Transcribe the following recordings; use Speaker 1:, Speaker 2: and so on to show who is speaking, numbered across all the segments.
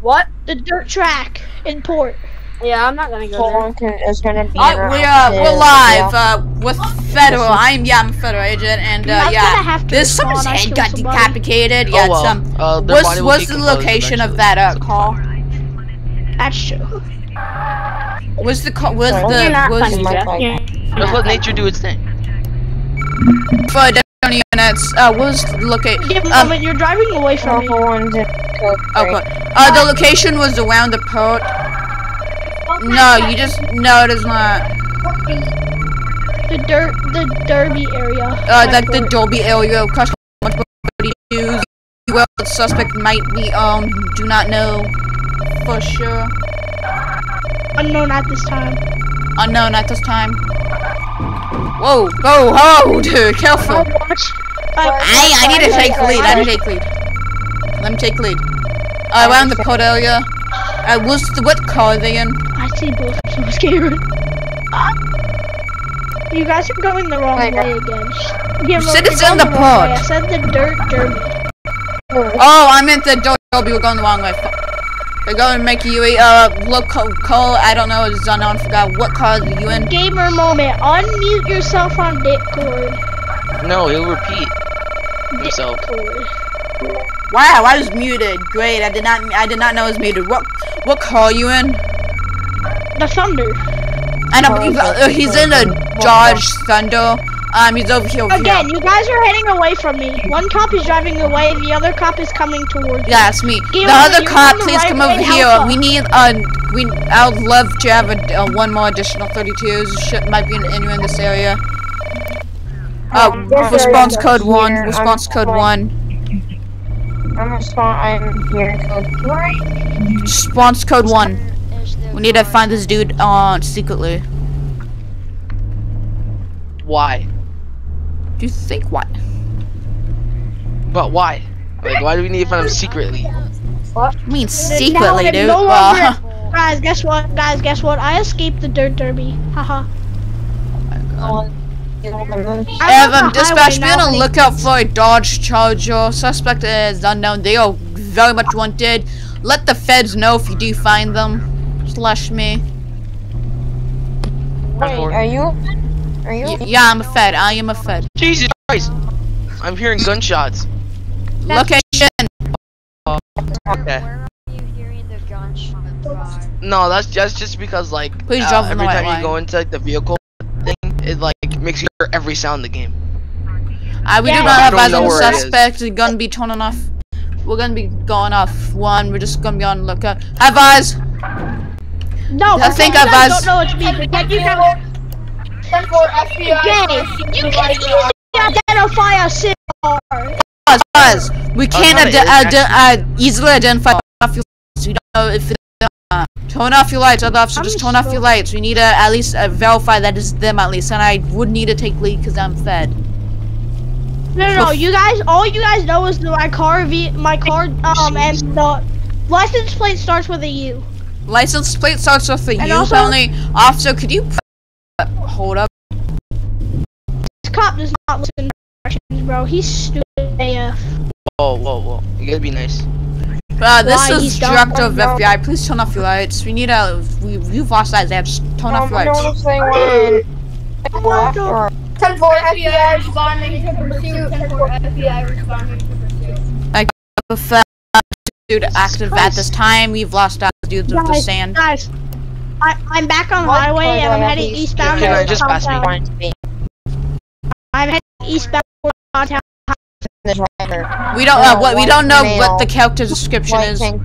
Speaker 1: What?
Speaker 2: The dirt track in port.
Speaker 1: Yeah, I'm not gonna go there.
Speaker 3: Someone can, is gonna be
Speaker 4: Uh, we, uh, we're live
Speaker 3: yeah.
Speaker 4: uh, with federal. I'm yeah, I'm a federal agent, and uh, yeah, this someone's head got
Speaker 2: somebody.
Speaker 4: decapitated. Yeah,
Speaker 5: oh well.
Speaker 4: some.
Speaker 5: uh, their
Speaker 4: What's what's the
Speaker 5: decompose
Speaker 4: location of that uh call?
Speaker 5: fine.
Speaker 2: That's true.
Speaker 4: What's the call? What's
Speaker 3: Sorry.
Speaker 4: the
Speaker 1: You're not
Speaker 4: what's
Speaker 1: funny,
Speaker 3: my
Speaker 1: Jeff.
Speaker 3: bike.
Speaker 1: You're-
Speaker 5: Just let nature do its thing.
Speaker 4: for units? Uh, what's the location? Um,
Speaker 2: you're driving away from me.
Speaker 3: One's in
Speaker 4: Oh, good. Uh, the location was around the port. No, you just no, it is not.
Speaker 2: The dirt, the Derby area.
Speaker 4: Uh, like the Derby area. Question much use. Well, the suspect might be um do not know for sure.
Speaker 2: Unknown at this time.
Speaker 4: Unknown at this time. Whoa, go, ho, dude, careful.
Speaker 2: I'll watch. Uh,
Speaker 4: I, I need to take lead. I need to take lead. Let me take lead. Uh, around the port area. Uh, what's the what car are they in?
Speaker 2: I see both. I'm so scared. You guys are going the wrong
Speaker 3: Wait,
Speaker 2: way again. Yeah,
Speaker 4: You
Speaker 2: well,
Speaker 4: said
Speaker 2: you're
Speaker 4: it's in
Speaker 2: going
Speaker 4: the
Speaker 2: wrong
Speaker 4: pod.
Speaker 2: I said the dirt derby.
Speaker 4: Oh, I meant the Dol- Dolby. We're going the wrong way. They're going to make you a uh local call. I don't know. It's unknown. Forgot what car are you in.
Speaker 2: Gamer moment. Unmute yourself on Discord.
Speaker 5: No, he'll repeat himself.
Speaker 4: Wow, I was muted. Great. I did not. I did not know it was muted. What what car are you in?
Speaker 2: The Thunder.
Speaker 4: I know. he's, uh, he's in a Dodge Thunder. Um, he's over here. Over
Speaker 2: Again,
Speaker 4: Here.
Speaker 2: you guys are heading away from me. One cop is driving away, the other cop is coming towards me.
Speaker 4: Yeah, it's me.
Speaker 2: Gamer,
Speaker 4: the other cop,
Speaker 2: the
Speaker 4: please
Speaker 2: right
Speaker 4: come over here.
Speaker 2: us.
Speaker 4: We need uh, we. I'd love to have a, uh, one more additional 32s. Shit might be in, anywhere in this area. Uh,
Speaker 3: Um,
Speaker 4: response
Speaker 3: area
Speaker 4: code one. Response
Speaker 3: I'm
Speaker 4: code
Speaker 3: like-
Speaker 4: one.
Speaker 3: I'm respond. I'm here code three.
Speaker 4: Response code one. We need to find this dude uh secretly.
Speaker 5: Why?
Speaker 4: Do you think what?
Speaker 5: But why? Like, why do we need to find him secretly? What?
Speaker 4: I mean secretly, dude.
Speaker 2: no
Speaker 4: Uh,
Speaker 2: Guys, guess what? Guys, guess what? I escaped the dirt derby. Haha.
Speaker 3: On the
Speaker 2: I'm
Speaker 4: Have
Speaker 2: on
Speaker 4: um, dispatch, be on the lookout for a Dodge Charger. Suspect is unknown. They are very much wanted. Let the feds know if you do find them. Slash me.
Speaker 3: Wait, are you? Are you?
Speaker 4: Y- yeah, I'm a fed. I am a fed.
Speaker 5: Jesus Christ! I'm hearing gunshots.
Speaker 4: Location.
Speaker 5: Okay.
Speaker 6: Where are you hearing the gunshot from?
Speaker 5: No, that's just just because like
Speaker 4: Please
Speaker 5: uh,
Speaker 4: drive on the
Speaker 5: every time you go into like the vehicle thing, it like makes you hear every sound in the game.
Speaker 4: Uh, we
Speaker 2: Yeah,
Speaker 4: do not have
Speaker 5: don't
Speaker 4: eyes
Speaker 5: know
Speaker 4: on the
Speaker 5: where it is.
Speaker 4: suspect. We're gonna be turning off. We're gonna be going off one. We're just gonna be on lookout. Have eyes.
Speaker 2: No,
Speaker 4: I think
Speaker 2: you
Speaker 4: I've
Speaker 2: guys don't know it's me. Pretend you guys. Gay, you can't easily identify a city car.
Speaker 4: Eyes. Eyes. We can't
Speaker 5: not
Speaker 4: ide-
Speaker 5: it,
Speaker 4: ide- uh, easily identify off your lights. We don't know if it. Turn off your lights, other officer.
Speaker 2: I'm
Speaker 4: Just turn off your lights. We need to at least uh, verify that it's them at least, and I would need to take lead because I'm fed.
Speaker 2: No, no, no, you guys. All you guys know is that my car, v, my car, um, and the license plate starts with a U.
Speaker 4: License plate starts with a
Speaker 2: And
Speaker 4: U
Speaker 2: also-
Speaker 4: only. Officer, could you hold up?
Speaker 2: This cop does not listen to directions, bro. He's stupid AF.
Speaker 5: Whoa, whoa, whoa! You gotta be nice.
Speaker 4: Uh, this
Speaker 2: Why,
Speaker 4: is
Speaker 2: he's
Speaker 4: director of FBI. Please turn off your lights. We need a. We, we've lost eyes. Just turn off
Speaker 3: Um,
Speaker 4: your lights.
Speaker 3: notice they went
Speaker 7: 10 4 FBI responding to pursuit. 10 4 FBI responding to pursuit.
Speaker 4: Prefer dude active at this time. We've lost eyes due to the
Speaker 2: Guys,
Speaker 4: sand.
Speaker 2: Guys, I, I'm back on the
Speaker 3: What
Speaker 2: highway and I'm heading eastbound.
Speaker 5: Can I
Speaker 2: towards
Speaker 5: just pass me?
Speaker 2: downtown.
Speaker 3: going to be
Speaker 2: I'm heading eastbound downtown.
Speaker 3: The driver.
Speaker 4: We don't. Uh,
Speaker 3: Uh,
Speaker 4: what we don't know
Speaker 3: male,
Speaker 4: what the character description is.
Speaker 3: tank.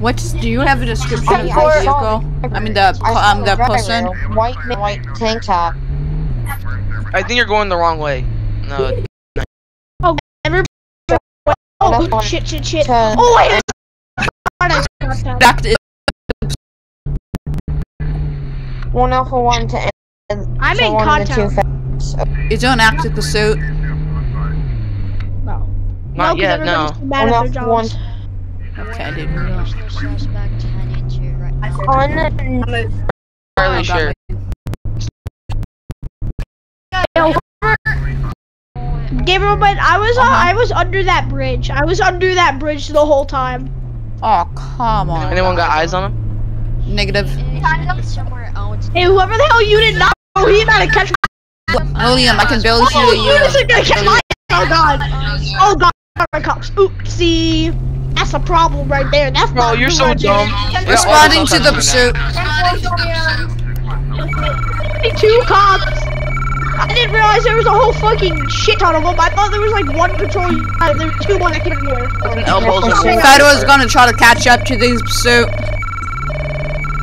Speaker 4: What is, do you have a description of the
Speaker 3: I
Speaker 4: vehicle? I mean the
Speaker 3: I
Speaker 4: um the
Speaker 3: driver,
Speaker 4: person.
Speaker 3: White ma- white tank top.
Speaker 5: I think you're going the wrong way. No,
Speaker 2: Oh,
Speaker 3: That's one.
Speaker 2: shit, shit, shit.
Speaker 3: To-
Speaker 2: Oh, wait. Downtown.
Speaker 4: Back to,
Speaker 3: One alpha one to end.
Speaker 2: I'm in
Speaker 3: one of the two
Speaker 2: contact.
Speaker 3: fa-
Speaker 4: is there an active pursuit?
Speaker 2: No.
Speaker 5: not
Speaker 2: no,
Speaker 5: yet. No.
Speaker 2: everybody's at
Speaker 3: One
Speaker 2: their
Speaker 3: alpha one.
Speaker 2: jobs.
Speaker 4: Okay, dude.
Speaker 6: Where's the suspect heading to right now?
Speaker 3: Un-
Speaker 5: Fairly sure.
Speaker 2: Gabriel, but I was uh. I was under that bridge. I was under that bridge the whole time.
Speaker 4: Oh, come on.
Speaker 5: Anyone got eyes on him?
Speaker 4: Negative.
Speaker 6: It's somewhere else.
Speaker 2: Hey, whoever the hell you did not know, he about to catch
Speaker 4: William, I can barely
Speaker 2: Oh,
Speaker 4: hear
Speaker 2: you
Speaker 4: you.
Speaker 2: isn't gonna catch my Oh god. Oh god. My cops. Oopsie. That's a problem right there. That's
Speaker 5: Bro,
Speaker 2: not
Speaker 5: you're so
Speaker 2: right
Speaker 5: dumb. Yeah,
Speaker 4: Responding to the
Speaker 5: all
Speaker 4: pursuit.
Speaker 2: Two cops. I didn't realize there was a whole fucking shit ton of them. I thought there was like one patrol. Uh, there were two more that came anywhere.
Speaker 5: Fucking elbows on me.
Speaker 4: Gonna try to catch up to these pursuit.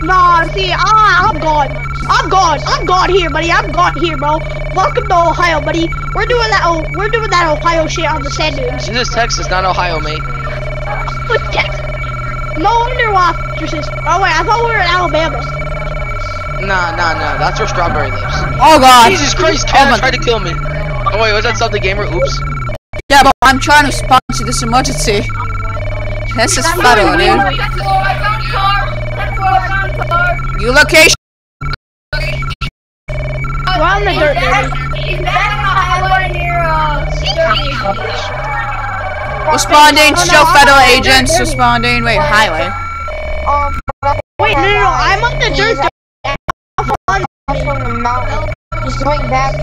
Speaker 2: Nah, see, ah, I'm gone. I'm gone. I'm gone here, buddy. I'm gone here, bro. Welcome to Ohio, buddy. We're doing that. Oh, we're doing that Ohio shit on the sand dunes.
Speaker 5: This is Texas, not Ohio, mate.
Speaker 2: Look, Texas. No wonder why. Oh wait, I thought we were in Alabama.
Speaker 5: Nah, nah, nah. That's where Strawberry lives.
Speaker 4: Oh god.
Speaker 5: Jesus Christ,
Speaker 4: Oh
Speaker 5: Cat
Speaker 4: my-
Speaker 5: tried to kill me. Oh wait, was that something gamer? Oops.
Speaker 4: Yeah, but I'm trying to respond to this emergency. This is federal, dude. Your location.
Speaker 2: We're on the dirt, baby.
Speaker 4: Responding,
Speaker 2: Oh, no,
Speaker 4: show federal
Speaker 2: on
Speaker 4: agents.
Speaker 2: dirt,
Speaker 4: Responding. Wait, highway.
Speaker 3: Um,
Speaker 2: Wait, no, no, no. I'm on the dirt.
Speaker 3: From the mountain. He's going back.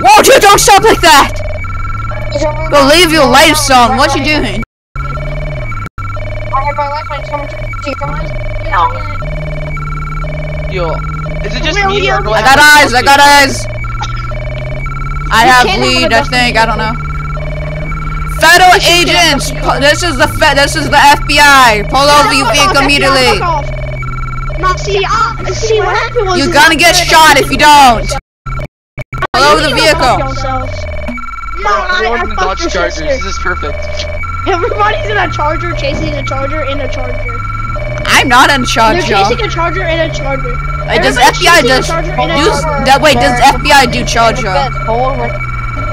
Speaker 4: Whoa, dude, don't stop like that!
Speaker 3: He's over
Speaker 4: Go leave your life, son. What you
Speaker 3: doing? I have my lifeline. He's coming to he's coming to
Speaker 5: Yo, is it just
Speaker 2: Will
Speaker 5: me
Speaker 2: you-
Speaker 5: or do
Speaker 4: I
Speaker 5: have
Speaker 4: got
Speaker 5: like
Speaker 4: eyes. I got eyes. I
Speaker 2: You
Speaker 4: have
Speaker 2: can't have
Speaker 4: lead. I think. I don't know.
Speaker 2: people.
Speaker 4: Federal agents. This is the fe- This is the FBI. Pull over your
Speaker 2: Fuck
Speaker 4: vehicle immediately.
Speaker 2: fuck see, uh, see, what happened was.
Speaker 4: You're gonna get shot if you don't. Pull over the
Speaker 2: You need to fuck
Speaker 4: vehicle.
Speaker 2: No, I,
Speaker 5: we're
Speaker 2: I
Speaker 5: on the
Speaker 2: fucked
Speaker 5: Dodge
Speaker 2: your sister.
Speaker 5: This is perfect.
Speaker 2: Everybody's in a charger chasing a charger in a charger.
Speaker 4: I'm not in charge,
Speaker 2: They're chasing a charger in a charger.
Speaker 4: Hey, does FBI does
Speaker 2: charger in a
Speaker 4: do
Speaker 2: charger.
Speaker 4: that? Wait, does FBI do charge
Speaker 3: the
Speaker 4: y'all?
Speaker 3: bed. Pull over.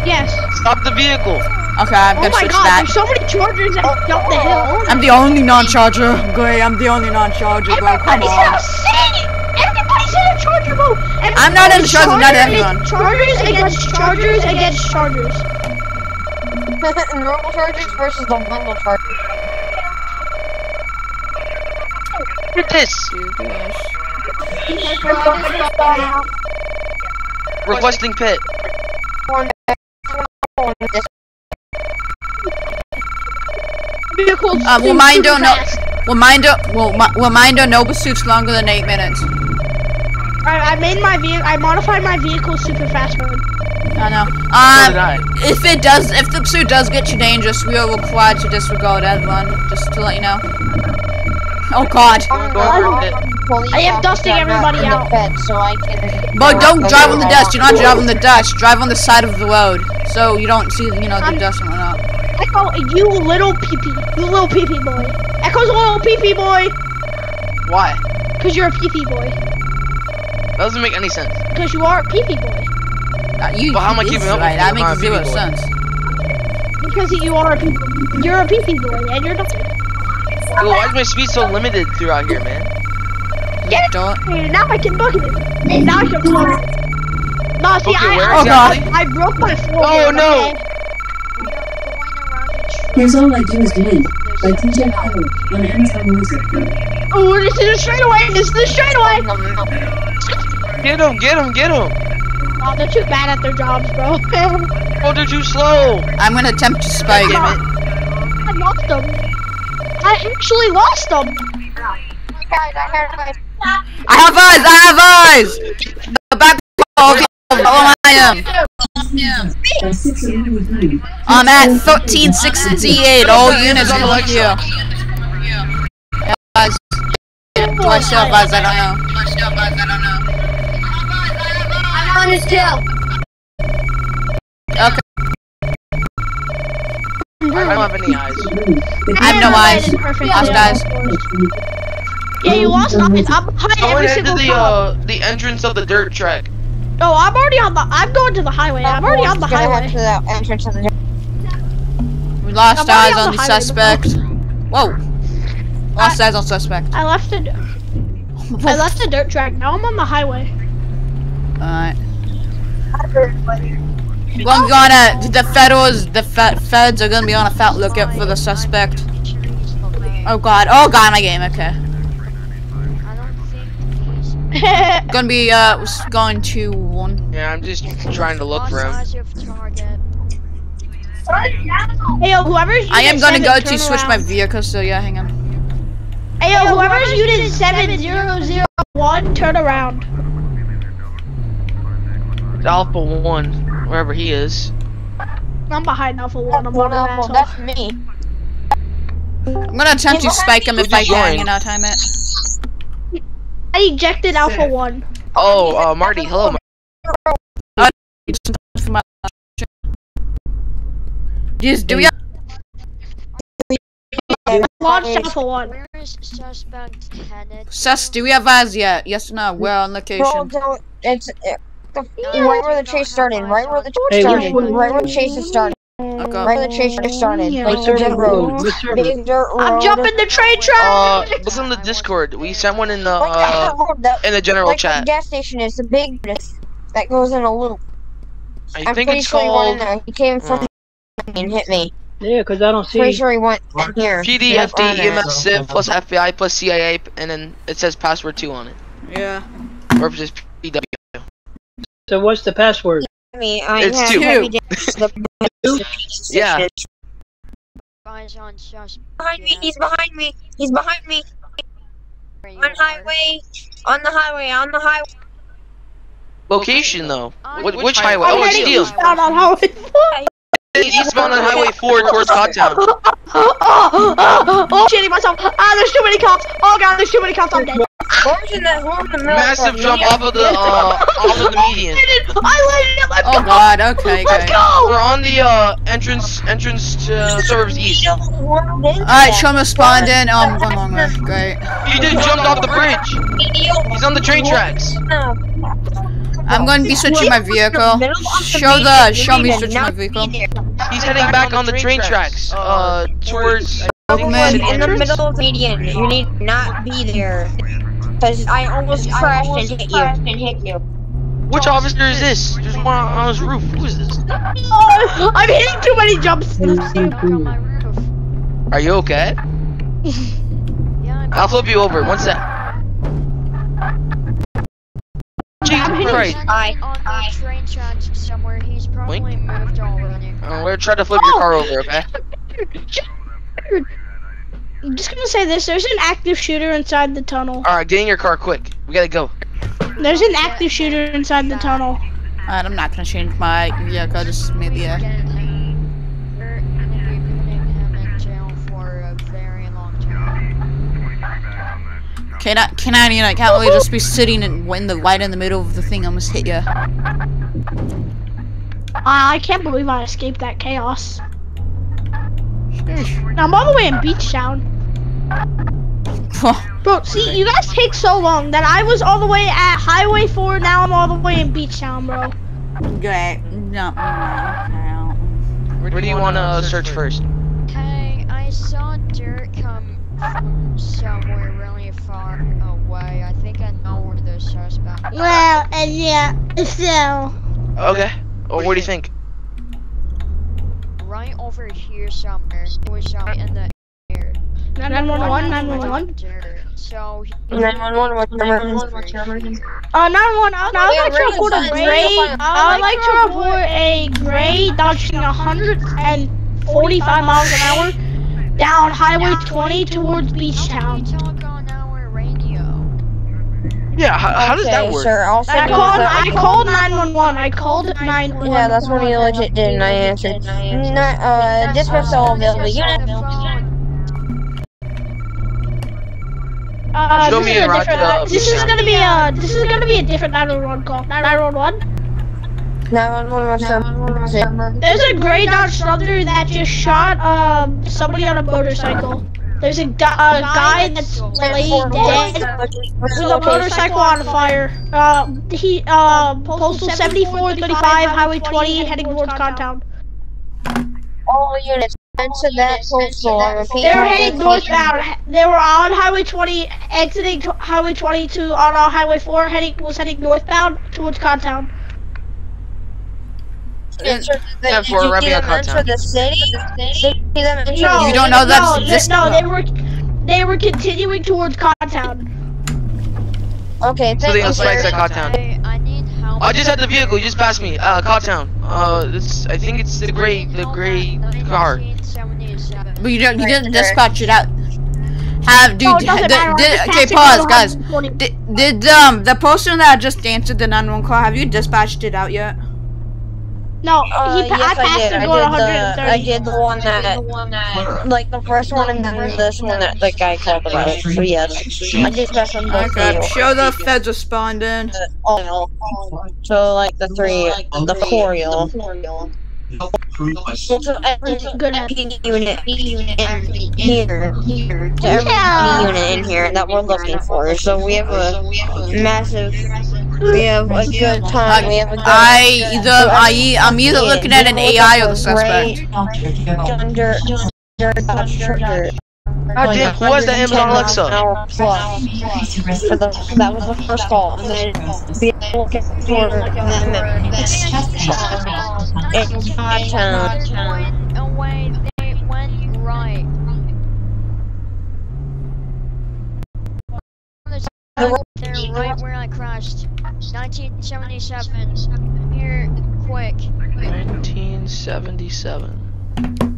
Speaker 2: Yes.
Speaker 5: Stop the vehicle.
Speaker 4: Okay, I'm
Speaker 2: Oh
Speaker 4: gonna
Speaker 2: my
Speaker 4: switch
Speaker 2: god,
Speaker 4: that.
Speaker 2: there's so many chargers that oh. jump the hill.
Speaker 4: I'm the only non-charger. Great, I'm the only non-charger, bro. Come
Speaker 2: Everybody's
Speaker 4: on.
Speaker 2: insane! Everybody's in a charger mode! Every-
Speaker 4: I'm not in a charger, not
Speaker 2: Charger
Speaker 4: everyone.
Speaker 2: is- Chargers against chargers against chargers.
Speaker 3: Normal charges versus the bundle charge.
Speaker 5: Look at this. Requesting pit.
Speaker 2: Vehicles
Speaker 4: Uh, well,
Speaker 2: move
Speaker 4: mine
Speaker 2: super
Speaker 4: don't know. Well, mine don't. Well, my, well, mine don't know pursuits longer than eight minutes.
Speaker 2: I, I made my vehicle. I modified my vehicle super fast mode.
Speaker 4: I know. Um,
Speaker 5: I.
Speaker 4: if it does, if the pursuit does get you dangerous, we are required to disregard everyone. Just to let you know. Oh God.
Speaker 5: I'm going for a pit.
Speaker 2: I am dusting everybody out.
Speaker 3: Bed, so I can.
Speaker 4: But don't drive on the dust. You're not driving the dust. Drive on the side of the road, so you don't see, you know, the
Speaker 2: I'm-
Speaker 4: dust and whatnot.
Speaker 2: Echo, you little pee-pee. You little pee-pee boy. Echo's a little pee-pee boy.
Speaker 5: Why?
Speaker 2: Because you're a pee-pee boy.
Speaker 5: That doesn't make any sense.
Speaker 2: Because you are a pee-pee boy.
Speaker 4: You,
Speaker 5: But how am I
Speaker 4: it's
Speaker 5: keeping up
Speaker 4: right.
Speaker 5: with
Speaker 4: That
Speaker 5: you if
Speaker 4: makes zero
Speaker 5: boy?
Speaker 4: sense.
Speaker 2: Because you are a pee You're a pee-pee boy, and you're nothing.
Speaker 5: Yo, why is my speed so limited throughout here, man?
Speaker 2: Get
Speaker 4: Don't.
Speaker 2: Now I can book it. Now I can book it. No, see,
Speaker 5: Okay,
Speaker 2: I,
Speaker 5: where
Speaker 2: I,
Speaker 5: exactly?
Speaker 2: I, I broke my floor.
Speaker 5: Oh, no.
Speaker 6: We are going around the
Speaker 8: Here's All I Do Is Win by DJ Khaled on Amazon Music.
Speaker 2: Oh, this is a straightaway. This is a straightaway.
Speaker 5: Get him, get him, get him.
Speaker 2: Oh, they're too bad at their jobs, bro.
Speaker 5: Oh, they're too slow.
Speaker 4: I'm gonna attempt to spike.
Speaker 5: Damn it.
Speaker 2: I lost them. I actually lost them.
Speaker 3: Guys, I heard my
Speaker 4: I have eyes. I have eyes. The back. Okay. Oh, I am.
Speaker 8: By 6 a.m. with you.
Speaker 4: I'm at 1368. All units
Speaker 5: on
Speaker 4: are
Speaker 5: Alexa.
Speaker 4: here. Yeah, Eyes. Do I still have eyes? I don't know.
Speaker 7: I'm on his tail.
Speaker 4: Okay.
Speaker 5: I don't have any eyes.
Speaker 4: I have no eyes.
Speaker 2: Perfect.
Speaker 4: Lost eyes.
Speaker 2: Yeah, you lost nothing. I'm
Speaker 5: I
Speaker 2: behind
Speaker 5: went
Speaker 2: every
Speaker 5: into
Speaker 2: single
Speaker 5: the uh the entrance of the dirt track.
Speaker 2: No, I'm already on the. I'm going to the highway. I'm already on the highway.
Speaker 3: to the entrance of the.
Speaker 4: We lost eyes
Speaker 2: on
Speaker 4: on
Speaker 2: the
Speaker 4: the
Speaker 2: highway,
Speaker 4: suspect. Whoa. Lost eyes on suspect.
Speaker 2: I left it. I left the dirt track. Now I'm on the highway.
Speaker 4: Alright. Well, I'm gonna. The federals, the fe- feds are gonna be on a fat lookout for the suspect. Oh god. Oh god, my game. Okay.
Speaker 6: I don't think he's
Speaker 4: Gonna be uh s- going to one.
Speaker 5: Yeah, I'm just trying to look for him.
Speaker 6: target.
Speaker 2: Hey yo, whoever's
Speaker 4: I am gonna go to switch my vehicle. So yeah, hang on.
Speaker 2: Hey yo, whoever's unit seven zero zero one, turn around.
Speaker 5: It's Alpha One, wherever he is.
Speaker 2: I'm behind Alpha One. I'm on
Speaker 3: Well,
Speaker 2: an
Speaker 3: that's me.
Speaker 4: I'm gonna attempt to spike him if I can. You know, time it.
Speaker 2: I ejected Alpha One.
Speaker 5: Oh, uh, Marty. Hello. Mar-
Speaker 4: Just do we have
Speaker 2: Launched Alpha One.
Speaker 6: Where is suspect headed?
Speaker 4: sus? Do we have eyes yet? Yes or no? We're on location.
Speaker 3: don't. It's uh, the,
Speaker 6: No,
Speaker 3: right where the chase started. Right where the chase started. Right where the chase is started.
Speaker 4: Okay.
Speaker 3: Right where the chase just started. Like the dirt road.
Speaker 8: code?
Speaker 3: Big dirt road.
Speaker 2: I'm jumping the train
Speaker 5: Uh,
Speaker 2: track.
Speaker 5: listen to the Discord. We sent one in the uh
Speaker 3: that
Speaker 5: in the general
Speaker 3: like the
Speaker 5: chat.
Speaker 3: gas station is the big that goes in a loop.
Speaker 5: I
Speaker 3: I'm
Speaker 5: think
Speaker 3: pretty
Speaker 5: it's
Speaker 3: sure he went in
Speaker 5: called
Speaker 3: there. He came from and hit me.
Speaker 8: Yeah, cause I don't see.
Speaker 3: Pretty sure he went in here.
Speaker 5: PD, FD,
Speaker 3: there.
Speaker 5: EMS, Civ plus FBI plus CIA, and then it says password two on it,
Speaker 4: Yeah.
Speaker 5: or just PW.
Speaker 8: So what's the password?
Speaker 3: Me, I
Speaker 5: It's
Speaker 3: have
Speaker 5: two.
Speaker 3: heavy damage to the
Speaker 5: Yeah.
Speaker 6: Guys on suspect.
Speaker 3: Behind me, he's behind me. He's behind me.
Speaker 6: Where you
Speaker 3: On
Speaker 6: are.
Speaker 3: highway. On the highway. On the highway.
Speaker 5: Location though.
Speaker 6: I'm
Speaker 5: Which, highway?
Speaker 2: I'm
Speaker 5: Oh, it's
Speaker 2: heading
Speaker 5: Steel.
Speaker 2: Eastbound on Highway 4.
Speaker 5: Eastbound on Highway 4 towards Cottown.
Speaker 2: oh, oh, oh, oh, shitting myself. Ah, there's too many cops. Oh god, there's too many cops. I'm dead.
Speaker 3: Who's in the, who's in the middle
Speaker 5: Massive jump off of the uh off of the median.
Speaker 2: I landed it. Let's
Speaker 4: Oh
Speaker 2: go.
Speaker 4: god. Okay.
Speaker 2: Let's
Speaker 4: Okay.
Speaker 2: go.
Speaker 5: We're on the uh entrance entrance to suburbs east.
Speaker 4: Alright, show me spawned in. Um, one long way. Great.
Speaker 5: He just jumped off the bridge. He's on the train tracks.
Speaker 4: I'm going to be switching my vehicle. Show the show me switching my vehicle.
Speaker 5: He's heading back on the train tracks. Uh, towards. I
Speaker 4: Man.
Speaker 3: In the middle of the median. You need not be there. Cause I almost crashed and hit you.
Speaker 5: Which officer is this? There's one on his roof. Who is this?
Speaker 2: Oh, I'm hitting too many jumps.
Speaker 6: Look on my roof.
Speaker 5: Are you okay?
Speaker 6: Yeah, I'm
Speaker 5: I'll flip you over. One sec. Jesus
Speaker 2: I'm hitting-
Speaker 5: Christ.
Speaker 3: I-
Speaker 6: on the train tracks somewhere. He's probably moved already.
Speaker 5: We're trying to flip your car over, okay?
Speaker 2: I'm just gonna say this. There's an active shooter inside the tunnel.
Speaker 5: Alright, get in your car quick. We gotta go.
Speaker 2: There's an active shooter inside the tunnel.
Speaker 4: Alright, I'm not gonna change my vehicle. Just maybe
Speaker 6: We're
Speaker 4: uh.
Speaker 6: gonna be- we're gonna be putting him in jail for a very long time.
Speaker 4: Can I? Can I? You know, can't really just be sitting in, in the right in the middle of the thing. Almost hit you.
Speaker 2: I can't believe I escaped that chaos. Now I'm all the way in Beach Town. Bro, see, you guys take so long that I was all the way at Highway 4, now I'm all the way in Beach Town, bro.
Speaker 4: Great. No. no,
Speaker 5: Where do you wanna uh, search first?
Speaker 6: Hey, I saw dirt come from somewhere really far away. I think I know where the suspect.
Speaker 2: Well, and yeah, so.
Speaker 5: Okay. Oh, what do you think?
Speaker 6: Right over here somewhere. It was uh, in the air.
Speaker 2: 911, 911.
Speaker 6: So he-
Speaker 3: 911, what's your emergency? What's your emergency?
Speaker 2: Uh, 911, I would like to report a gray. I would like to report a gray dodging 145 miles an hour down Highway 20 towards Beach Town.
Speaker 6: can we talk on our radio?
Speaker 5: Yeah, how, how does that work?
Speaker 3: sir, I'll
Speaker 2: I called, I called 911, I called 911.
Speaker 3: Yeah, that's what he legit did, and I answered. Not, uh, dispatch all available unit.
Speaker 6: The.
Speaker 2: Uh,
Speaker 5: Show
Speaker 2: this
Speaker 5: me
Speaker 2: is
Speaker 5: a
Speaker 2: a different,
Speaker 5: to,
Speaker 2: uh,
Speaker 5: uh,
Speaker 2: this is gonna be a, this is gonna be a different 911 call. 911?
Speaker 3: 911, what's your emergency?
Speaker 2: There's a gray Dodge Thunder that just shot, um, somebody on a motorcycle. There's a, gu- a guy that's laid dead. With a motorcycle on fire. Uh, he, uh, postal 7435, highway 20, heading towards Contown.
Speaker 3: All units, answer that postal,
Speaker 2: They were heading northbound. They were on highway 20, exiting highway 22 on uh, highway 4, heading, was heading northbound towards Contown.
Speaker 3: Answer the,
Speaker 5: Yeah,
Speaker 3: did
Speaker 5: for
Speaker 3: you
Speaker 5: wrapping
Speaker 3: see
Speaker 5: up
Speaker 3: them enter the city? Did you see them enter
Speaker 2: No,
Speaker 3: the
Speaker 4: You don't know that.
Speaker 2: no,
Speaker 4: that's
Speaker 2: they-
Speaker 4: this-
Speaker 2: No, they were, they were continuing towards Cottown.
Speaker 3: Okay,
Speaker 5: So they
Speaker 3: thank you,
Speaker 5: spikes
Speaker 3: sir.
Speaker 5: at Cottown.
Speaker 6: I, I need help.
Speaker 5: I just had the vehicle. You just passed me. Uh, Cottown. Uh, it's. I think it's the gray, the gray car.
Speaker 4: But you don't. You didn't dispatch it out. Have dude.
Speaker 2: No, it doesn't
Speaker 4: did- did- okay, pause, guys.
Speaker 2: 120.
Speaker 4: Did, did um the person that just answered the 911 call? Have you dispatched it out yet?
Speaker 2: No,
Speaker 3: Uh,
Speaker 2: he pa-
Speaker 3: yes,
Speaker 2: I passed
Speaker 3: I did.
Speaker 2: him
Speaker 3: I did the,
Speaker 2: 130.
Speaker 3: I did the one that, like the first one and then this one that the guy called about. So yes, I just pressed on both
Speaker 4: Okay.
Speaker 3: of.
Speaker 4: Show the feds responding.
Speaker 3: Oh, so like the three, the four y'all. So every
Speaker 2: Good.
Speaker 3: MP unit in here, to every
Speaker 2: Yeah.
Speaker 3: MP unit in here that we're looking for. So we have a massive, we have a good time. We have a good.
Speaker 4: I either I I'm either looking at an AI or the suspect.
Speaker 3: Under, under Dodge Charger.
Speaker 5: God who was that Amazon Alexa?
Speaker 3: For the, that was the first call. And then be able to get for them in Cottown.
Speaker 6: Going away, they went right. They're right where I crashed. 1977. Here, quick.
Speaker 5: 1977.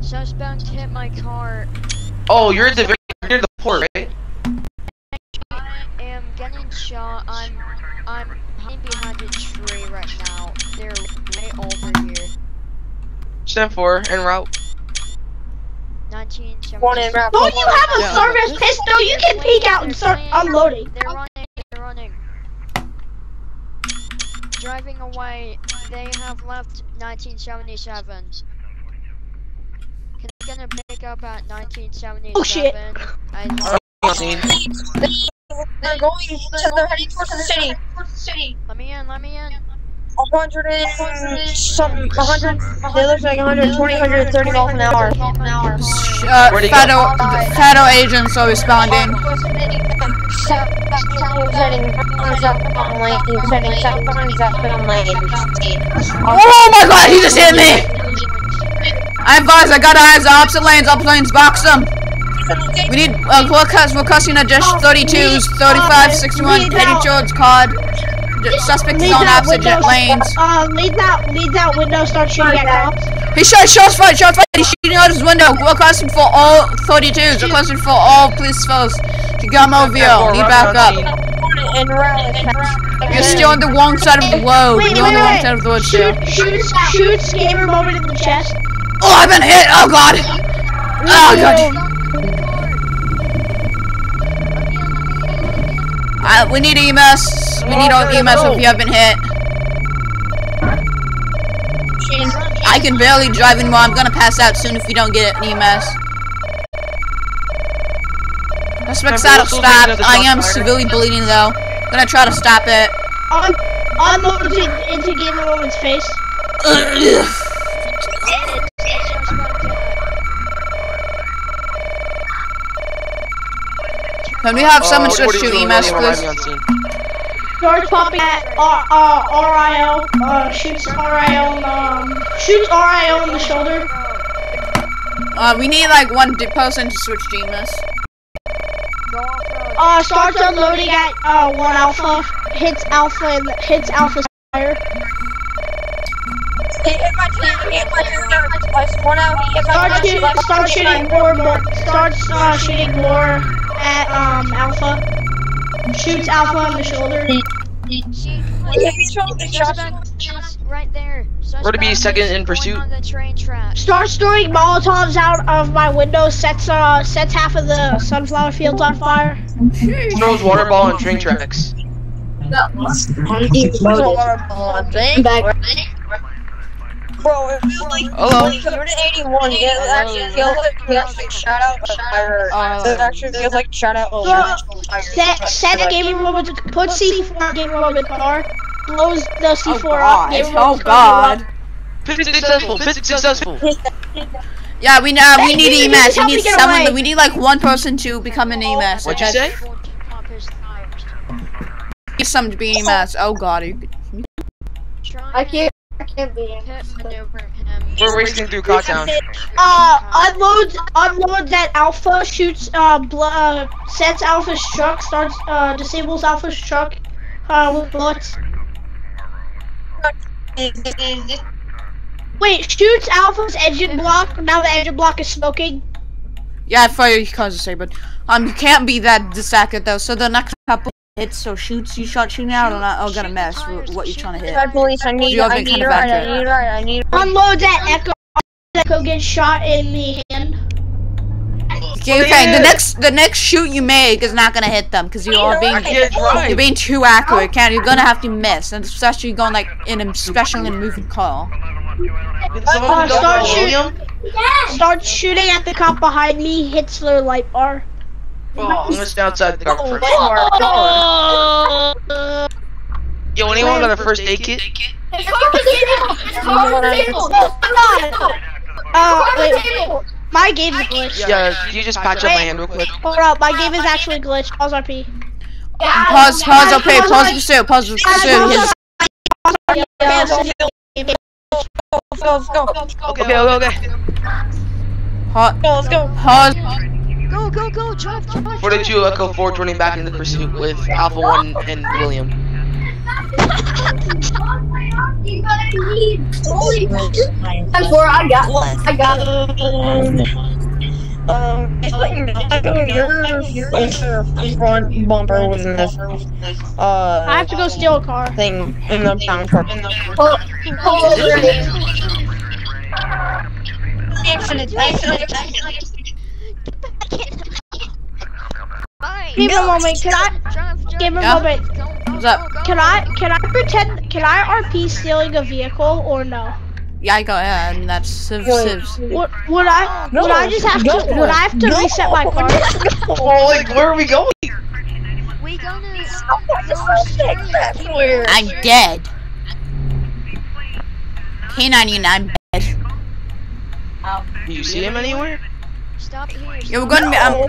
Speaker 6: Suspect hit my car.
Speaker 5: Oh, you're at the very near the port, right?
Speaker 6: I am getting shot. I'm I'm hiding behind a tree right now. They're right over here.
Speaker 5: Stand for en route.
Speaker 6: 1977.
Speaker 3: One in route.
Speaker 2: Don't you have a
Speaker 5: Yeah.
Speaker 2: service pistol? You can peek out and start unloading.
Speaker 6: They're running. They're running. Driving away. They have left 1977. Can I get a pick up at 1977?
Speaker 2: Oh, shit.
Speaker 6: I
Speaker 3: They're going to, they're heading towards the city.
Speaker 6: let me in. Let me in.
Speaker 3: 100 and some, 100, they look like 120, 130 miles an hour.
Speaker 4: Uh,
Speaker 5: Where'd he
Speaker 4: federal federal agents are responding.
Speaker 3: He was heading southbound lane, he was heading southbound, southbound lane.
Speaker 4: Oh my god, he just hit me! I advise, I got eyes, opposite lanes, opposite lanes, box them. We need, uh, we're, cuss, we're cussing at just 32s, 35, 61, heading towards card. The Suspect is
Speaker 2: Leave
Speaker 4: on
Speaker 2: that
Speaker 4: opposite
Speaker 2: window.
Speaker 4: lanes.
Speaker 2: Uh, leave that, leave that window. Start shooting at cops.
Speaker 4: He shot, shots fired, shots fired, he's shooting out his window. We're cussing for all 32s, we're cussing for all police force to come over here, lead back up.
Speaker 3: And.
Speaker 4: You're still on the wrong side of the road,
Speaker 2: Wait,
Speaker 4: you're on the wrong
Speaker 2: wait.
Speaker 4: side of the road still.
Speaker 2: Shoot, shoot, shoot, gamer moment in the chest.
Speaker 4: Oh, I've been hit, oh god! Oh god! Uh, we need EMS. We need all EMS if you have been hit. I can barely drive anymore. I'm gonna pass out soon if we don't get an EMS. Suspect's out of stop. I am severely bleeding though. I'm Gonna try to stop it.
Speaker 2: Un unload into, into gamer moment's face.
Speaker 4: Can we have someone
Speaker 5: Uh,
Speaker 4: switch to
Speaker 5: 42
Speaker 4: EMS,
Speaker 5: arriving
Speaker 4: please?
Speaker 5: on scene.
Speaker 2: Popping at uh, uh, RIO. Uh, shoots RIO. Um, shoots RIO in the shoulder.
Speaker 4: Uh, we need like one di- person to switch to EMS.
Speaker 6: Go off.
Speaker 2: Uh, starts unloading at uh one alpha. Hits alpha and hits alpha's fire.
Speaker 3: He hit my team, he hit my team. I spun out, he hit my
Speaker 2: Starts
Speaker 3: team.
Speaker 2: shooting. Starts shooting more. more starts uh, shooting more at um alpha. Shoots alpha in the shoulder.
Speaker 6: See,
Speaker 3: Yeah, he's trying to shot
Speaker 6: suspect right there.
Speaker 5: We're to be second in pursuit.
Speaker 6: On the train track.
Speaker 2: Starts throwing molotovs out of my window. Sets uh sets half of the sunflower fields on fire.
Speaker 5: Throws water ball on train tracks.
Speaker 3: Bro, it feels like
Speaker 5: Hello.
Speaker 3: Unit 81, it actually feels like we actually shot out a fire.
Speaker 4: Uh,
Speaker 3: It actually feels like shot out a
Speaker 2: Bro,
Speaker 3: fire.
Speaker 2: set set gamer moment. Put C4 on gamer moment car. Blows the C4
Speaker 4: Oh
Speaker 2: up.
Speaker 4: god.
Speaker 2: Gamer
Speaker 4: Oh god.
Speaker 5: Physics successful. Physics successful.
Speaker 4: Yeah, we uh, we need
Speaker 2: dude,
Speaker 4: EMS. We need someone.
Speaker 2: away.
Speaker 4: We need like one person to become an EMS.
Speaker 5: What'd you say?
Speaker 6: Pop his tires.
Speaker 4: Need someone to be EMS. Oh god. you-
Speaker 6: Trying
Speaker 7: I can't.
Speaker 6: to
Speaker 7: Can't be.
Speaker 6: Maneuver him.
Speaker 5: We're racing through Cottown.
Speaker 2: Uh, unloads, unloads at Alpha, shoots, uh, bl- uh, sets Alpha's truck, starts, uh, disables Alpha's truck, uh, with bullets. Wait, shoots Alpha's engine block, now the engine block is smoking.
Speaker 4: Yeah, I fire you cause but, Um, you can't be that distracted though. So the next couple hits or shoots you shot shooting out are not are gonna mess with what you're trying to hit.
Speaker 3: Red police, I need,
Speaker 4: You have
Speaker 3: I need
Speaker 4: kind
Speaker 3: a
Speaker 4: of
Speaker 3: ride, I need a I need a
Speaker 2: Unloads at Echo, Echo gets shot in the hand.
Speaker 4: Okay, okay. The next the next shoot you make is not gonna hit them because you are being you're being too accurate. Can't you're gonna have to miss, and especially going like in a especially in a moving car.
Speaker 2: Uh, start
Speaker 5: for
Speaker 2: shooting.
Speaker 5: William?
Speaker 2: Shooting at the cop behind me, hits their light bar.
Speaker 5: Oh, I'm gonna stay outside the car first.
Speaker 2: Uh,
Speaker 5: Yo, anyone got a first aid kit?
Speaker 7: His car is disabled. His car is disabled.
Speaker 2: uh, wait, my game is glitched.
Speaker 5: Yeah, can you just patch up my hand real quick?
Speaker 2: Hold up, my game is actually glitched. Pause RP.
Speaker 4: Pause, pause, okay, pause the pursuit, pause the pursuit. His,
Speaker 3: Let's go, let's go,
Speaker 5: Okay, okay, okay.
Speaker 4: pa-
Speaker 3: let's go.
Speaker 4: pause.
Speaker 6: Go, go, go, drive, drive.
Speaker 5: 42 Echo 4 turning back into the pursuit with Alpha 1 and William.
Speaker 7: Ten four, I got. I got.
Speaker 3: Um, just let you know, your front bumper was in this, uh,
Speaker 2: I have to go steal a car.
Speaker 3: thing in the town truck.
Speaker 7: Pull, pull over.
Speaker 3: Accident, accident,
Speaker 6: Fine.
Speaker 2: Give him a moment. Can I?
Speaker 6: Drive, drive.
Speaker 2: Give him a
Speaker 4: Yeah?
Speaker 2: moment.
Speaker 6: Go, go,
Speaker 4: What's up?
Speaker 6: go, go.
Speaker 2: Can I? Can I pretend? Can I RP stealing a vehicle or no?
Speaker 4: Yeah, I go ahead, and that's Civ Civs.
Speaker 2: Would, would I?
Speaker 3: No,
Speaker 2: would I just have
Speaker 3: go
Speaker 2: to?
Speaker 3: for
Speaker 2: Would. I have to
Speaker 3: Go
Speaker 2: reset my car?
Speaker 5: Oh, like, where are we going?
Speaker 6: We gonna.
Speaker 4: I'm dead. K99, I'm dead.
Speaker 5: Do you see him anywhere?
Speaker 6: Stop here.
Speaker 4: Yeah, we're gonna be, um,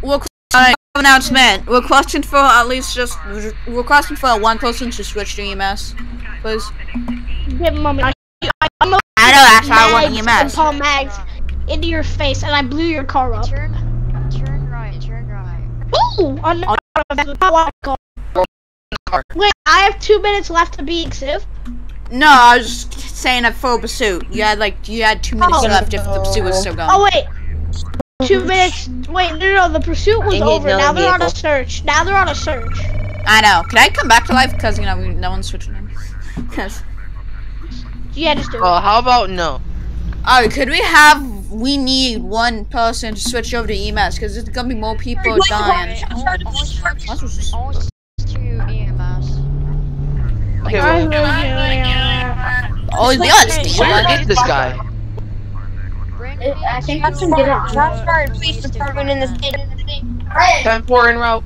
Speaker 4: we're, uh, announcement. We're requesting for at least just, we're requesting for one person to switch to EMS. Please.
Speaker 2: Give me a moment. I, I, I'm a
Speaker 4: I know, that's why I want
Speaker 2: Mags and
Speaker 4: EMS.
Speaker 2: Paul Mags into your face, and I blew your car up.
Speaker 6: Turn, turn right, turn right.
Speaker 2: Ooh! On the Wait, I have two minutes left to beat Civ.
Speaker 4: No, I was just saying at full pursuit. You had like, you had two minutes
Speaker 2: Oh.
Speaker 4: left if the pursuit was still going.
Speaker 2: Oh wait, two minutes. Wait, no, no, no, the pursuit was over. Now they're on a search. Now they're on a search.
Speaker 4: I know. Can I come back to life? Because, you know, we, no one's switching in. Yes.
Speaker 2: Yeah, just do it.
Speaker 5: Uh, how about no?
Speaker 4: Oh, could we have? We need one person to switch over to EMS because there's gonna be more people dying.
Speaker 6: All, all,
Speaker 4: That's what's-
Speaker 6: all, all to EMS.
Speaker 5: Okay,
Speaker 2: I
Speaker 5: well,
Speaker 4: Oh, the odds,
Speaker 5: where
Speaker 4: Steve.
Speaker 5: is this guy?
Speaker 6: Bring
Speaker 7: It- I think
Speaker 6: to
Speaker 7: I can get it.
Speaker 3: Shots fired, police department in the state.
Speaker 5: 10 4 en route.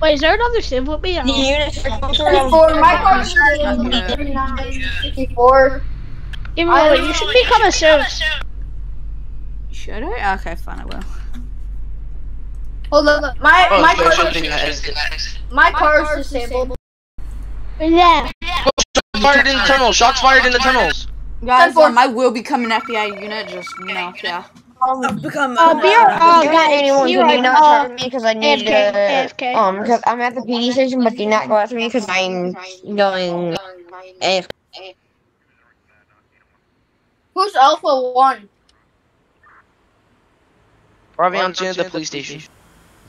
Speaker 2: Wait, is there another Civ with me?
Speaker 3: The
Speaker 2: Oh.
Speaker 3: units are going
Speaker 7: Ten four, my car is thirty-nine, fifty-four.
Speaker 2: Give me a. You should become a Civ.
Speaker 4: Should I? Okay, fine, I will.
Speaker 7: Hold up, my
Speaker 5: Oh,
Speaker 7: my car,
Speaker 5: something that is.
Speaker 7: my car is disabled.
Speaker 2: Yeah.
Speaker 5: Oh, shots fired in the tunnels. Shots fired in the tunnels.
Speaker 4: Guys, um, I will become an FBI unit. Just you know, yeah. become.
Speaker 2: Uh, beer. Uh,
Speaker 3: Do not
Speaker 2: guys,
Speaker 3: anyone
Speaker 2: you're
Speaker 3: who do not
Speaker 2: Uh,
Speaker 3: me because I need
Speaker 2: AFK,
Speaker 3: to.
Speaker 2: AFK.
Speaker 3: Um, because I'm at the PD station, but do not go after me because I'm going AFK.
Speaker 7: Who's Alpha One?
Speaker 5: Probably on scene at the police station.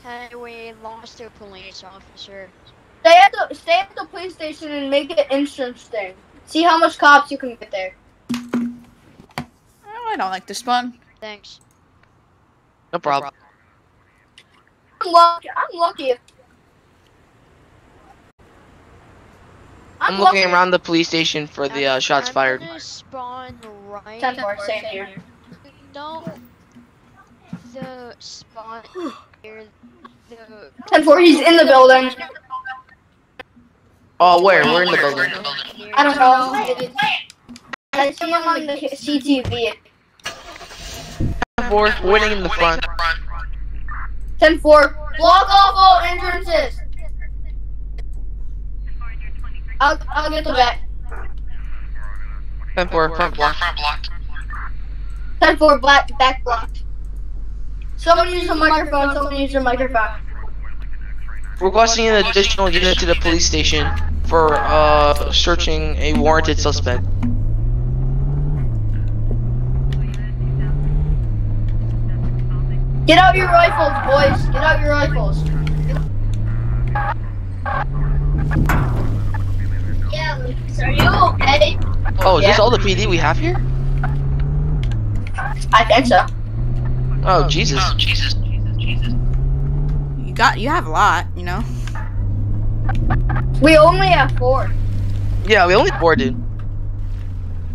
Speaker 6: Hey, we lost a police officer.
Speaker 7: Stay at the stay at the police station and make it interesting. See how much cops you can get there.
Speaker 4: Oh, I don't like this one.
Speaker 6: Thanks.
Speaker 5: No problem.
Speaker 7: I'm lucky. I'm lucky. I'm,
Speaker 5: I'm
Speaker 7: lucky.
Speaker 5: looking around the police station for the uh, shots
Speaker 6: I'm
Speaker 5: fired.
Speaker 6: gonna spawn right.
Speaker 7: Ten four, same here.
Speaker 6: No, the spot here. The
Speaker 7: Ten four. He's in the building.
Speaker 5: Oh, where? We're in the building.
Speaker 7: I don't know. I see him on the CTV.
Speaker 5: 10 4, winning in the front.
Speaker 7: Ten four. Block off all entrances. I'll I'll get the back.
Speaker 5: Ten four front block.
Speaker 7: 10 4 black back block. Someone use a microphone, someone use a microphone.
Speaker 5: Requesting an additional unit to the police station for uh searching a warranted suspect.
Speaker 7: Get out your rifles, boys. Get out your rifles. Yeah, Lucas, are you okay?
Speaker 5: Oh, is this all the PD we have here?
Speaker 7: I think so.
Speaker 5: Oh, oh Jesus. Oh, Jesus. Jesus, Jesus.
Speaker 4: You got, you have a lot, you know.
Speaker 7: We only have four.
Speaker 5: Yeah, we only four, dude.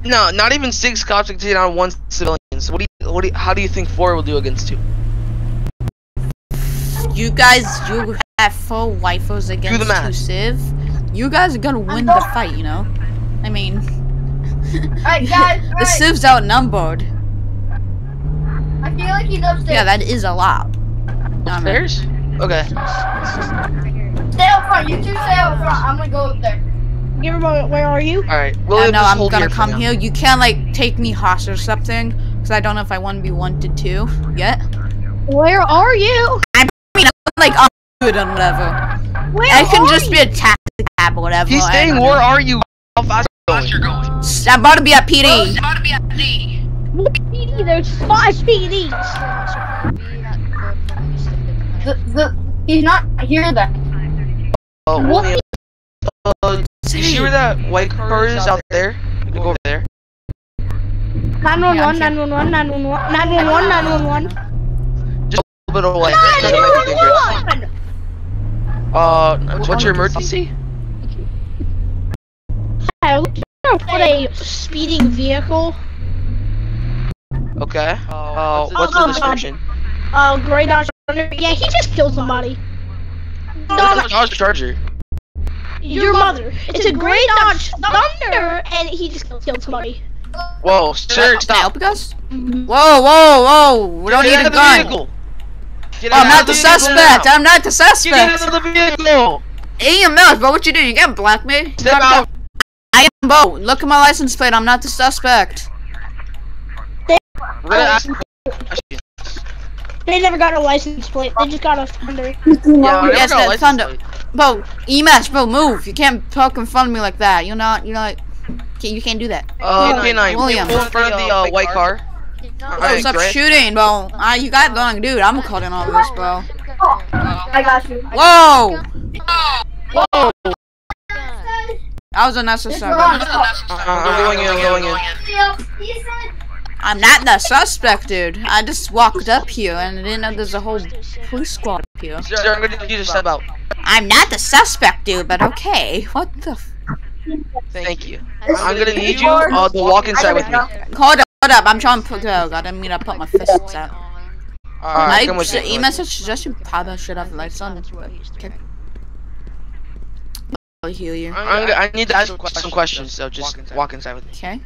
Speaker 5: No, not even six cops can take down one civilian. So what do you, what do you, how do you think four will do against two?
Speaker 4: You guys, you have four wifos against two
Speaker 5: math.
Speaker 4: Civ. You guys are gonna win the fight, you know. I mean,
Speaker 7: Alright, guys,
Speaker 4: the
Speaker 7: alright.
Speaker 4: Civ's outnumbered.
Speaker 7: I feel like he's upstairs.
Speaker 4: Yeah, that is a lot. Nah, man.
Speaker 5: Upstairs? Okay.
Speaker 7: Stay out front. You two stay out front. I'm gonna go up there.
Speaker 2: Give a. Where are you?
Speaker 5: Alright. William,
Speaker 4: no,
Speaker 5: just
Speaker 4: I'm gonna
Speaker 5: here
Speaker 4: come
Speaker 5: now.
Speaker 4: here. You can't like take me hostage or something, because I don't know if I want to be wanted to yet.
Speaker 2: Where are you?
Speaker 4: I'm like up to it whatever.
Speaker 2: Where
Speaker 4: I can just
Speaker 2: you?
Speaker 4: be a taxi cab or whatever.
Speaker 5: He's saying, where are you? How fast you going?
Speaker 4: I'm about to be at PD. I'm about to be at PD.
Speaker 2: What PD? There's five PDs.
Speaker 7: The, the, he's not here that.
Speaker 5: Oh,
Speaker 2: what?
Speaker 5: Uh, see where that white car is out there? Go over there.
Speaker 2: 911, 911, 911, 911, 911.
Speaker 5: Just a little bit away.
Speaker 2: 911! on?
Speaker 5: Uh, what's your emergency?
Speaker 2: I looked for a speeding vehicle.
Speaker 5: Okay. Uh, oh, what's oh, the description?
Speaker 2: Oh,
Speaker 5: uh,
Speaker 2: uh Grey Dodge Charger. Yeah, he just killed somebody.
Speaker 5: What's Dodge Charger?
Speaker 2: Your, mother. It's, it's a, a Grey Dodge Thunder, and he just killed somebody.
Speaker 5: Whoa, sir, stop.
Speaker 4: Help us? Whoa, whoa, whoa! We don't need a gun.
Speaker 5: Vehicle. Get
Speaker 4: I'm
Speaker 5: out
Speaker 4: not
Speaker 5: of
Speaker 4: the suspect. I'm not the suspect.
Speaker 5: Get out of the vehicle.
Speaker 4: EMS, but what you do? You can't black me.
Speaker 5: Step out.
Speaker 4: I am Bo. Look at my license plate. I'm not the suspect.
Speaker 5: We're gonna ask.
Speaker 2: They never got a license plate. They just got a Thunder.
Speaker 5: Yeah,
Speaker 4: Yes,
Speaker 5: got a
Speaker 4: that thunder.
Speaker 5: plate.
Speaker 4: Bo, EMS, bro, move. You can't poke in front of me like that. You're not. You're not. You can't do that.
Speaker 5: Uh,
Speaker 2: Yeah.
Speaker 5: K9,
Speaker 4: William.
Speaker 5: pull in front of the uh, white car.
Speaker 4: Oh,
Speaker 5: Alright,
Speaker 4: stop
Speaker 5: great.
Speaker 4: shooting, bro. Ah, you got going, dude. I'm cutting all this, bro.
Speaker 7: I got you.
Speaker 4: Whoa!
Speaker 5: Whoa!
Speaker 4: That was unnecessary.
Speaker 7: Run.
Speaker 5: Uh, I'm going in, I'm going in.
Speaker 4: I'm not the suspect, dude. I just walked up here and I didn't know there's a whole police squad up here.
Speaker 5: Sir, I'm gonna need you to step out.
Speaker 4: I'm not the suspect, dude, but okay. What the? F
Speaker 5: Thank you. I'm gonna need you uh, to walk inside with me.
Speaker 4: hold up, hold up. I'm trying to put. God, I mean I put my fists out.
Speaker 5: Alright,
Speaker 4: I
Speaker 5: come with
Speaker 4: s-
Speaker 5: me.
Speaker 4: e-message suggestion probably should have lights on. Okay. I'll heal you.
Speaker 5: I'm gonna, I need to ask some que- some questions, so just walk inside with me.
Speaker 4: Okay.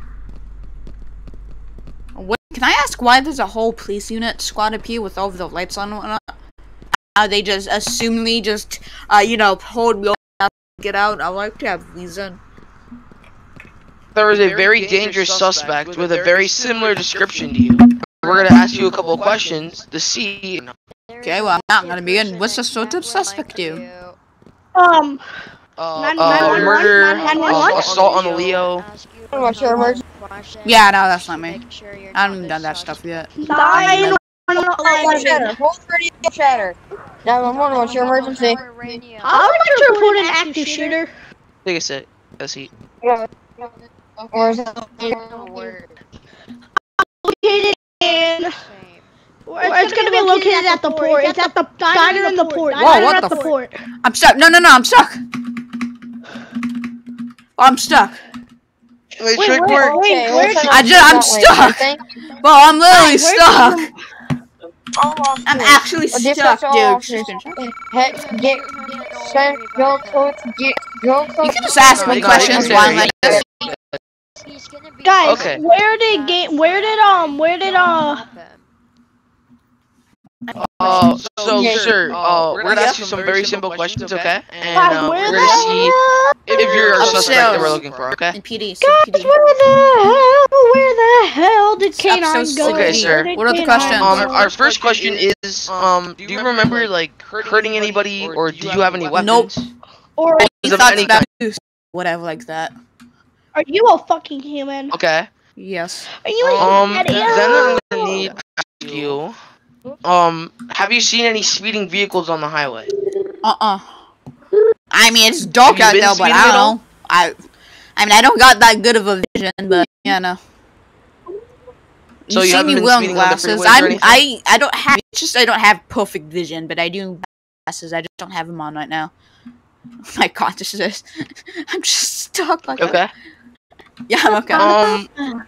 Speaker 4: What, can I ask why there's a whole police unit squad up here with all of the lights on and whatnot? How they just assumedly just, uh, you know, hold me up, get out? I like to have reason.
Speaker 5: There is a very dangerous suspect with a very similar description to you. We're gonna ask you a couple of questions to see.
Speaker 4: Okay, well, I'm not gonna begin. What's the sort of suspect do?
Speaker 2: Um,
Speaker 5: Uh, uh, murder,
Speaker 2: nine- nine-
Speaker 5: uh, assault on a Leo.
Speaker 3: What's your emergency?
Speaker 4: Yeah, no, that's not me. I haven't done that stuff yet.
Speaker 2: nine,
Speaker 3: Hold chatter. Hold radio chatter. 911, what's your emergency?
Speaker 2: I would like to report an active shooter.
Speaker 5: Take a sit. A seat.
Speaker 3: Where's it?
Speaker 2: Located in. Where it's gonna be located at the port. It's at the diner in the port.
Speaker 4: Whoa,
Speaker 2: Diner
Speaker 4: what the
Speaker 2: the port.
Speaker 4: I'm stuck. No, no, no, I'm stuck. I'm stuck.
Speaker 5: Wait,
Speaker 2: Wait,
Speaker 5: trick
Speaker 2: wait,
Speaker 5: work.
Speaker 2: wait.
Speaker 3: Okay,
Speaker 2: where's-
Speaker 3: we'll send
Speaker 4: I
Speaker 3: it
Speaker 4: ju- I'm
Speaker 3: that way,
Speaker 4: stuck.
Speaker 3: okay?
Speaker 4: Bro, I'm literally
Speaker 2: where's
Speaker 4: stuck.
Speaker 3: Almost
Speaker 4: I'm
Speaker 3: there.
Speaker 4: actually
Speaker 3: A different
Speaker 4: stuck, dude.
Speaker 3: officer. Head, get, send, go close, get, go close.
Speaker 4: You can just ask me
Speaker 5: Oh my God,
Speaker 4: questions
Speaker 5: okay.
Speaker 4: while I'm like this.
Speaker 2: Guys,
Speaker 5: Okay.
Speaker 2: where did game? Where did um? Where did uh?
Speaker 5: Uh, so,
Speaker 3: Yeah.
Speaker 5: sir, uh, we're gonna ask you some very simple questions, okay? And uh, we're gonna see
Speaker 2: hell?
Speaker 5: if if you're a
Speaker 4: I'm
Speaker 5: suspect that we're looking for, okay?
Speaker 4: And PD,
Speaker 2: Guys,
Speaker 4: PD.
Speaker 2: where the hell? Where the hell did
Speaker 4: Stop
Speaker 2: K9
Speaker 4: so
Speaker 2: go?
Speaker 5: Okay, sir.
Speaker 4: What are the questions?
Speaker 5: Um, our first question is, um, do you remember like hurting anybody, or do you have any weapons?
Speaker 4: Nope.
Speaker 2: Or
Speaker 4: He
Speaker 5: of
Speaker 4: thought
Speaker 5: any
Speaker 4: about whatever like that.
Speaker 2: Are you a fucking human?
Speaker 5: Okay.
Speaker 4: Yes.
Speaker 2: Are you a
Speaker 5: Um,
Speaker 2: human?
Speaker 5: then I'm gonna need to ask you, um, have you seen any speeding vehicles on the highway?
Speaker 4: Uh-uh. I mean, it's dark out
Speaker 5: been
Speaker 4: there, but I don't
Speaker 5: all?
Speaker 4: know. I, I mean, I don't got that good of a vision, but yeah, no.
Speaker 5: So
Speaker 4: you
Speaker 5: you
Speaker 4: see me wearing
Speaker 5: speeding on the
Speaker 4: glasses. I'm. I, I don't have. It's just I don't have perfect vision, but I do glasses. I just don't have them on right now. My consciousness. I'm just stuck like that.
Speaker 5: Okay.
Speaker 4: Yeah, I'm okay.
Speaker 5: Um,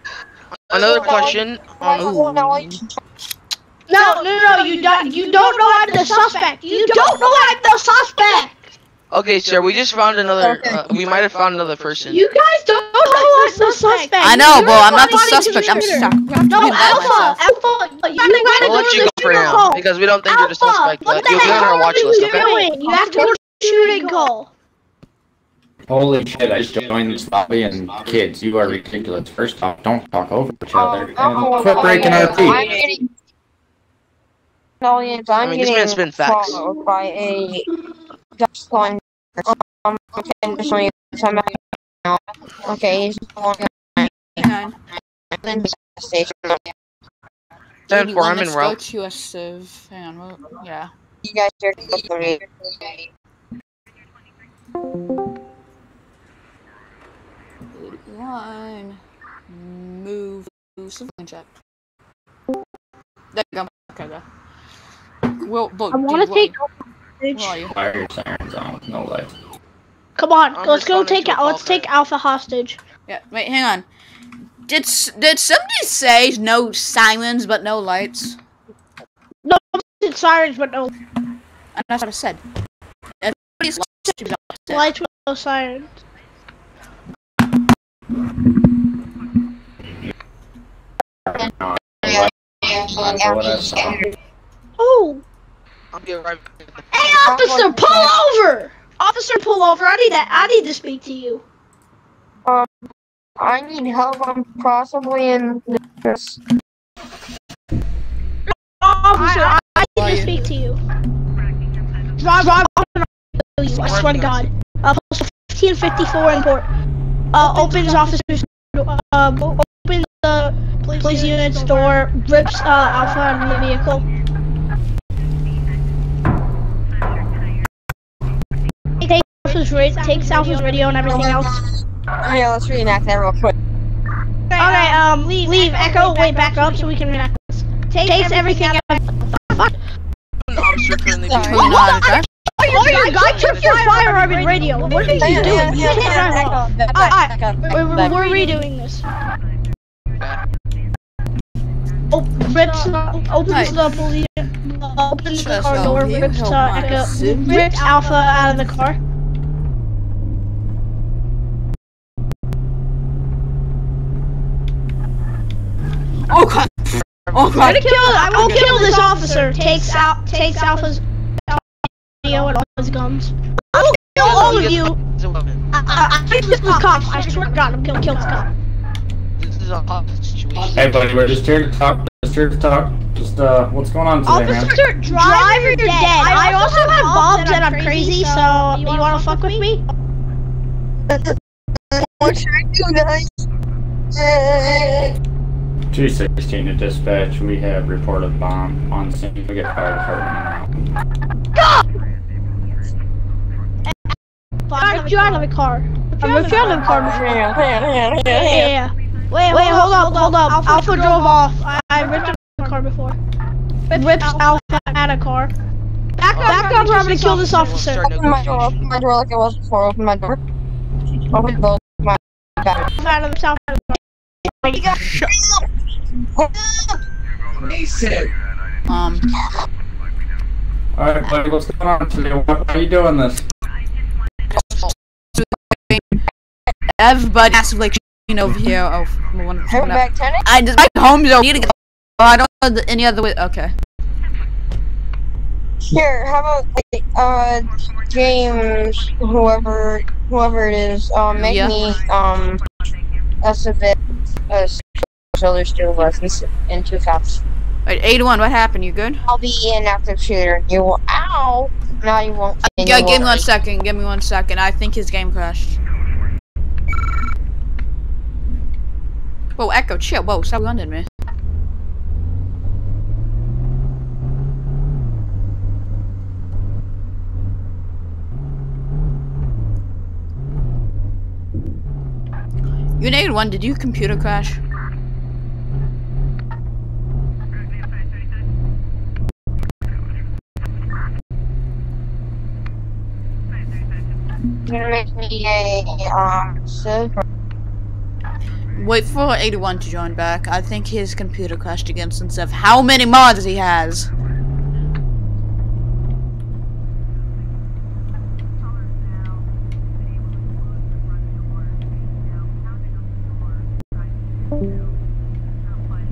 Speaker 5: another question. Um,
Speaker 4: Ooh.
Speaker 2: No, no, no, you don't. You don't know I'm the suspect. You don't know I'm the suspect.
Speaker 5: okay, sir, we just found another. Uh, we might have found another person.
Speaker 2: You guys don't know I'm the suspect.
Speaker 4: I know,
Speaker 2: You're
Speaker 4: but I'm not the suspect. I'm
Speaker 2: shooter.
Speaker 4: stuck.
Speaker 2: No, Alpha, Alpha, you gotta
Speaker 5: We'll
Speaker 2: go
Speaker 5: let
Speaker 2: to
Speaker 5: you
Speaker 2: the
Speaker 5: go for
Speaker 2: shooting
Speaker 5: now
Speaker 2: call.
Speaker 5: because we don't think you're the suspect, but
Speaker 2: the
Speaker 5: you'll be on
Speaker 2: hell
Speaker 5: our watch
Speaker 2: are you
Speaker 5: list, okay?
Speaker 2: doing? You have to go to the shooting call.
Speaker 9: Holy shit, I just joined this lobby and kids, you are ridiculous. First off, don't talk over each other and quit breaking our teeth.
Speaker 3: No, yes, I'm
Speaker 5: I mean, this
Speaker 3: getting
Speaker 5: man's spitting facts.
Speaker 3: followed by a just line. Um, okay, just show you some now. Okay, he's going
Speaker 4: Hang on.
Speaker 3: to the station.
Speaker 5: Ten
Speaker 4: Maybe
Speaker 5: four,
Speaker 4: one
Speaker 5: I'm in
Speaker 4: let's
Speaker 5: route.
Speaker 4: Go to a civ. Hang on. Well, yeah.
Speaker 3: You guys are for me.
Speaker 4: Line. Move. Civilian check. There you go. Okay, there. Well, but
Speaker 2: I want to take.
Speaker 4: Where, where are you?
Speaker 9: Fire sirens on, no lights.
Speaker 2: Come on,
Speaker 5: I'm
Speaker 2: let's go take.
Speaker 5: to a
Speaker 2: Al- Let's take. Alpha hostage.
Speaker 4: Yeah. Wait. Hang on. Did did somebody say no sirens but no lights?
Speaker 2: No, it's sirens, but no
Speaker 4: And that's what I said. Everybody's lights.
Speaker 2: lights, with no sirens. Oh,
Speaker 5: I'll be right back.
Speaker 2: hey, officer, pull over! Officer, pull over. I need that. I need to speak to you.
Speaker 3: Um, I need help. I'm possibly in this.
Speaker 2: Officer, I, I
Speaker 4: are
Speaker 2: need to speak to you. Drive, drive. I'm gonna kill. I swear to God. Uh, post 1554 in port. Uh, opens officers. Uh, o- opens the police unit's door. Rips uh Alpha out of the vehicle. Takes Alpha's, ra- takes Alpha's radio and everything else.
Speaker 3: Okay, let's reenact that real quick.
Speaker 2: Okay, um, leave, leave, Echo, wait, back up so we can reenact this. Takes everything out of
Speaker 5: An officer currently being-
Speaker 4: Who you know how to drive?
Speaker 2: Oh, your guy took your firearm and radio. What are you doing? You can't drive off. Alright, we're, we're, we're redoing this. Oh, rips, opens the police, uh, opens the car door,
Speaker 4: over here,
Speaker 2: rips,
Speaker 4: help
Speaker 2: uh,
Speaker 4: my
Speaker 2: Echo,
Speaker 4: sim.
Speaker 2: rips Alpha out of the car.
Speaker 4: Oh god. Oh
Speaker 2: I'm
Speaker 4: god.
Speaker 2: gonna kill, I will kill this officer. Takes out, takes Alpha's radio and all his guns. I will kill all of you.
Speaker 5: It's a weapon.
Speaker 2: I, I, I kill this cop. I swear to God, I'm gonna kill this cop.
Speaker 5: This is a hostage situation.
Speaker 9: Hey buddy, we're just here to talk, just here to talk. Just, uh, what's going on today, man?
Speaker 2: Officer, driver, you're dead. I also have bobs and I'm crazy, so you wanna fuck with me?
Speaker 3: What should I do, guys?
Speaker 9: 216 to dispatch, we have reported bomb on scene. We get fire department now.
Speaker 2: I ripped you out of the car. I ripped you out of the car before.
Speaker 3: Yeah, yeah, yeah,
Speaker 2: Yeah, yeah, yeah. Wait, wait, hold up, hold up. Alpha, drove off. I, I ripped him out of the car before. Rips Alpha out of car. Back up, back up, or I'm gonna kill this officer.
Speaker 3: Open my door, open my door like it was before. Open my door. Open both my
Speaker 2: Alpha out of the south.
Speaker 4: Um.
Speaker 9: Alright buddy, what's going on today? Why why are you doing this?
Speaker 4: Everybody has to like you over here. Oh, one.
Speaker 3: Hey,
Speaker 4: one
Speaker 3: back tenant.
Speaker 4: I just my home zone. Need to get. Oh, I don't know the, any other way. Okay.
Speaker 3: Here, how about uh James, whoever whoever it is, um, make
Speaker 4: Yeah.
Speaker 3: me um us a bit uh so there's two of us in- in two cups.
Speaker 4: Wait, 81, what happened? You good?
Speaker 3: I'll be an active shooter. You will ow. Now you won't.
Speaker 4: Yeah, give me one second. Give me one second. I think his game crashed. Whoa, Echo, chill. Whoa, stop gunning man. You negative one. Did you computer crash?
Speaker 3: Make me a um silver.
Speaker 4: Wait for 81 to join back. I think his computer crashed again since of how many mods he has.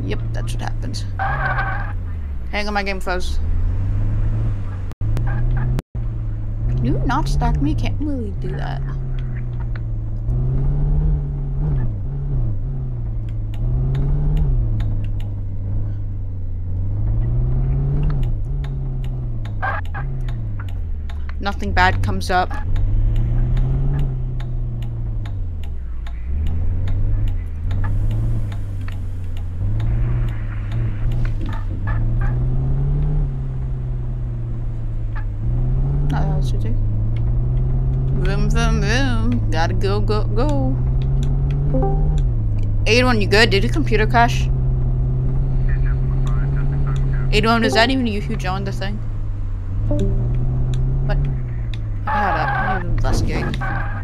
Speaker 4: Yep, that's what happens. Hang on, my game froze. Can you not stack me? Can't really do that. Nothing bad comes up. Vroom, vroom, vroom. Gotta go, go, go. 81, you good? Did your computer crash? 81, is that even you who joined the thing? What? Hold up, let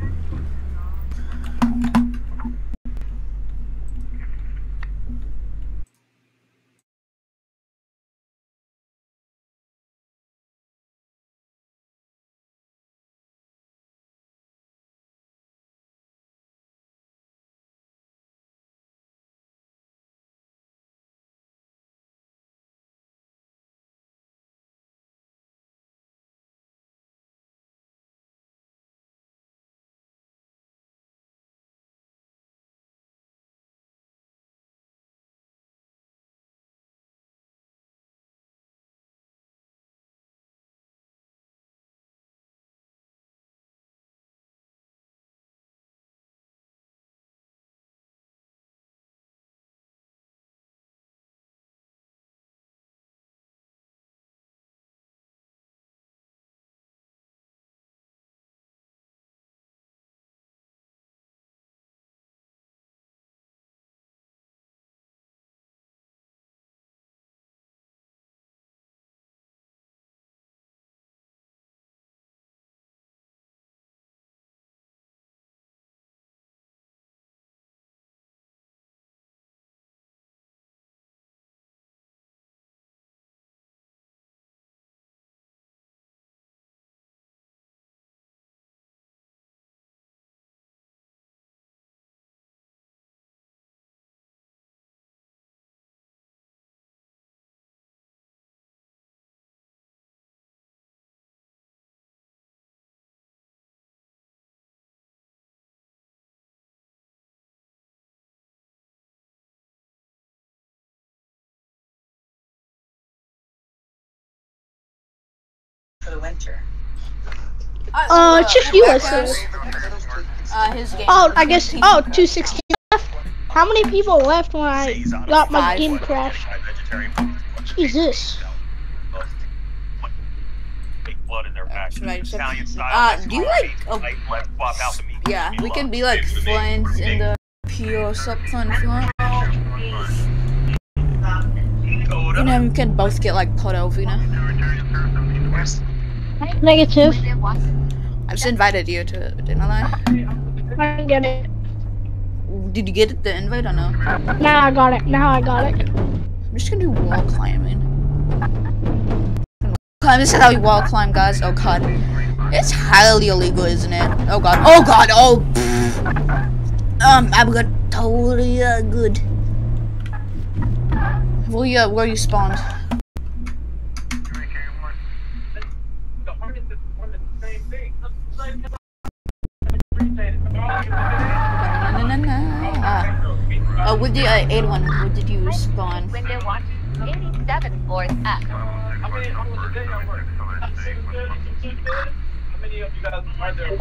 Speaker 4: me investigate.
Speaker 2: Uh, it's just you, I said.
Speaker 4: Uh, his game.
Speaker 2: Oh, I guess. Oh, 216 left. How many people left when I got my game crashed? Jesus.
Speaker 4: Should I just- Uh, do you like? Oh, yeah, we can be like friends in the pure sub fun if you want. You know, we can both get like pot over, you know.
Speaker 2: Negative.
Speaker 4: I just invited you to it, didn't I?
Speaker 2: I get it.
Speaker 4: Did you get the invite or no?
Speaker 2: Now I got it. Now I got it.
Speaker 4: I'm just gonna do wall climbing. Climb. This is how you wall climb, guys. Oh god, it's highly illegal, isn't it? Oh god. Oh god. Oh. pfft. Um, I'm good. Totally uh, good. Where you uh, where you spawned? Na, na, na. Oh, uh, with the uh, one. what did you spawn?
Speaker 10: Window 87 floors up. How many of you guys are there.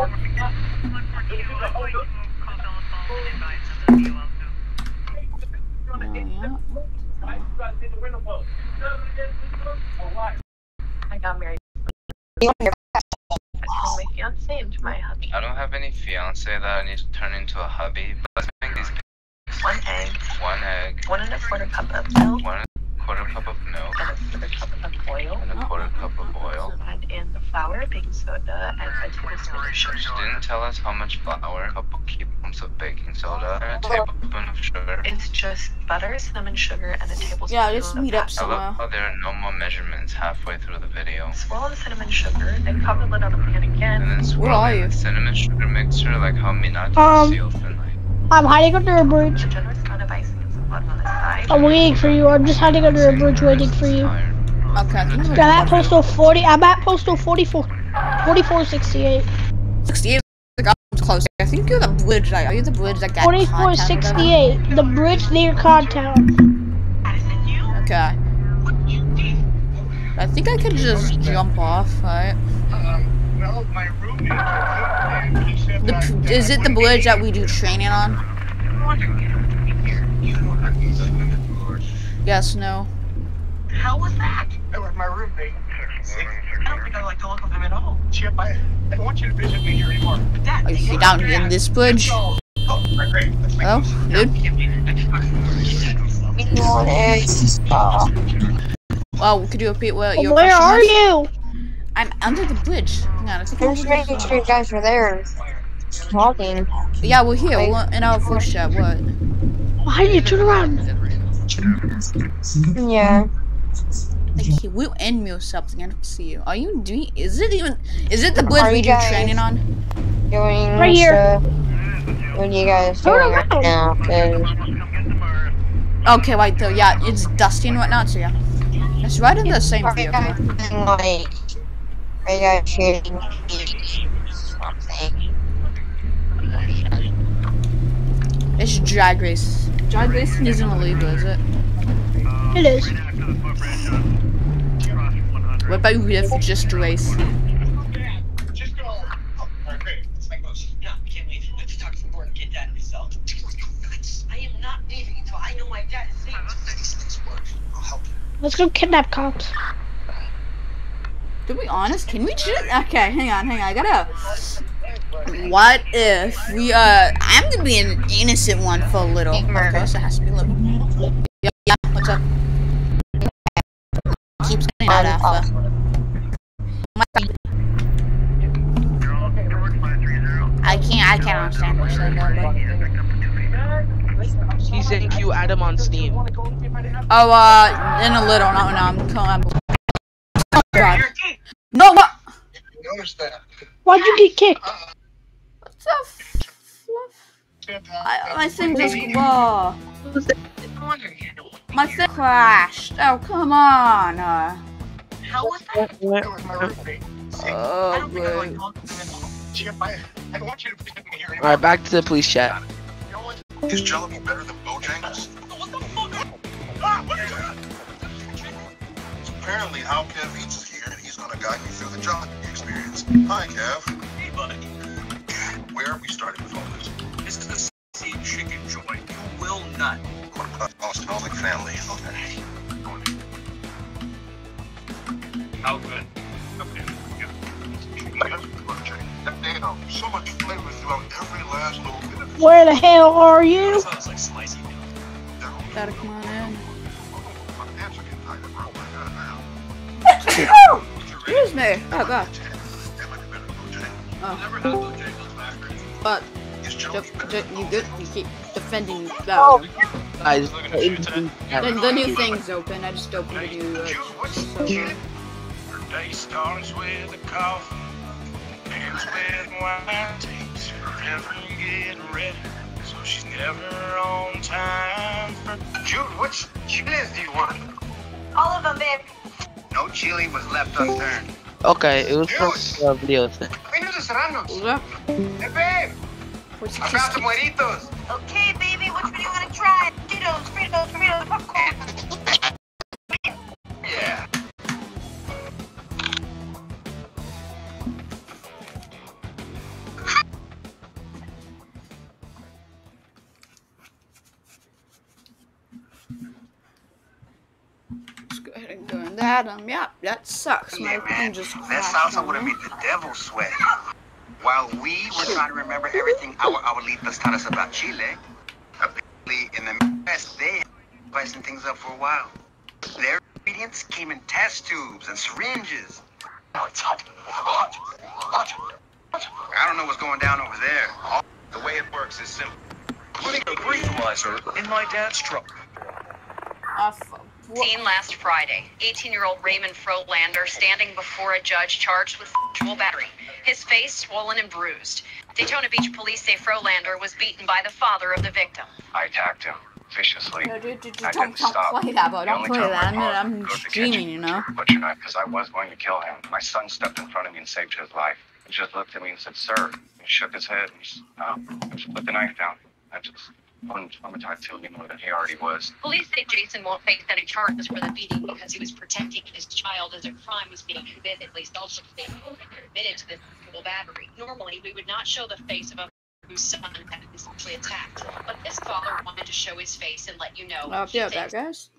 Speaker 11: I got married. My fiance and my hubby.
Speaker 12: I don't have any fiance that I need to turn into a hubby, but I think these
Speaker 11: One egg,
Speaker 12: one egg,
Speaker 11: one and a quarter cup of milk,
Speaker 12: one quarter cup of milk,
Speaker 11: and a quarter cup of oil.
Speaker 12: and a quarter cup of oil.
Speaker 11: Add in the flour, baking soda, and a tablespoon of sugar.
Speaker 12: She didn't tell us how much flour, a couple cubes of baking soda, and a tablespoon of sugar.
Speaker 11: It's just butter, cinnamon, sugar, and a tablespoon
Speaker 4: Yeah, just meet up
Speaker 11: fat.
Speaker 12: I
Speaker 4: somewhere.
Speaker 12: love how there are no more measurements halfway through the video.
Speaker 11: Swirl the cinnamon sugar, then cover the lid on the pan again.
Speaker 12: And then swirl
Speaker 4: Where are you?
Speaker 12: the cinnamon sugar mixture like how Minato
Speaker 2: Um,
Speaker 12: seals the night.
Speaker 2: I'm hiding under a bridge.
Speaker 11: A generous amount of icing and some butter on the side.
Speaker 2: I'm waiting for you. I'm just hiding under a bridge waiting for you.
Speaker 4: Okay,
Speaker 2: I'm at postal 40. I'm at postal 44. 4468.
Speaker 4: 68 got close. I think you're the bridge that are you the bridge that got
Speaker 2: 4468. The bridge near Contown.
Speaker 4: Okay. I think I could just jump off, right? The, is it the bridge that we do training on? Yes, no.
Speaker 13: How was that? That was my roommate. I don't think I like to look at him at all. Chip, I, I don't want you to visit me here anymore. But Dad,
Speaker 4: Are you down here in this bridge?
Speaker 13: Oh, right, great. Let's
Speaker 4: Hello, dude.
Speaker 3: One.
Speaker 4: Well, we could do a bit where your
Speaker 2: Where
Speaker 4: question
Speaker 2: are
Speaker 4: was?
Speaker 2: you?
Speaker 4: I'm under the bridge. Hang on, I think
Speaker 3: I'm just making sure you guys were there. Talking.
Speaker 4: Yeah, we're here. We're in our voice chat. What?
Speaker 2: Why did you turn around?
Speaker 3: Yeah.
Speaker 4: Like, he will end me or something. I don't see you. Are you doing? Is it even? Is it the bridge
Speaker 3: Are
Speaker 4: we
Speaker 3: you
Speaker 4: do training on?
Speaker 3: Doing
Speaker 2: Right here.
Speaker 3: stuff. What are you guys
Speaker 2: Turn
Speaker 3: doing right
Speaker 2: around.
Speaker 3: now? 'Cause
Speaker 4: Okay, right though. Yeah, it's dusty and whatnot. So yeah, it's right in the same
Speaker 3: Are you guys like? Are you guys shooting something?
Speaker 4: It's drag race. Drag racing isn't illegal, is it?
Speaker 2: It is.
Speaker 4: What about you if just race?
Speaker 13: Just go. Oh, all right, great. Let's make motion. No, I can't leave. I have to talk to the board and get dad myself. I am not leaving until I know my dad is safe. These things work. I'll help you.
Speaker 2: Let's go kidnap cops.
Speaker 4: To be honest, can we just? Okay, hang on, hang on. I gotta. What if we uh? I'm gonna be an innocent one for a little. Of course, it has to be a little. Yeah, yeah. What's up? Keeps getting out alpha. I can't. I can't understand what you're saying, though, but-
Speaker 5: He's saying you add him on Steam.
Speaker 4: Oh, uh, in a little. No, no, I'm calling. Oh, God. No, what?
Speaker 2: Why'd you get kicked?
Speaker 4: What the f- I, my thing just. Whoa. My thing crashed. Oh, come on. Uh,
Speaker 13: How was that? That was my roommate. I
Speaker 4: oh,
Speaker 13: don't think I like talking to him at I, I want you to visit me here.
Speaker 5: Alright, back to the police chat.
Speaker 13: Is Jello better than Bojangles? What the fuck? Ah, what is that?
Speaker 14: Apparently, Al Kev Eats is here, and he's gonna guide me through the Jollibee experience. Hi, Kev.
Speaker 13: Hey, buddy.
Speaker 14: Where are we starting with all this?
Speaker 13: This is the sea chicken joint. You will not.
Speaker 14: Oh, smells like family. Okay.
Speaker 13: How good? Okay.
Speaker 14: Damn, so much flavor throughout every last little bit of it.
Speaker 2: Where the hell are you?
Speaker 13: Sounds like slicey meat.
Speaker 4: Gotta come on in.
Speaker 14: My pants are getting tighter, bro.
Speaker 4: Excuse me. Oh, God. Oh. But,
Speaker 14: Is
Speaker 4: ju-
Speaker 14: Jello
Speaker 4: ju- you good? You keep defending that.
Speaker 5: Guys,
Speaker 4: The, the new thing's open. I just opened the new. Uh, so,
Speaker 13: Her day starts with a coffee, ends with wine, takes forever getting ready, so she's never on time for. Jude, which chilies do you want?
Speaker 10: All of them, babe.
Speaker 13: No chili was left unturned.
Speaker 5: Okay, it was from the video thing.
Speaker 13: Menos de serranos.
Speaker 4: What's up?
Speaker 13: Hey, babe,
Speaker 4: What's the
Speaker 13: I got some
Speaker 4: cheesecake?
Speaker 10: Okay, baby, which one do you want to try? Get
Speaker 15: Fritos, Fritos, Fritos, popcorn.
Speaker 13: Yeah.
Speaker 4: Go ahead and go in that. Um, yeah, that sucks. My
Speaker 13: Yeah, man.
Speaker 4: just
Speaker 13: That
Speaker 4: crashed
Speaker 13: salsa
Speaker 4: on
Speaker 13: would have
Speaker 4: me.
Speaker 13: made the devil sweat. While we were trying to remember everything our abuelitas taught us about Chile, apparently in the West, they had been spicing things up for a while. Their ingredients came in test tubes and syringes. Now it's hot, hot, hot, hot. I don't know what's going down over there. All
Speaker 16: The way it works is simple. Putting a breathalyzer in my dad's truck.
Speaker 4: Off.
Speaker 17: Seen last Friday, 18-year-old Raymond Frolander standing before a judge charged with sexual battery. His face swollen and bruised. Daytona Beach police say Frolander was beaten by the father of the victim.
Speaker 18: I attacked him viciously.
Speaker 4: No, dude, dude, dude,
Speaker 18: I
Speaker 4: don't,
Speaker 18: didn't
Speaker 4: don't
Speaker 18: stop.
Speaker 4: play that, bro. Don't
Speaker 18: only
Speaker 4: play
Speaker 18: time
Speaker 4: that.
Speaker 18: I
Speaker 4: I'm, I'm
Speaker 18: was to go to the
Speaker 4: streaming,
Speaker 18: kitchen
Speaker 4: you know.
Speaker 18: butcher knife because I was going to kill him. My son stepped in front of me and saved his life. He just looked at me and said, "Sir." He shook his head and just, uh, I just put the knife down. I just wasn't traumatized to him more than he already was.
Speaker 17: Police say Jason won't face any charges for the beating because he was protecting his child as a crime was being committed. At least also they admitted to this sexual battery. Normally, we would not show the face of a whose son had been sexually attacked, but this father wanted to show his face and let you know.
Speaker 4: Oh,
Speaker 17: he
Speaker 4: yeah,
Speaker 17: thinks
Speaker 4: that guys.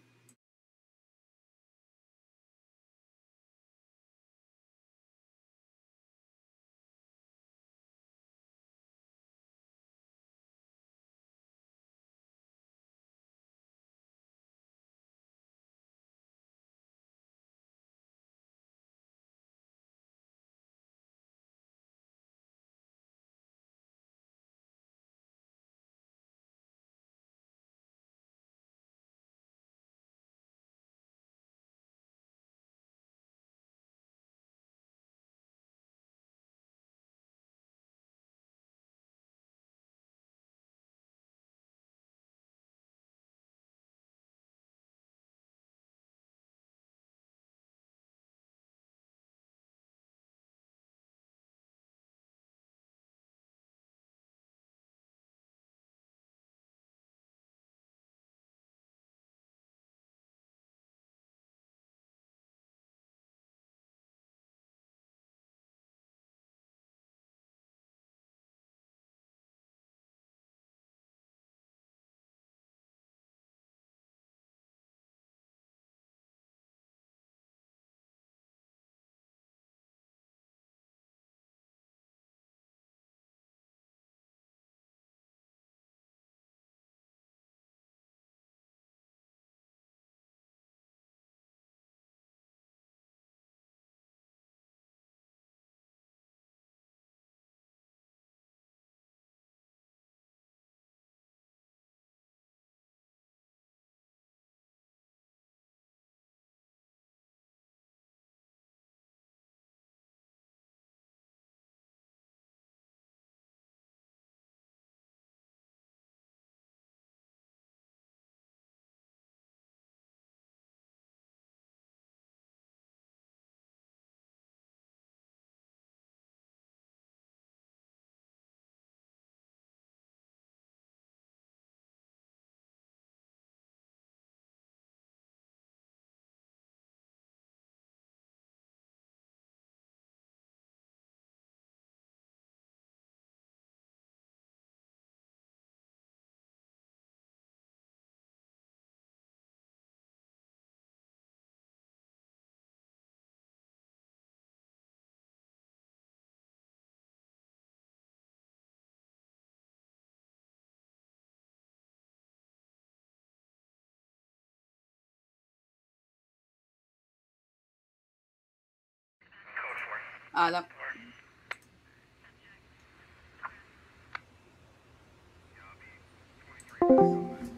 Speaker 4: That.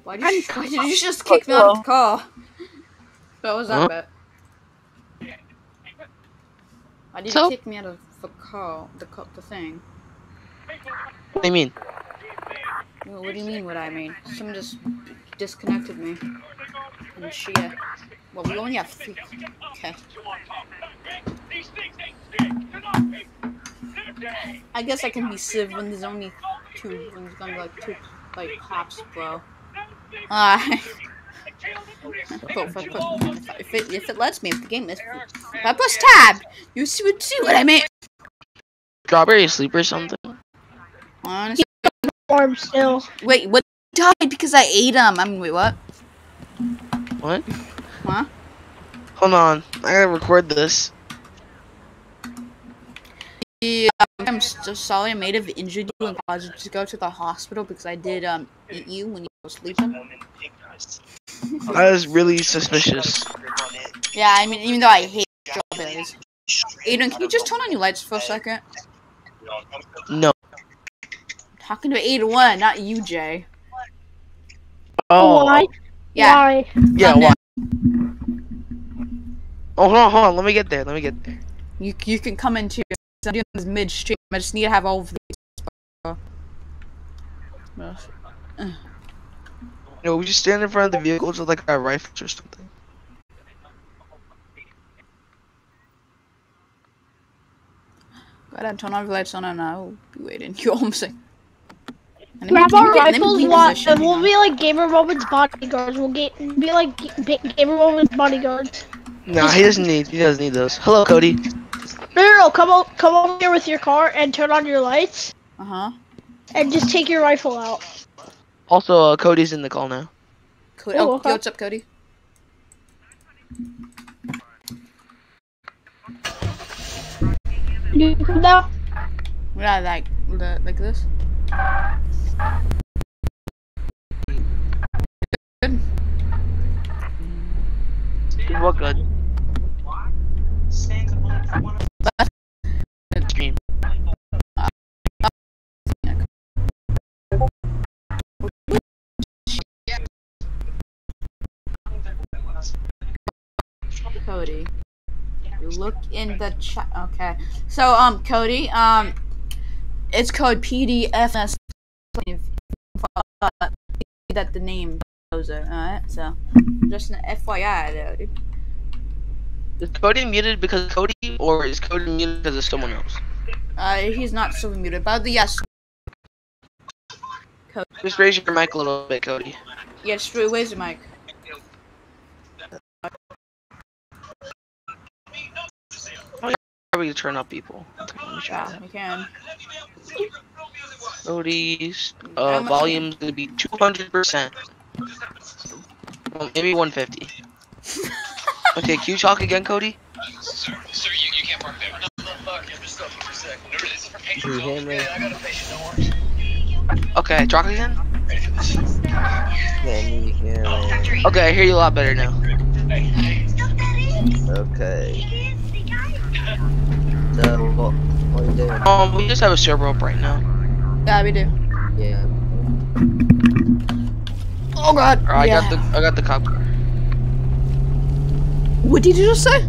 Speaker 4: Why did you, why did you just kick me out of the car? What was that
Speaker 5: Huh?
Speaker 4: bit? Why did
Speaker 5: So-
Speaker 4: you kick me out of the car? The the thing.
Speaker 5: What do you mean?
Speaker 4: Well, what do you mean? What I mean? Someone just disconnected me. And shit. Well, we only have three. Okay. I guess I can be civ when there's only two. When there's gonna be like two, like cops, bro. Uh, if, it, if, it, if it lets me, if the game is. If I press tab, you see, would see what I mean.
Speaker 5: Strawberry sleep or something?
Speaker 4: Honestly.
Speaker 2: Warm still.
Speaker 4: Wait, what died because I ate them? I mean, wait, what?
Speaker 5: What?
Speaker 4: Huh?
Speaker 5: Hold on. I gotta record this.
Speaker 4: Yeah, I'm so sorry I may have injured you and caused you to go to the hospital because I did um eat you when you were sleeping.
Speaker 5: That is really suspicious.
Speaker 4: Yeah, I mean, even though I hate strawberries. Aiden, can you just turn on your lights for a second?
Speaker 5: No.
Speaker 4: talking to Aiden one, not you, Jay.
Speaker 5: Oh.
Speaker 2: Why?
Speaker 4: Yeah.
Speaker 2: Why?
Speaker 5: Yeah, why? Oh, hold on, hold on. Let me get there. Let me get there.
Speaker 4: You you can come into I'm doing this midstream. I just need to have all of these.
Speaker 5: No, we just stand in front of the vehicles with like our rifles or something.
Speaker 4: Go ahead and turn on the lights on and I'll be waiting. You're almost like. And
Speaker 2: Grab
Speaker 4: we-
Speaker 2: our
Speaker 4: and then we
Speaker 2: rifles,
Speaker 4: keep
Speaker 2: wa-
Speaker 4: position,
Speaker 2: and
Speaker 4: you
Speaker 2: we'll be like Gamer Moment's bodyguards. We'll get be like Ga- Gamer Moment's bodyguards.
Speaker 5: No, he doesn't need. He doesn't need those. Hello, Cody.
Speaker 2: No, no, no, come on, come over here with your car and turn on your lights.
Speaker 4: Uh huh.
Speaker 2: And just take your rifle out.
Speaker 5: Also, uh, Cody's in the call now.
Speaker 4: Cody,
Speaker 2: Oh,
Speaker 4: oh,
Speaker 2: okay.
Speaker 4: yo, what's up, Cody?
Speaker 2: You come down.
Speaker 4: Yeah, like the, like this. Good.
Speaker 5: What good? Stream.
Speaker 4: Cody. You look in the chat. Okay. So, um, Cody, um, it's code PDFS. That the name goes. Alright, so just an FYI dude.
Speaker 5: Is Cody muted because of Cody, or is Cody muted because of someone else?
Speaker 4: Uh, he's not so muted, but the yes. Cody.
Speaker 5: Just raise your mic a little bit, Cody.
Speaker 4: Yeah, just where's your mic?
Speaker 5: How do we turn up people?
Speaker 4: Yeah, you can.
Speaker 5: Cody's uh, volume's gonna be 200%. Well, maybe 150. okay, can you talk again, Cody?
Speaker 19: Can you hear me?
Speaker 5: Okay, talk again?
Speaker 19: Can you hear me?
Speaker 5: Okay, I hear you a lot better now.
Speaker 19: Okay. So, what, what are you doing?
Speaker 5: Um, we just have a server up right now.
Speaker 4: Yeah, we do.
Speaker 19: Yeah.
Speaker 4: Oh god.
Speaker 5: Or I got the I got the cop car.
Speaker 4: What did you just say?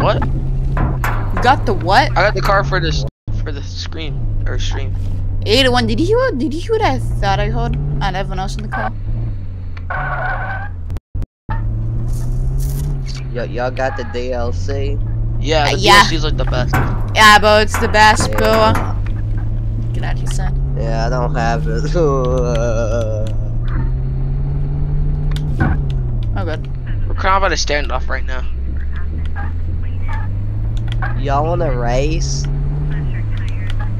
Speaker 5: What?
Speaker 4: You got the what?
Speaker 5: I got the car for this for the scream or stream.
Speaker 4: Eight to one. Did you hear? Did you hear what I thought I heard? And everyone else in the car.
Speaker 19: Y- y'all got the DLC?
Speaker 5: Yeah,
Speaker 4: Uh,
Speaker 5: the
Speaker 4: yeah.
Speaker 5: DLC's like the best.
Speaker 4: Yeah, but it's the best, bro. Get out of here, son.
Speaker 19: Yeah, I don't have it.
Speaker 4: Oh god.
Speaker 5: We're kind of at a standoff right now.
Speaker 19: y'all wanna race?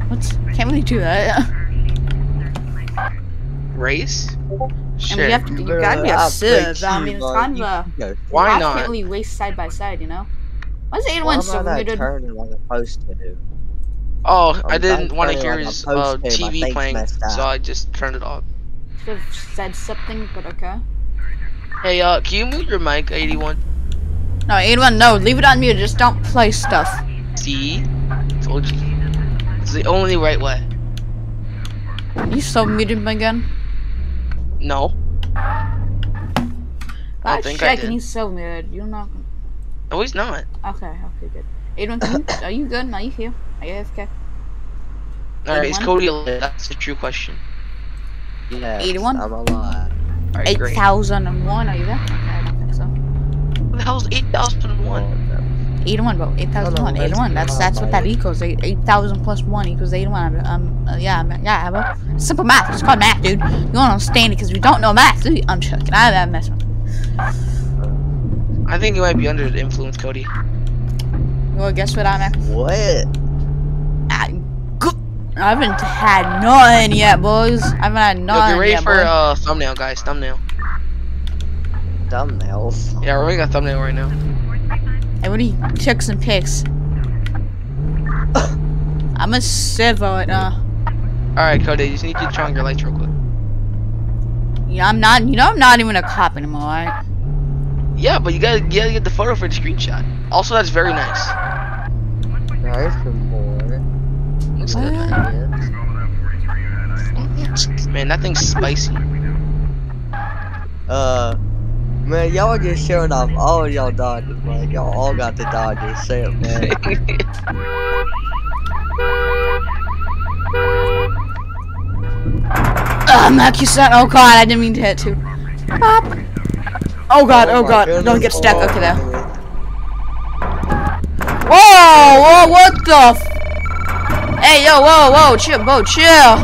Speaker 4: What? Can't really do that.
Speaker 5: Race?
Speaker 4: And
Speaker 5: Shit.
Speaker 4: we have to. You gotta be a
Speaker 19: I'll
Speaker 4: civ. I mean, it's kind of a.
Speaker 19: can go.
Speaker 5: Why
Speaker 4: Why
Speaker 5: not?
Speaker 4: can't we race side by side? You know? Why is 8
Speaker 19: 1
Speaker 4: so muted?
Speaker 19: turning like I'm?
Speaker 5: Oh,
Speaker 19: I'm
Speaker 5: I didn't want to hear his uh,
Speaker 19: supposed to. My
Speaker 5: TV playing, so I just turned it off.
Speaker 4: Should have said something, but okay.
Speaker 5: Hey, uh, can you mute your mic, 81?
Speaker 4: No, 81. No, leave it on mute. Just don't play stuff.
Speaker 5: See? Told you. It's the only right way.
Speaker 4: You so muted me again.
Speaker 5: No. I
Speaker 4: God's
Speaker 5: think I
Speaker 4: shaking,
Speaker 5: did.
Speaker 4: he's so muted. You're not. gonna-
Speaker 5: No, he's not.
Speaker 4: Okay, okay, good. Eight one. Can you, are you good? Are you here? Are you AFK?
Speaker 5: Alright, is Cody alive? That's the true question.
Speaker 19: Yes,
Speaker 4: 81?
Speaker 19: I'm alive.
Speaker 5: Alright,
Speaker 4: Eight
Speaker 5: great.
Speaker 4: thousand and one. Are you there? Okay, I don't think so.
Speaker 5: What the hell's 8001?
Speaker 4: 81, bro. 8,001. 81. That's that's what that equals. 8 8,000 plus 1 equals 81. Um, uh, yeah, ma- yeah, bro. Simple math. It's called math, dude. You don't understand it because we don't know math, do you? I'm joking. I, I'm messing with.
Speaker 5: I think you might be under the influence, Cody.
Speaker 4: Well, guess what I'm at?
Speaker 19: What?
Speaker 4: I, I haven't had none yet, boys. I haven't had
Speaker 5: Yo,
Speaker 4: none
Speaker 5: get ready
Speaker 4: yet,
Speaker 5: for
Speaker 4: boy.
Speaker 5: uh thumbnail, guys. Thumbnail.
Speaker 19: Thumbnails.
Speaker 5: Yeah, we're making a thumbnail right now.
Speaker 4: Hey, what are you? Check some pics. I'm a sieve right now.
Speaker 5: All right, Cody. You just need to turn on your lights real quick.
Speaker 4: Yeah, I'm not. You know, I'm not even a cop anymore, right?
Speaker 5: Yeah, but you gotta, you gotta get the photo for the screenshot. Also, that's very nice.
Speaker 19: There's some more.
Speaker 5: Looks good, man. Man, that thing's spicy.
Speaker 19: Uh, man, y'all are just showing off all y'all Dodgers, man. Y'all all got the Dodgers. Say it, man.
Speaker 4: Ugh, Mac, you son. Oh god, I didn't mean to hit too. Pop. Oh god, oh,
Speaker 19: my
Speaker 4: god.
Speaker 19: goodness.
Speaker 4: Don't get stuck.
Speaker 19: Oh,
Speaker 4: Okay, there. Whoa, whoa, what the? F hey, yo, whoa, whoa, chill, whoa, chill.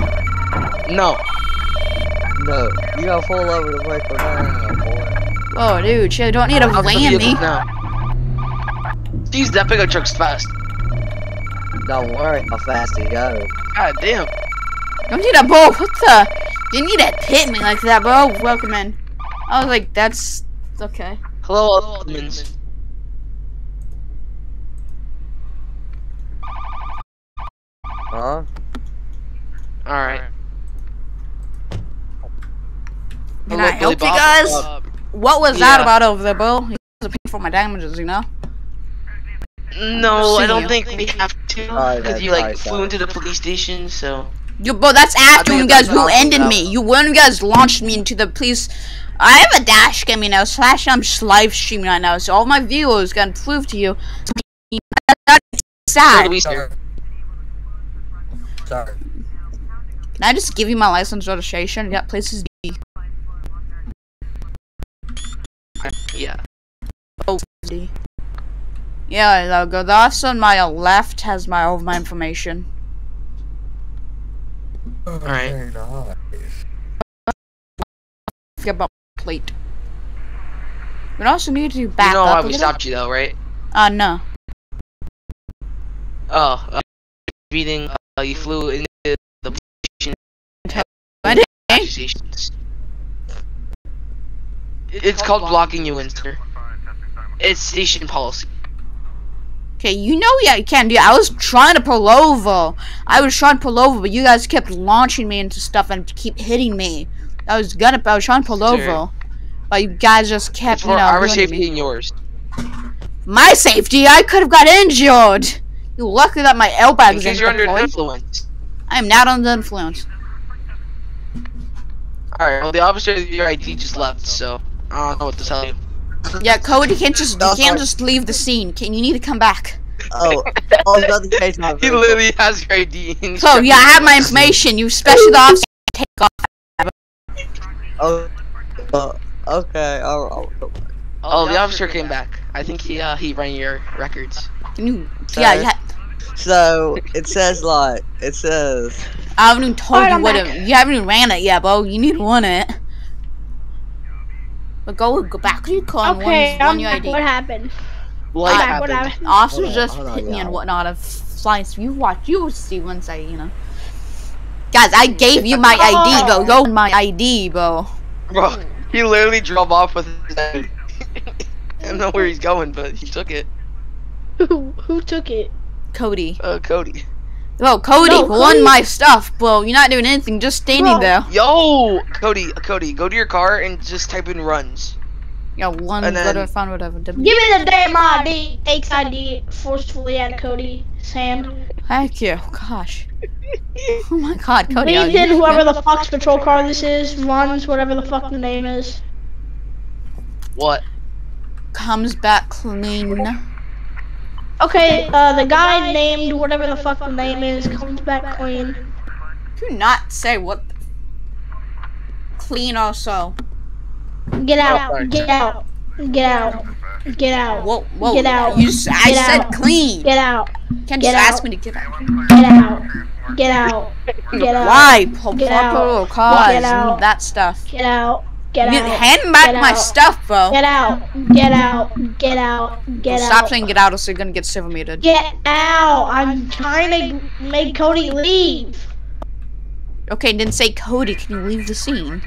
Speaker 5: No.
Speaker 19: No, you gotta fall over the break for down, boy.
Speaker 4: Whoa, dude, chill. Don't need to
Speaker 5: How's the
Speaker 4: land
Speaker 5: vehicle
Speaker 4: me.
Speaker 5: now? Jeez, that pickup truck's fast.
Speaker 19: Don't worry how fast he goes.
Speaker 5: God damn.
Speaker 4: Don't need a bro. What the? You need to hit me like that, bro. Welcome in. I was like, that's okay.
Speaker 5: Hello, admins.
Speaker 19: Huh?
Speaker 5: All right.
Speaker 4: Can
Speaker 5: Hello,
Speaker 4: I help
Speaker 5: Billy
Speaker 4: you guys? What was that about over there, bro? You guys are paying for my damages, you know?
Speaker 5: No, I don't
Speaker 4: you.
Speaker 5: think we have to, because you like flew into the police station. So
Speaker 4: You, bro, that's after
Speaker 5: think
Speaker 4: you guys who ended me. You when you guys launched me into the police. I have a dash cam, you know, slash I'm just live streaming right now, so all my viewers can prove to you. That's
Speaker 5: so
Speaker 4: sad.
Speaker 5: Do we.
Speaker 19: Sorry. Sorry.
Speaker 4: Can I just give you my license registration? Yeah, places D.
Speaker 5: Yeah.
Speaker 4: Oh, D. Yeah, the, the officer on my left has my all of my information.
Speaker 5: All right.
Speaker 19: Very nice.
Speaker 4: Forget about my plate. We also need to back
Speaker 5: you know
Speaker 4: up
Speaker 5: why
Speaker 4: a
Speaker 5: we
Speaker 4: little.
Speaker 5: stopped you though, right?
Speaker 4: Uh, no.
Speaker 5: Oh, uh, reading. Uh, you flew into the. Accusations. It's called blocking you in, sir. It's station policy.
Speaker 4: Okay, you know yeah you can't do. I was trying to pull over. I was trying to pull over, but you guys kept launching me into stuff and keep hitting me. I was gonna. I was trying to pull over, but you guys just kept
Speaker 5: It's
Speaker 4: you know
Speaker 5: our safety
Speaker 4: me.
Speaker 5: and yours.
Speaker 4: My safety. I could have got injured. You lucky that my
Speaker 5: In
Speaker 4: airbags
Speaker 5: case you're under
Speaker 4: deployed.
Speaker 5: influence.
Speaker 4: I am not under influence.
Speaker 5: Alright, well the officer of your ID just left, so I don't know what to tell you.
Speaker 4: Yeah, Cody, you can't just you can't just leave the scene. Can you need to come back?
Speaker 19: Oh, oh, nothing changed my
Speaker 5: He literally has your ID.
Speaker 4: So yeah, I have my information. You special the officer take off.
Speaker 19: Oh, uh, okay. Oh, oh,
Speaker 5: Oh, the officer came back. I think he uh he ran your records.
Speaker 4: Can you?
Speaker 19: So-
Speaker 4: Yeah, yeah.
Speaker 19: So it says like it says.
Speaker 4: I haven't even told
Speaker 2: Alright,
Speaker 4: you
Speaker 2: I'm
Speaker 4: what
Speaker 2: back.
Speaker 4: it. You haven't even ran it yet, bro. You need to run it. But go go back to your car and
Speaker 2: Okay,
Speaker 4: run, run your. ID.
Speaker 2: What happened?
Speaker 5: What
Speaker 2: I'm. What
Speaker 5: happened?
Speaker 2: happened?
Speaker 4: Officers
Speaker 19: Hold on,
Speaker 4: just
Speaker 19: hold on,
Speaker 4: hit me and whatnot of flying. You watch. You will see once I, you know. Guys, I gave you my ID, oh. bro. Go my ID, bro.
Speaker 5: Bro, he literally drove off with his ID. I don't know where he's going, but he took it.
Speaker 2: Who who took it?
Speaker 4: Cody.
Speaker 5: Uh, Cody.
Speaker 4: Bro, Cody,
Speaker 2: No,
Speaker 4: run
Speaker 2: Cody-
Speaker 4: my stuff, bro. You're not doing anything, just standing
Speaker 2: Bro.
Speaker 4: there.
Speaker 5: Yo, Cody, Cody, go to your car and just type in runs.
Speaker 4: Yeah, one,
Speaker 5: And then-
Speaker 4: whatever, fine, whatever.
Speaker 2: Give me the damn ID. Takes ID forcefully at Cody. Sam.
Speaker 4: Thank you. Gosh. Oh my god, Cody. are
Speaker 2: Leaves in whoever the fuck's patrol car this is. Runs whatever the fuck the name is.
Speaker 5: What?
Speaker 4: comes back clean.
Speaker 2: Okay, uh, the guy named whatever the fuck the name is comes back clean.
Speaker 4: Do not say what. The clean also.
Speaker 2: Get out. Get out. Get out. Get out.
Speaker 4: Whoa, whoa.
Speaker 2: Get out.
Speaker 4: You, s- I
Speaker 2: Get
Speaker 4: said
Speaker 2: out.
Speaker 4: clean.
Speaker 2: Get out.
Speaker 4: Can't
Speaker 2: Get
Speaker 4: just
Speaker 2: out.
Speaker 4: ask me to get out.
Speaker 2: Get out. Get out. Get out.
Speaker 4: Why? Po-
Speaker 2: Get out.
Speaker 4: cause
Speaker 2: Get out.
Speaker 4: that stuff.
Speaker 2: Get out. Get
Speaker 4: You
Speaker 2: out.
Speaker 4: hand back
Speaker 2: Get
Speaker 4: my
Speaker 2: out.
Speaker 4: stuff, bro.
Speaker 2: Get out. Get out. Get out. Get
Speaker 4: Well,
Speaker 2: out.
Speaker 4: Stop saying get out, or so you're gonna get civil muted.
Speaker 2: Get out. I'm trying to make Cody leave.
Speaker 4: Okay, then say Cody. Can you leave the scene?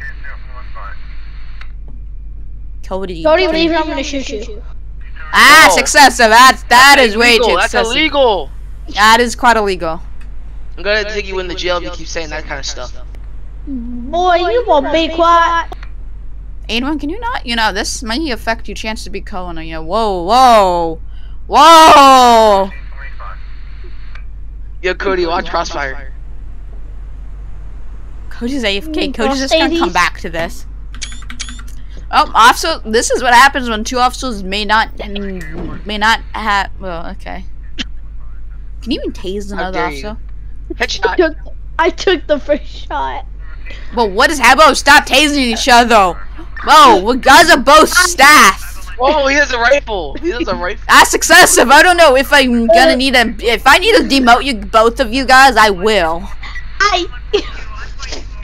Speaker 4: Cody.
Speaker 2: Cody, leave or I'm gonna shoot you.
Speaker 4: Ah, it's
Speaker 5: No.
Speaker 4: excessive. That's that is way
Speaker 5: illegal.
Speaker 4: too
Speaker 5: That's illegal.
Speaker 4: That is quite illegal.
Speaker 5: I'm gonna take you in the jail if you keep saying that kind of stuff.
Speaker 2: Boy, you won't be quiet.
Speaker 4: Anyone, can you not? You know, this may affect your chance to be Cohen. You know, whoa, whoa, whoa.
Speaker 5: Yo, Cody, watch Crossfire.
Speaker 4: Cody's AFK.
Speaker 2: Mm,
Speaker 4: Cody's just gonna come back to this. Oh, officer, this is what happens when two officers may not may not have. Well, okay. Can you even tase another
Speaker 5: dare you.
Speaker 4: officer?
Speaker 2: I took, I took the first shot.
Speaker 4: Well, what is happening? Stop tasing each other. Whoa, we guys are both staff.
Speaker 5: Whoa, he has a rifle. He has a rifle.
Speaker 4: That's excessive. I don't know if I'm gonna need a. If I need to demote you, both of you guys, I will.
Speaker 2: I.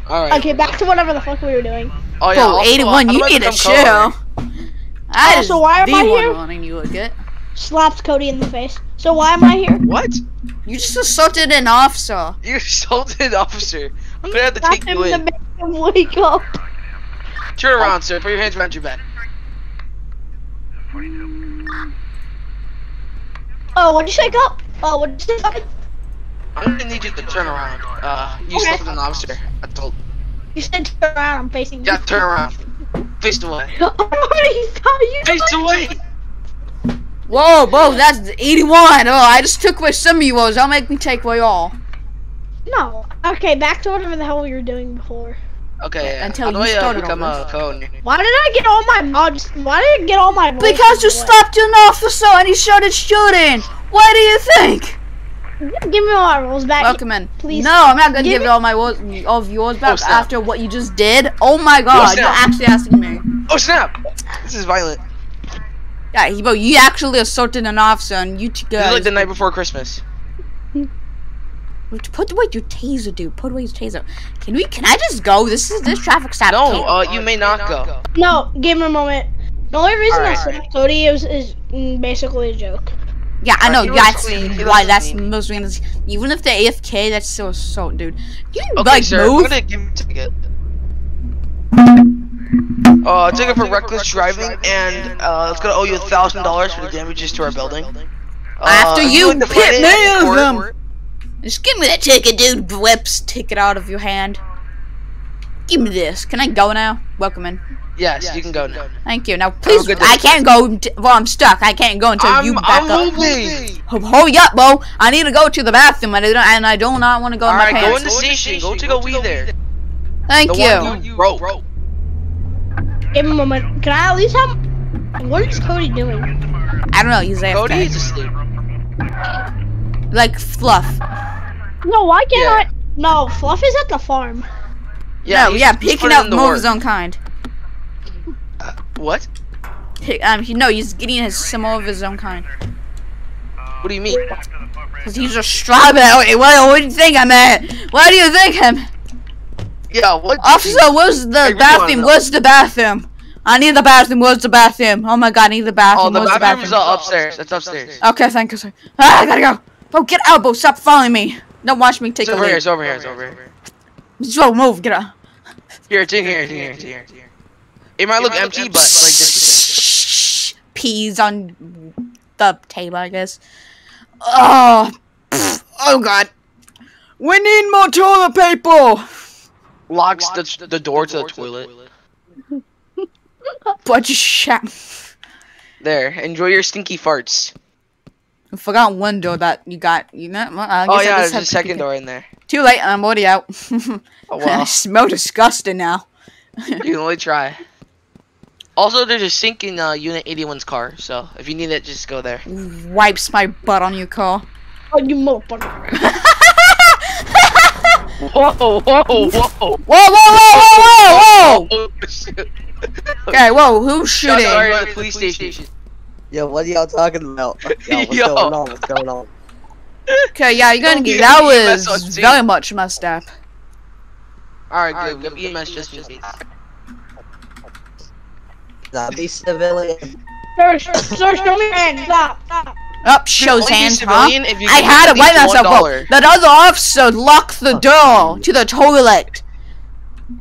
Speaker 5: All right.
Speaker 2: Okay, back to whatever the fuck we were doing.
Speaker 5: Oh yeah.
Speaker 4: Whoa,
Speaker 5: also,
Speaker 4: uh,
Speaker 5: 81,
Speaker 4: you need to
Speaker 5: become
Speaker 4: chill.
Speaker 5: Cohen?
Speaker 4: That
Speaker 2: Oh, so why am I here?
Speaker 4: wanting you to get.
Speaker 2: Slaps Cody in the face. So why am I here?
Speaker 5: What?
Speaker 4: You just assaulted an officer.
Speaker 5: You assaulted an officer. I'm gonna have to
Speaker 2: Slap
Speaker 5: take
Speaker 2: him
Speaker 5: you
Speaker 2: to
Speaker 5: in.
Speaker 2: make him wake up.
Speaker 5: Turn around, sir. Put your hands around your back.
Speaker 2: Oh, what'd you shake up? Oh, what'd you say? Cody?
Speaker 5: I'm gonna need you to turn around. Uh, you
Speaker 2: Okay.
Speaker 5: assaulted an officer. I told.
Speaker 2: You said turn around. I'm facing.
Speaker 5: Yeah, turn around. Face away.
Speaker 2: you. you
Speaker 5: Face away.
Speaker 4: Whoa, whoa, that's 81. Oh, I just took away some of yours. Don't make me take away all.
Speaker 2: No. Okay, back to whatever the hell we were doing before.
Speaker 5: Okay. Yeah.
Speaker 4: Until
Speaker 5: How do
Speaker 4: you
Speaker 5: I uh,
Speaker 4: started
Speaker 5: become
Speaker 4: all
Speaker 5: a cone?
Speaker 2: Why did I get all my mods? Why did I get all my?
Speaker 4: Because you
Speaker 2: away?
Speaker 4: stopped an officer and he started shooting. What do you think?
Speaker 2: Give me all my roles back.
Speaker 4: Welcome in.
Speaker 2: Please.
Speaker 4: No, I'm not gonna
Speaker 2: Give
Speaker 4: give all my wo- all of yours back
Speaker 5: snap.
Speaker 4: after what you just did. Oh my god, oh,
Speaker 5: you're
Speaker 4: actually asking me.
Speaker 5: Oh snap! This is violent.
Speaker 4: Yeah, he- bro, you actually assaulted an officer and you two
Speaker 5: This is like the night before Christmas.
Speaker 4: Wait, Put away your taser, dude. Put away your taser. Can we? Can I just go? This is this traffic stop.
Speaker 5: No, uh, you may not go.
Speaker 2: No, give me a moment. The only reason I
Speaker 5: Alright.
Speaker 2: slapped Cody is, is mm, basically a joke.
Speaker 4: Yeah, I
Speaker 5: Uh,
Speaker 4: know.
Speaker 5: he
Speaker 4: That's
Speaker 5: clean,
Speaker 4: why. That's
Speaker 5: clean.
Speaker 4: most reasons. Even if they're AFK, that's still assault, dude. You can
Speaker 5: Okay,
Speaker 4: like
Speaker 5: sir. I'm
Speaker 4: move.
Speaker 5: gonna give you a ticket. Uh, ticket for reckless driving, and uh, it's gonna owe you a thousand dollars for the damages to our building. Uh,
Speaker 4: After
Speaker 5: if
Speaker 4: you
Speaker 5: like to
Speaker 4: hit me
Speaker 5: in
Speaker 4: with
Speaker 5: court-
Speaker 4: them. Just give me that ticket, dude. Whips ticket out of your hand. Give me this. Can I go now? Welcome in.
Speaker 5: Yes, you can go now.
Speaker 4: Thank you. Now, please,
Speaker 5: good.
Speaker 4: I can't go. Well, I'm stuck. I can't go until
Speaker 5: I'm,
Speaker 4: you back
Speaker 5: I'm
Speaker 4: up.
Speaker 5: moving.
Speaker 4: Ho- Hurry up, Bo. I need to go to the bathroom, and I, don't, and I do not want to go in my
Speaker 5: Alright, go in the station. Go to go we there.
Speaker 4: Thank
Speaker 5: The
Speaker 4: you.
Speaker 5: one you broke.
Speaker 2: Give me a moment. Can I at least have? What is Cody doing?
Speaker 4: I don't know. He's AFK.
Speaker 5: Cody is asleep.
Speaker 4: Like fluff.
Speaker 2: No, why can't
Speaker 5: Yeah.
Speaker 2: I? No, Fluff is at the farm.
Speaker 5: Yeah,
Speaker 4: no,
Speaker 5: he's-
Speaker 4: yeah,
Speaker 5: he's
Speaker 4: picking up more of his own kind.
Speaker 5: What?
Speaker 4: Pick- Um, he, no, he's getting his some more of his own kind.
Speaker 5: What do you mean?
Speaker 4: Cause he's a strawberry. What, what do you think I'm at? What do you think I'm?
Speaker 5: Yeah, what?
Speaker 4: Officer, where's the
Speaker 5: really
Speaker 4: bathroom? Where's the bathroom? I need the bathroom. Where's the bathroom? Oh my god, I need the
Speaker 5: Oh,
Speaker 4: bathroom.
Speaker 5: the
Speaker 4: Where's the bathroom?
Speaker 5: uh, upstairs. It's upstairs.
Speaker 4: Okay, thank you, sir. Ah, I gotta go. Bo, get out, Bo. Stop following me. Don't watch me take
Speaker 5: It's
Speaker 4: a
Speaker 5: over here. It's over here. It's over here.
Speaker 4: Joe, move. Get out.
Speaker 5: Here, it's in here. It's in here. It's in here. It might look empty, but like this.
Speaker 4: Peas on the table, I guess. Oh, pff, oh god. We need more toilet paper.
Speaker 5: Locks the the door to the toilet.
Speaker 4: But you shut.
Speaker 5: There. Enjoy your stinky farts.
Speaker 4: I forgot one door that you got. You know. well, I
Speaker 5: Oh
Speaker 4: guess I
Speaker 5: yeah,
Speaker 4: just
Speaker 5: there's a second door in there.
Speaker 4: Too late. I'm already out.
Speaker 5: Oh
Speaker 4: I smell disgusting now.
Speaker 5: you can only try. Also, there's a sink in uh, Unit 81's car, so if you need it, just go there.
Speaker 4: Wipes my butt on your car.
Speaker 2: Oh, you motherfucker.
Speaker 5: Whoa, whoa, whoa, whoa!
Speaker 4: Whoa, whoa, whoa, whoa, whoa, whoa!
Speaker 5: Oh, shit.
Speaker 4: Okay, whoa, who's
Speaker 5: Shot
Speaker 4: shooting?
Speaker 5: fired at the police station.
Speaker 19: Yo, what are y'all talking about? Yo, what's
Speaker 5: Yo.
Speaker 19: going on? What's going on?
Speaker 4: Okay, yeah, you're gonna get
Speaker 5: get
Speaker 4: that was very much messed up.
Speaker 5: Alright, good. Give EMS just in case.
Speaker 19: Not be civilian.
Speaker 2: Sir, sir, sir, show me your hand. Stop, stop.
Speaker 4: Up, shows
Speaker 5: only
Speaker 4: hands, huh?
Speaker 5: civilian if you
Speaker 4: I had
Speaker 5: at
Speaker 4: to wait
Speaker 5: least
Speaker 4: myself. Bro.
Speaker 5: $1.
Speaker 4: That other officer locked the door to the toilet.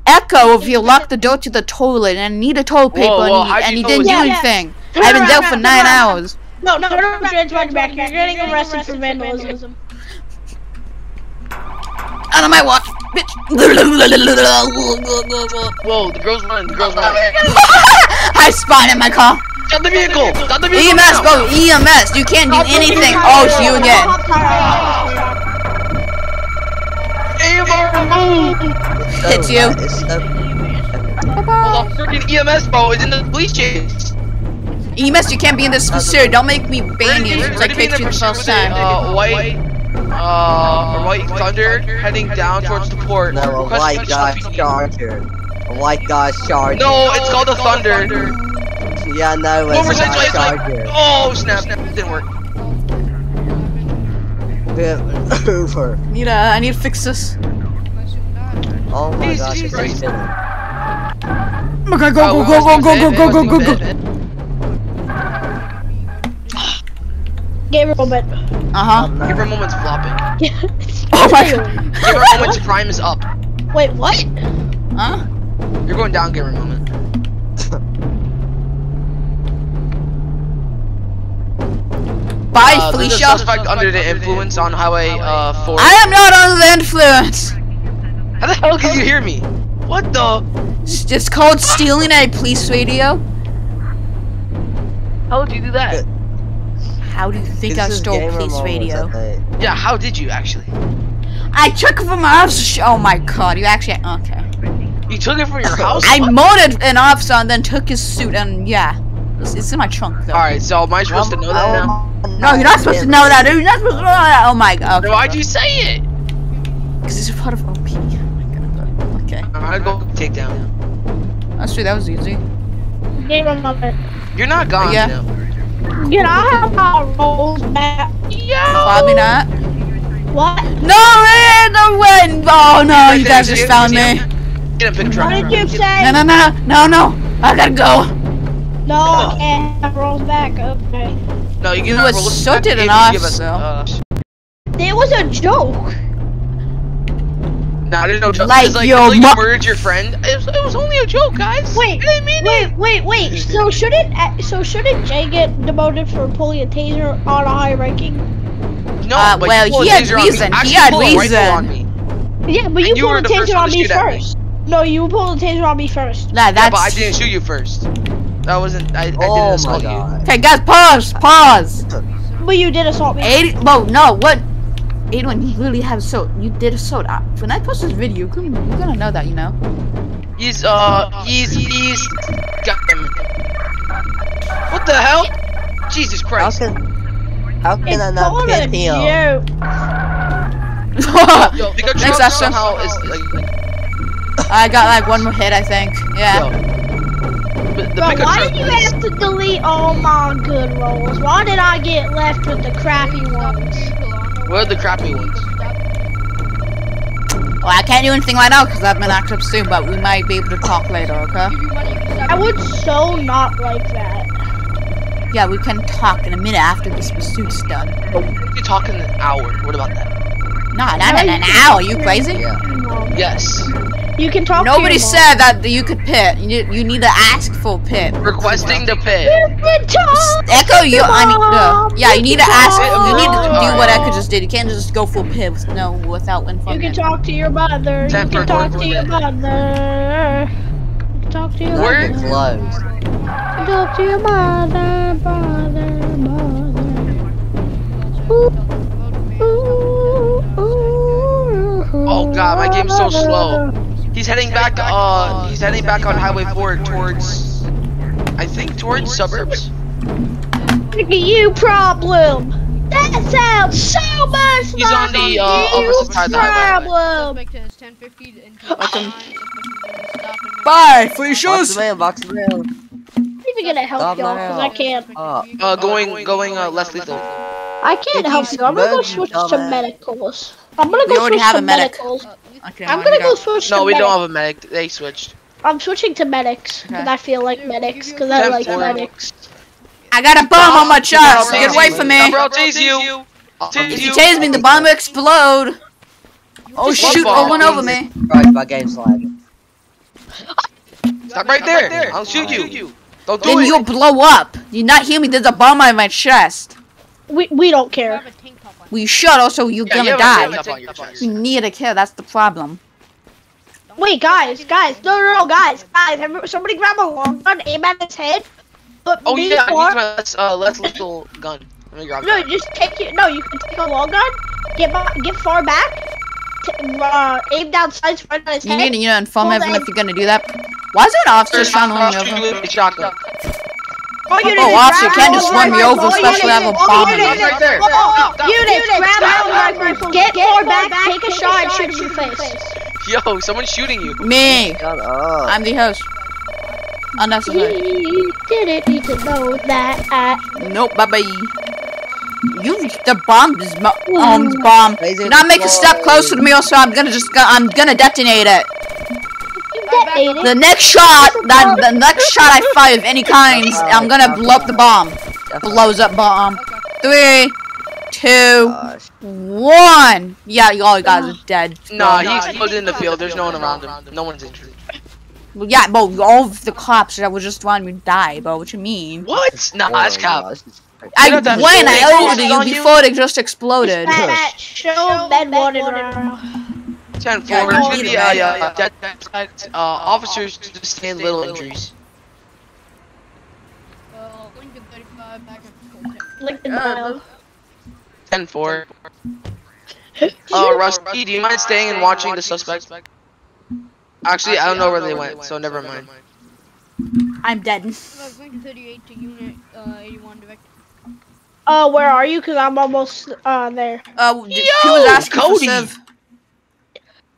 Speaker 4: Echo, if you lock the door to the toilet and need a toilet paper
Speaker 5: Whoa, whoa,
Speaker 4: and, he, and
Speaker 5: you
Speaker 4: he didn't do
Speaker 5: was-
Speaker 2: Yeah, yeah.
Speaker 4: Anything.
Speaker 2: Turn
Speaker 4: I've been
Speaker 2: around
Speaker 4: there
Speaker 2: now,
Speaker 4: for nine hours.
Speaker 2: No, no, no, no, no, back. You're getting arrested for vandalism.
Speaker 4: Out of my watch, bitch.
Speaker 5: Whoa, the girl's running. The girl's running.
Speaker 4: I spotted my car.
Speaker 5: Stop the vehicle! Stop the vehicle!
Speaker 4: EMS,
Speaker 5: now.
Speaker 4: bro, EMS. You can't do anything. Oh, it's you again.
Speaker 5: AMR removed!
Speaker 4: Hits you.
Speaker 19: It's so
Speaker 5: Well, the freaking EMS, bro, is in the police chase.
Speaker 4: EMS, you can't be in this pursuit. Don't make me bang you
Speaker 5: We're
Speaker 4: since I
Speaker 5: gonna be in
Speaker 4: kicked
Speaker 5: a
Speaker 4: you the
Speaker 5: pursuit
Speaker 4: first time.
Speaker 5: uh, white, uh, white thunder heading down towards the port.
Speaker 19: no, a white
Speaker 5: permission
Speaker 19: guy's charger. A white guy's charger.
Speaker 5: No, it's called a thunder.
Speaker 19: Yeah, no,
Speaker 5: One
Speaker 19: it's a
Speaker 5: percent
Speaker 19: guy's
Speaker 5: it's like,
Speaker 19: charger.
Speaker 5: oh snap, didn't work.
Speaker 19: Yeah, Over.
Speaker 4: Need a, I need to fix this.
Speaker 19: Oh my
Speaker 5: Jesus
Speaker 19: gosh, it's
Speaker 5: Christ.
Speaker 19: spinning.
Speaker 4: Okay, go,
Speaker 5: Oh,
Speaker 4: go, go, go, go, go, go, go, go, go.
Speaker 2: Give her a moment.
Speaker 4: Uh huh.
Speaker 5: Give her moments flopping.
Speaker 4: Oh my god.
Speaker 5: Give her moments prime is up.
Speaker 2: Wait, what?
Speaker 4: Huh?
Speaker 5: You're going down, give her a moment.
Speaker 4: Bye,
Speaker 5: Uh, there's a
Speaker 4: Felicia.
Speaker 5: suspect under the influence on Highway uh 4.
Speaker 4: I am not under the influence.
Speaker 5: How the hell can you hear me? What the?
Speaker 4: It's just called stealing a police radio.
Speaker 5: How did you do that?
Speaker 4: How do you think I stole
Speaker 19: gamer
Speaker 4: police radio?
Speaker 5: Yeah, how did you actually?
Speaker 4: I took it from my office. Oh my god, you actually okay?
Speaker 5: You took it from your house?
Speaker 4: I
Speaker 5: What?
Speaker 4: modded an officer and then took his suit and yeah, it's, it's in my trunk though.
Speaker 5: Alright, so am I supposed to know that now?
Speaker 4: No, you're not supposed to know that, dude. You're not supposed to know that. Oh my god.
Speaker 5: Then why'd you say it?
Speaker 4: Because it's a part of OP. Oh my god. Okay.
Speaker 5: I'm gonna go take down.
Speaker 4: That's true. That was easy.
Speaker 2: Give her a.
Speaker 5: You're not gone
Speaker 4: Yeah.
Speaker 5: now.
Speaker 2: Can I have my roles back?
Speaker 4: Probably not.
Speaker 2: What?
Speaker 4: No, man, no way. Oh no, you guys just found me.
Speaker 5: Get a picture.
Speaker 2: What did you say?
Speaker 4: No, no, no, no, no. I gotta go.
Speaker 2: No, I can't have roles back. Okay.
Speaker 5: No, you
Speaker 4: You
Speaker 5: can
Speaker 4: was
Speaker 5: roll
Speaker 4: so did an
Speaker 5: you us,
Speaker 4: officer.
Speaker 5: uh,
Speaker 2: It was a joke.
Speaker 5: Nah, there's no joke.
Speaker 4: Like
Speaker 5: It's like,
Speaker 4: your
Speaker 5: until you
Speaker 4: mo-
Speaker 5: murdered your friend. It was, it was only a joke, guys.
Speaker 2: Wait,
Speaker 5: I didn't mean
Speaker 2: wait, wait, wait. So shouldn't uh, so shouldn't Jay get demoted for pulling a taser on a high ranking?
Speaker 5: No,
Speaker 4: Uh,
Speaker 5: but
Speaker 4: well,
Speaker 5: you
Speaker 4: he had
Speaker 5: taser on me.
Speaker 4: reason. He had
Speaker 5: pulled a rifle
Speaker 4: reason.
Speaker 2: Yeah, but you
Speaker 5: you
Speaker 2: pulled a
Speaker 5: the
Speaker 2: taser on me
Speaker 5: shoot at me.
Speaker 2: first. No, you pulled a taser on me first.
Speaker 4: Nah,
Speaker 5: Yeah,
Speaker 4: that's.
Speaker 5: but I didn't shoot you first. That wasn't. I, I
Speaker 19: Oh
Speaker 5: didn't
Speaker 19: my
Speaker 5: assault you.
Speaker 4: Okay, guys, pause, pause.
Speaker 2: But you did assault me.
Speaker 4: Eighty. Whoa, no, what? Aiden, you really have so you did a soda. When I post this video, you're gonna, you're gonna know that, you know.
Speaker 5: He's uh, he's he's. Got him. What the hell? Jesus Christ.
Speaker 19: How
Speaker 5: Christ!
Speaker 19: can how can
Speaker 2: It's
Speaker 19: I not
Speaker 2: called
Speaker 19: pin
Speaker 2: a
Speaker 19: him?
Speaker 2: joke.
Speaker 5: Yo, Pikachu
Speaker 4: Thanks, Asher.
Speaker 5: somehow is like.
Speaker 4: I got like one more hit, I think. Yeah.
Speaker 5: Yo. The, the
Speaker 2: Bro, why did you have to delete all my good roles? Why did I get left with the crappy ones?
Speaker 5: What are the crappy ones?
Speaker 4: Well, I can't do anything right now because I've been locked up soon, but we might be able to talk later, okay?
Speaker 2: I would so not like that.
Speaker 4: Yeah, we can talk in a minute after this pursuit's done.
Speaker 5: You talk in an hour. What about that?
Speaker 4: Nah, not in an hour. You crazy?
Speaker 19: Yeah.
Speaker 5: Yes.
Speaker 2: You can talk.
Speaker 4: Nobody
Speaker 2: to your
Speaker 4: said that you could pit. You, you need to ask for pit.
Speaker 5: Requesting the pit.
Speaker 2: Mom. You can talk.
Speaker 4: Echo, you. I mean,
Speaker 2: Mom.
Speaker 4: uh, yeah, you need to ask. You need to do what Echo just did. You can't just go full pit with no without
Speaker 2: You can talk to your mother. You can talk
Speaker 5: one
Speaker 2: to your mother. You can talk to your
Speaker 5: Where-
Speaker 2: mother.
Speaker 19: Closed.
Speaker 2: You can talk to your mother, mother, mother. Ooh, ooh, ooh.
Speaker 5: Oh god, my game's so slow. He's heading back. Uh, he's heading back on Highway 4 towards. I think towards suburbs.
Speaker 2: Look at you, problem. That sounds so much
Speaker 5: He's
Speaker 2: like
Speaker 5: on the,
Speaker 2: a
Speaker 5: uh,
Speaker 2: you
Speaker 5: opposite side of the highway.
Speaker 2: problem.
Speaker 4: Bye, free
Speaker 19: Box
Speaker 4: shoes.
Speaker 19: the mail, box the mail.
Speaker 2: even gonna help y'all because I
Speaker 19: now.
Speaker 2: can't.
Speaker 19: Uh,
Speaker 5: Uh, going, going, uh, less lethal.
Speaker 2: I can't
Speaker 19: If
Speaker 2: help
Speaker 19: you
Speaker 2: you. I'm gonna go switch to medicals. I'm gonna go switch
Speaker 4: have
Speaker 2: to
Speaker 4: a medic.
Speaker 2: Medicals.
Speaker 4: Okay,
Speaker 2: I'm gonna
Speaker 4: you
Speaker 2: go
Speaker 4: got-
Speaker 2: switch
Speaker 5: No,
Speaker 2: to
Speaker 5: we
Speaker 2: medic.
Speaker 5: don't have a medic. They switched.
Speaker 2: I'm switching to medics because I feel like medics because I like
Speaker 5: four.
Speaker 2: medics.
Speaker 4: I got a bomb on my chest. Get away from me.
Speaker 5: Number, I'll you. I'll uh,
Speaker 4: If you tase me, the bomb will explode. Oh shoot!
Speaker 5: bomb.
Speaker 4: Oh, one over me.
Speaker 19: Right, my game's lagging.
Speaker 5: Stop right there. I'll shoot you. Don't do
Speaker 4: Then
Speaker 5: it.
Speaker 4: you'll blow up. You not hear me? There's a bomb on my chest.
Speaker 2: We we don't care.
Speaker 4: We should also. You're
Speaker 5: Yeah,
Speaker 4: gonna
Speaker 5: have a
Speaker 4: die.
Speaker 5: tank on your chest.
Speaker 4: You need to kill. That's the problem.
Speaker 2: Wait, guys, guys, no, no, no, guys, guys, somebody grab a long gun, aim at his head. But
Speaker 5: Oh
Speaker 2: me
Speaker 5: yeah, I
Speaker 2: far-
Speaker 5: need my less, uh, less lethal gun. Let me grab
Speaker 2: No,
Speaker 5: that.
Speaker 2: just take it. No, you can take a long gun, get get far back, t- uh, aim down sights right on his
Speaker 4: You
Speaker 2: head.
Speaker 4: need to, you know, inform everyone if you're gonna do that. Why is there an officer shooting me over?
Speaker 5: Shotgun. Shotgun.
Speaker 2: Oh, units,
Speaker 4: Oh, officer,
Speaker 2: grab
Speaker 4: can't just run me over,
Speaker 2: all
Speaker 4: especially I have a
Speaker 2: units,
Speaker 4: bomb in
Speaker 2: units,
Speaker 4: it.
Speaker 5: Right there. Stop.
Speaker 2: Units,
Speaker 5: Stop.
Speaker 2: grab
Speaker 5: Stop.
Speaker 2: all rifles, get far back, take a shot, and shoot him in the face.
Speaker 5: Yo, someone's shooting you.
Speaker 4: Me.
Speaker 19: Shut up.
Speaker 4: I'm the host. Unnecessary.
Speaker 2: He didn't need to know that. I
Speaker 4: Nope. Bye bye. You. The bomb is my um bomb.
Speaker 19: Laser
Speaker 4: Do not make a step closer to me, or so I'm gonna just. go- I'm gonna detonate it.
Speaker 2: Detonated.
Speaker 4: The next shot, that the next shot I fire of any kind, I'm gonna blow up the bomb. Blows up bomb. Three, two,
Speaker 19: Gosh.
Speaker 4: one. Yeah, you all you guys are dead.
Speaker 5: Nah, he exploded in the field. There's no one around him. No one's injured.
Speaker 4: Well, yeah, but all of the cops that were just around me die, bro. What you mean?
Speaker 5: What? Nah, that's
Speaker 19: Oh,
Speaker 5: cap.
Speaker 4: I
Speaker 5: You know
Speaker 4: when I
Speaker 5: shit
Speaker 4: ordered you
Speaker 5: on you?
Speaker 4: before it just exploded.
Speaker 2: Matt, show Ben wanted around.
Speaker 5: 10
Speaker 4: Yeah,
Speaker 5: forward.
Speaker 4: you
Speaker 5: Should
Speaker 4: need
Speaker 5: be, uh,
Speaker 4: med.
Speaker 5: yeah, that, that, uh, officers to sustain little injuries.
Speaker 2: Lincoln Mile.
Speaker 5: 10 4. Uh, Rusty, do you mind staying and watching the suspect? Actually, I don't know where they went, so never mind.
Speaker 4: I'm dead.
Speaker 2: Uh, where are you? Cause I'm almost uh there.
Speaker 4: Uh, he was asking for
Speaker 5: Cody!
Speaker 4: Civ.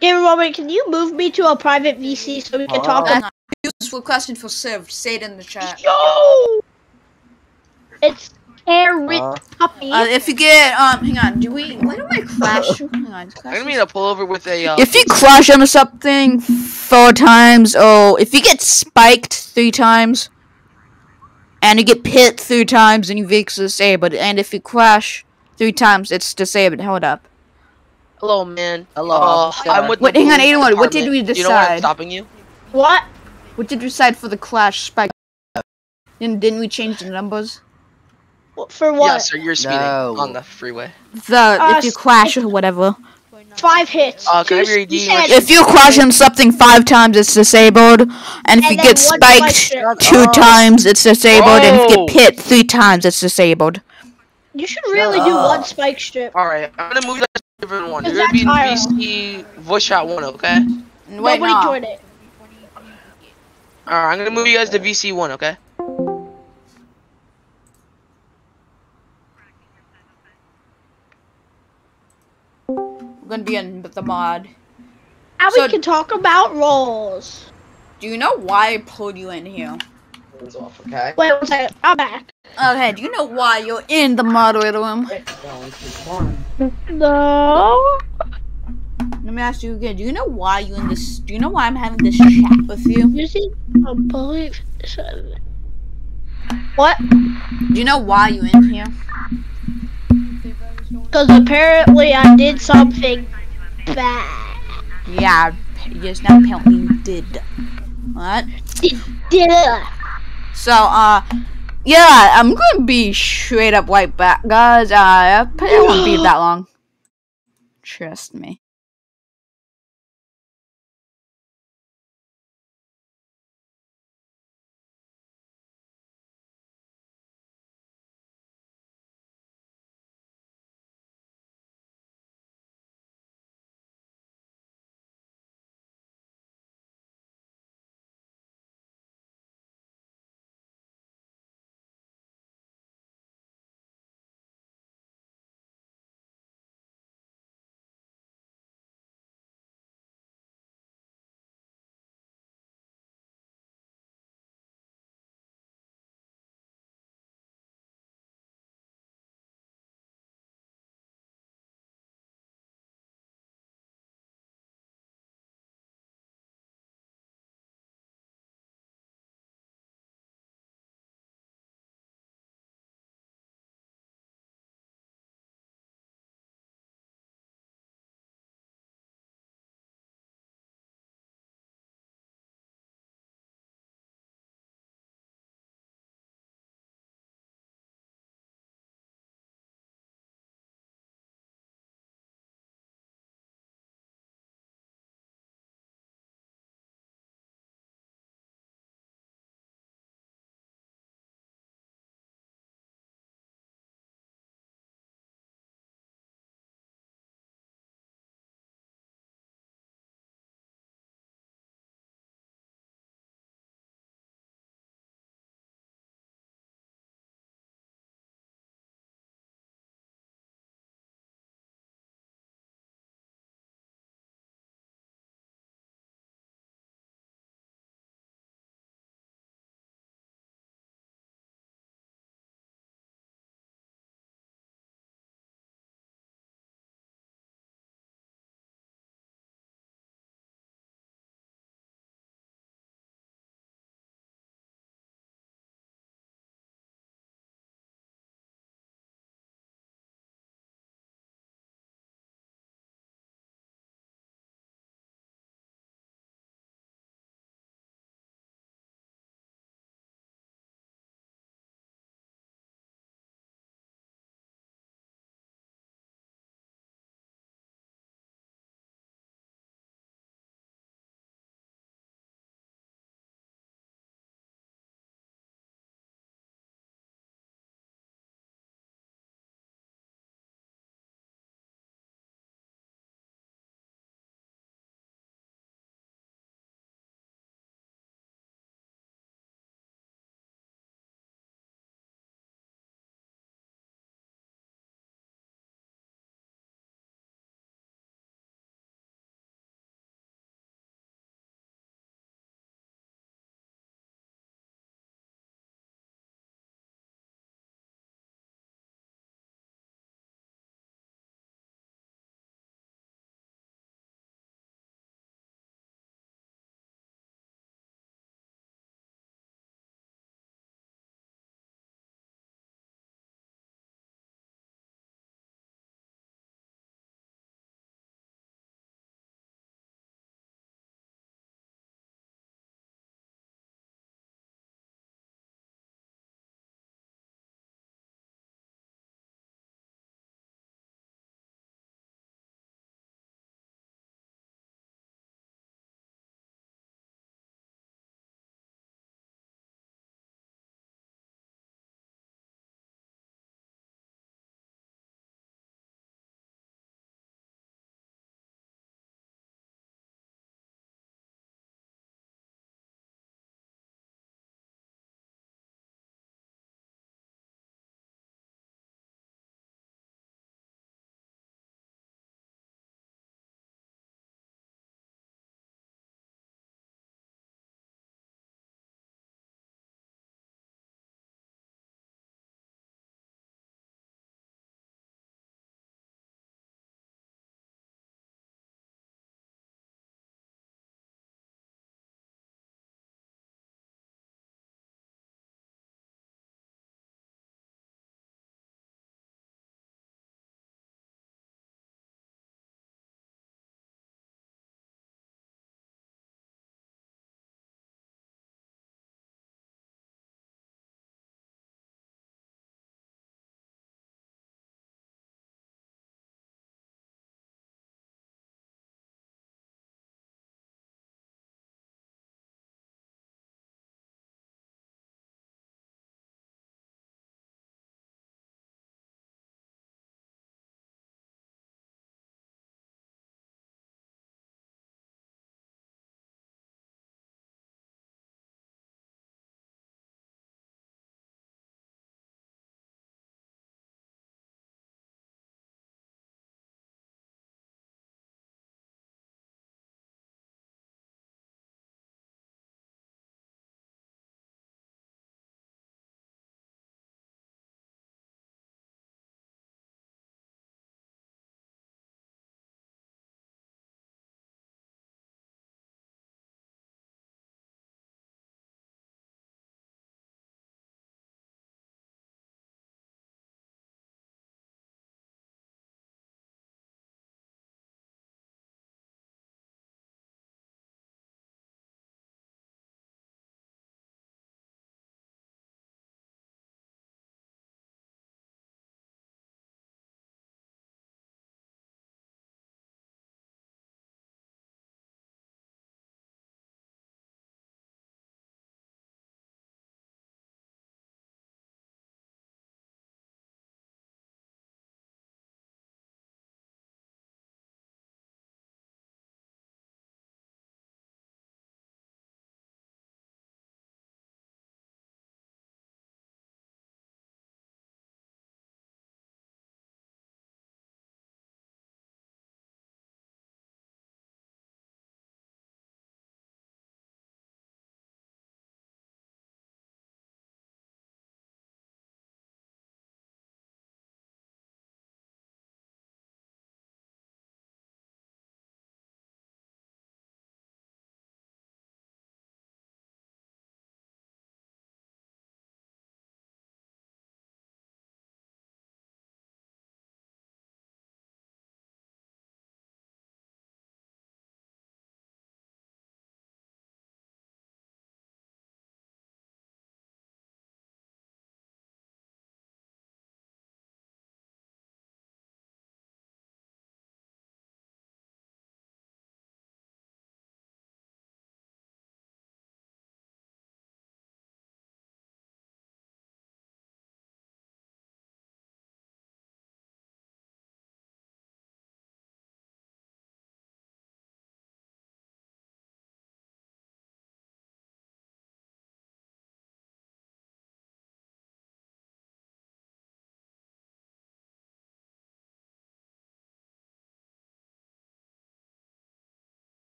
Speaker 2: Give me. Can you move me to a private VC so we can talk?
Speaker 19: Oh.
Speaker 2: about
Speaker 4: Useful question for Civ. Say it in the chat.
Speaker 2: Yo! It's Harry
Speaker 19: Uh,
Speaker 2: Puppy.
Speaker 4: Uh, if you get um, hang on. Do we? When do I crash? hang on.
Speaker 5: I'm
Speaker 4: crash
Speaker 5: gonna need to pull over with a, uh,
Speaker 4: If you crash into something four times, or if you get spiked three times, and you get hit three times, then your vehicle's disabled. And if you crash three times, it's disabled. Hold up.
Speaker 5: Hello, man.
Speaker 19: Hello,
Speaker 5: Uh. I'm with
Speaker 4: Wait,
Speaker 5: the
Speaker 4: hang on,
Speaker 5: police
Speaker 4: 81, what did we
Speaker 5: department. Do you know why I'm stopping you?
Speaker 2: what?
Speaker 4: What did we decide for the clash spike? Didn't, didn't we change the numbers?
Speaker 2: For what?
Speaker 5: Yeah, sir, you're speeding
Speaker 19: No.
Speaker 5: on the freeway.
Speaker 4: The
Speaker 2: Uh,
Speaker 4: if you crash or whatever.
Speaker 2: Five hits.
Speaker 5: Uh, can I
Speaker 2: Two-
Speaker 5: have your ID?
Speaker 4: If you crash into something five times, it's disabled. And if
Speaker 2: And
Speaker 4: you get spiked
Speaker 2: spike strip.
Speaker 4: two
Speaker 19: Oh.
Speaker 4: times, it's disabled. And if you
Speaker 5: Bro.
Speaker 4: get hit three times, it's disabled.
Speaker 2: You should really
Speaker 19: Shut
Speaker 2: do one spike strip.
Speaker 5: Alright, I'm gonna move you guys to a different one.
Speaker 2: Is
Speaker 5: You're gonna be in VC voice chat 1, okay?
Speaker 4: Wait,
Speaker 2: Nobody
Speaker 4: no.
Speaker 2: joined it.
Speaker 5: Alright, I'm gonna move you guys to VC 1, okay?
Speaker 4: We're gonna be in the mod.
Speaker 2: Now
Speaker 4: So-
Speaker 2: we can talk about roles.
Speaker 4: Do you know why I pulled you in here?
Speaker 19: Off, okay.
Speaker 2: Wait one second. I'm back.
Speaker 4: Okay, do you know why you're in the moderator room?
Speaker 2: No.
Speaker 4: Let me ask you again. Do you know why you in this? Do you know why I'm having this chat with you?
Speaker 2: You see, I believe. What?
Speaker 4: Do you know why you in here?
Speaker 2: Because apparently I did something bad.
Speaker 4: Yeah, yes, now apparently you did. What?
Speaker 2: Yeah.
Speaker 4: So, uh, yeah, I'm gonna be straight up right back, guys. Uh, it won't be that long. Trust me.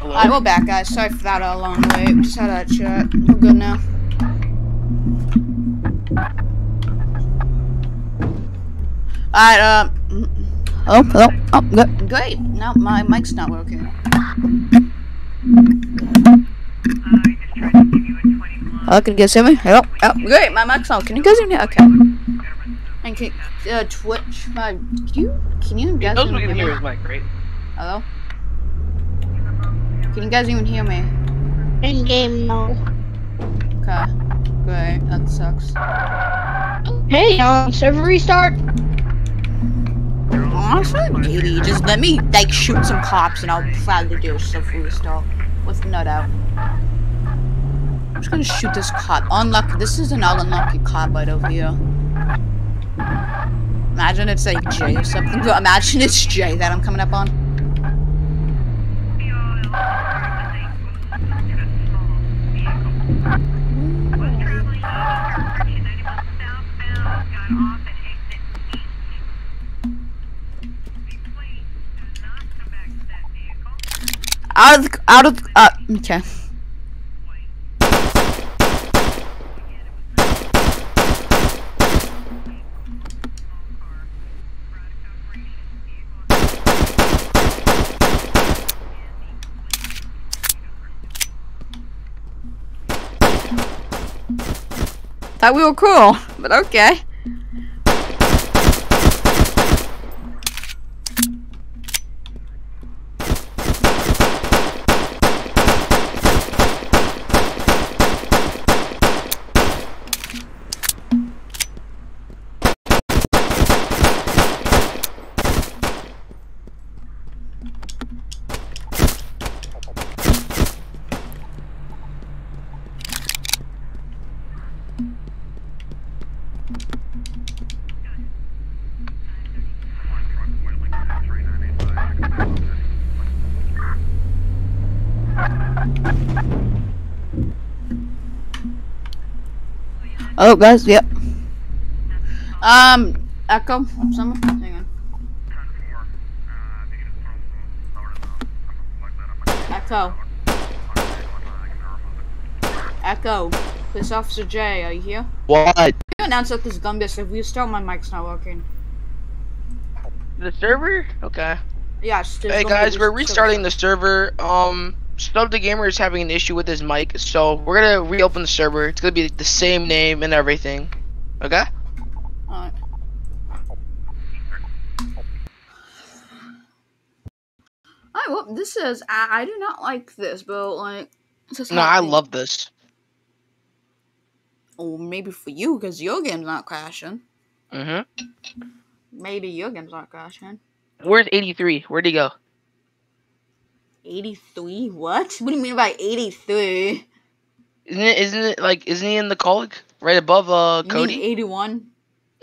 Speaker 4: Alright, we're back, guys. Sorry for that uh, long wait. Just had that chat. We're good now. Alright, uh. Hello, hello. Oh, good. Great. Now my mic's not working. Hello, can you guys hear me? Hello? Oh, great. My mic's on. Can you guys hear me? Okay. And can, uh, Twitch, my, can you, can you guys
Speaker 5: Those we
Speaker 4: even
Speaker 5: can hear
Speaker 4: me?
Speaker 5: his mic, right?
Speaker 4: Hello? Can you guys even hear me?
Speaker 2: In game, no.
Speaker 4: Okay. Great. That sucks.
Speaker 2: Hey, um, server restart.
Speaker 4: Honestly, maybe. Just let me, like, shoot some cops and I'll gladly do a server restart. With no doubt. I'm just gonna shoot this cop. Unlucky. This is an unlucky cop right over here. Imagine it's like Jay or something. Imagine it's Jay that I'm coming up on. Out of, out of, uh, okay. Thought we were cool, but okay. Oh, guys, yep. Um, Echo, someone, hang on. Echo. Echo. Police Officer J, are you here?
Speaker 5: What?
Speaker 4: You announced that this gun if we start my mic's not working.
Speaker 5: The server? Okay.
Speaker 4: Yeah,
Speaker 5: Hey guys, we're
Speaker 4: rest-
Speaker 5: restarting the server. Um, Stub the Gamer is having an issue with his mic, so we're gonna reopen the server. It's gonna be the same name and everything. Okay?
Speaker 4: Alright. Alright, well, this is, I, I do not like this, but, like, this is
Speaker 5: No, I love this.
Speaker 4: Or maybe for you, because your game's not crashing.
Speaker 5: Mm-hmm.
Speaker 4: Maybe your game's not crashing.
Speaker 5: Where's 83? Where'd he go?
Speaker 4: 83? What? What do you mean by 83?
Speaker 5: Isn't it? Isn't it like? Isn't he in the cog right above uh
Speaker 4: You
Speaker 5: Cody?
Speaker 4: 81?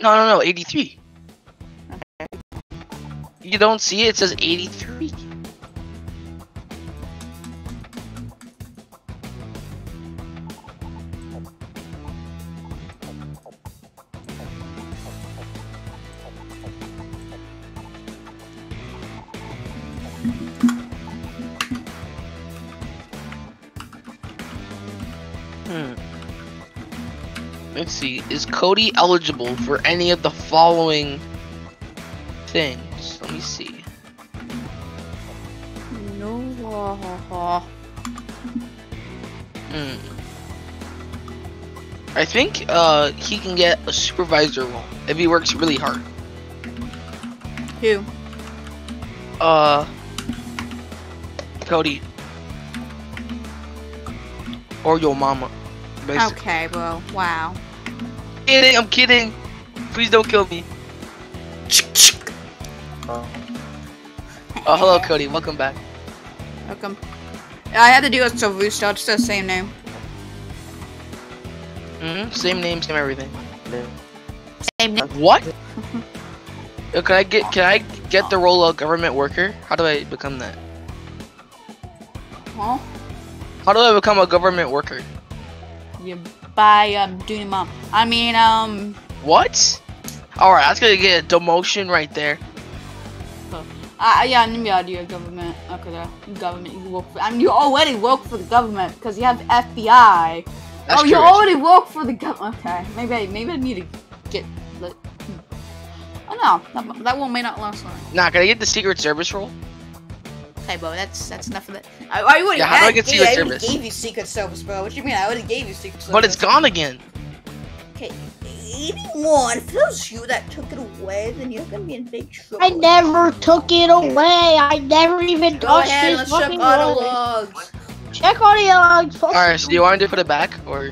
Speaker 5: No, no, no. 83. Okay. You don't see it? It says 83. Let's see. Is Cody eligible for any of the following things? Let me see.
Speaker 4: No.
Speaker 5: Hmm. I think uh he can get a supervisor role if he works really hard.
Speaker 4: Who?
Speaker 5: Uh Cody. Or your mama. Basically.
Speaker 4: Okay, well, wow.
Speaker 5: Kidding, I'm kidding. Please don't kill me. Oh, hello, Cody. Welcome back.
Speaker 4: Welcome. I had to do it so restart, it's the same name.
Speaker 5: Mm hmm Same name, same everything.
Speaker 4: Same name.
Speaker 5: What? Yo, can I get can I get the role of government worker? How do I become that?
Speaker 4: Huh?
Speaker 5: How do I become a government worker?
Speaker 4: You by um doing mom. I mean um
Speaker 5: What? All right, that's gonna get a demotion right there.
Speaker 4: Uh, yeah, I mean, yeah, you're government. Okay, there. Government, you work for. I mean, you already work for the government because you have FBI.
Speaker 5: That's
Speaker 4: oh, you already work for the government. Okay, maybe, I, maybe I need to get. Hmm. oh no, that, that one may not last long.
Speaker 5: Nah, can I get the Secret Service role?
Speaker 4: Okay, bro, that's that's enough of that. I, I already,
Speaker 5: Yeah, how do I get Secret
Speaker 4: I already
Speaker 5: Service?
Speaker 4: gave you Secret Service, bro. What do you mean? I already gave you Secret Service.
Speaker 5: But it's gone again.
Speaker 4: Okay, 81. If it was you that took it away, then you're gonna be in big trouble.
Speaker 2: I never took it away. I never even
Speaker 4: Go
Speaker 2: touched
Speaker 4: ahead,
Speaker 2: his
Speaker 4: let's check
Speaker 2: fucking
Speaker 4: auto
Speaker 2: wallet.
Speaker 4: logs.
Speaker 2: Check audio logs.
Speaker 5: Alright, so do you want to put it back or?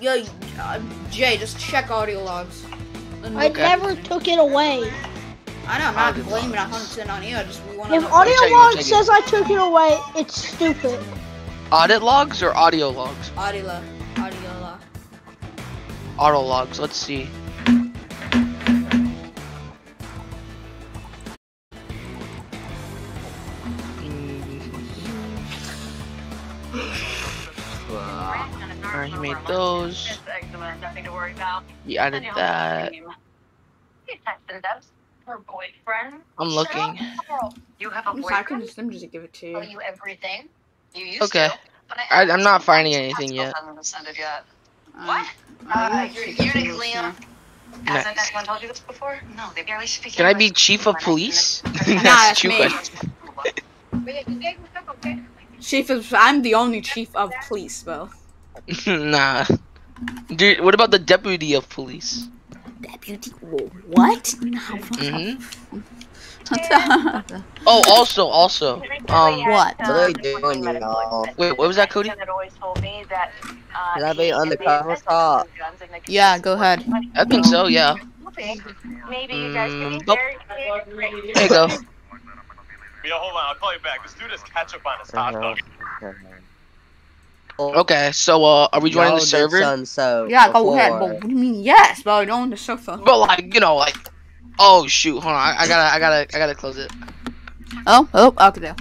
Speaker 4: Yo, uh, Jay, just check audio logs.
Speaker 2: I
Speaker 4: look at-
Speaker 2: never took it away.
Speaker 4: I know, I'm not blaming 100% on you. I just we want to
Speaker 2: If
Speaker 4: know.
Speaker 2: audio
Speaker 5: check
Speaker 2: log says I took it away, it's stupid.
Speaker 5: Audit logs or audio logs?
Speaker 4: Audio log. Audio log.
Speaker 5: Auto logs. Let's see. Mm-hmm. Alright, he made those.
Speaker 17: Nothing to worry about.
Speaker 5: He added that.
Speaker 17: You texted Debs, her boyfriend.
Speaker 5: I'm looking.
Speaker 17: You have a
Speaker 4: I'm sorry, I can just, let me just give it to
Speaker 17: Tell
Speaker 4: you.
Speaker 17: you everything. You used
Speaker 5: Okay.
Speaker 17: to. But
Speaker 5: I, I'm not finding anything yet.
Speaker 17: hasn't it yet.
Speaker 4: What?
Speaker 17: Uh, you're uniquely Hasn't anyone told you this before? No, they barely speak
Speaker 5: Can I be chief of police?
Speaker 4: that's
Speaker 5: That's two questions.
Speaker 4: Chief of, I'm the only chief of police, bro.
Speaker 5: nah. Dude, what about the deputy of police?
Speaker 4: Deputy? What? No.
Speaker 5: hmm Oh, also, also, um,
Speaker 4: What?
Speaker 19: What are you doing, y'all?
Speaker 5: wait, what was that, Cody?
Speaker 17: Had always told me that, uh,
Speaker 19: Can I be
Speaker 17: he-
Speaker 19: undercover cop?
Speaker 4: Yeah, go ahead.
Speaker 5: I think so, yeah.
Speaker 17: Maybe you guys can
Speaker 5: Mm,
Speaker 17: be
Speaker 5: nope.
Speaker 17: very
Speaker 5: There you go.
Speaker 13: Yo, hold on, I'll call you back. Let's do this catch up on his hot dog.
Speaker 5: Okay, so, uh, are we joining
Speaker 19: Y'all
Speaker 5: the server?
Speaker 19: son so
Speaker 4: Yeah, go ahead. But what do you mean yes, bro? Don't on the sofa.
Speaker 5: But like, you know, like, oh shoot, hold on, I, I gotta, I gotta, I gotta close it.
Speaker 4: Oh, oh, okay. there.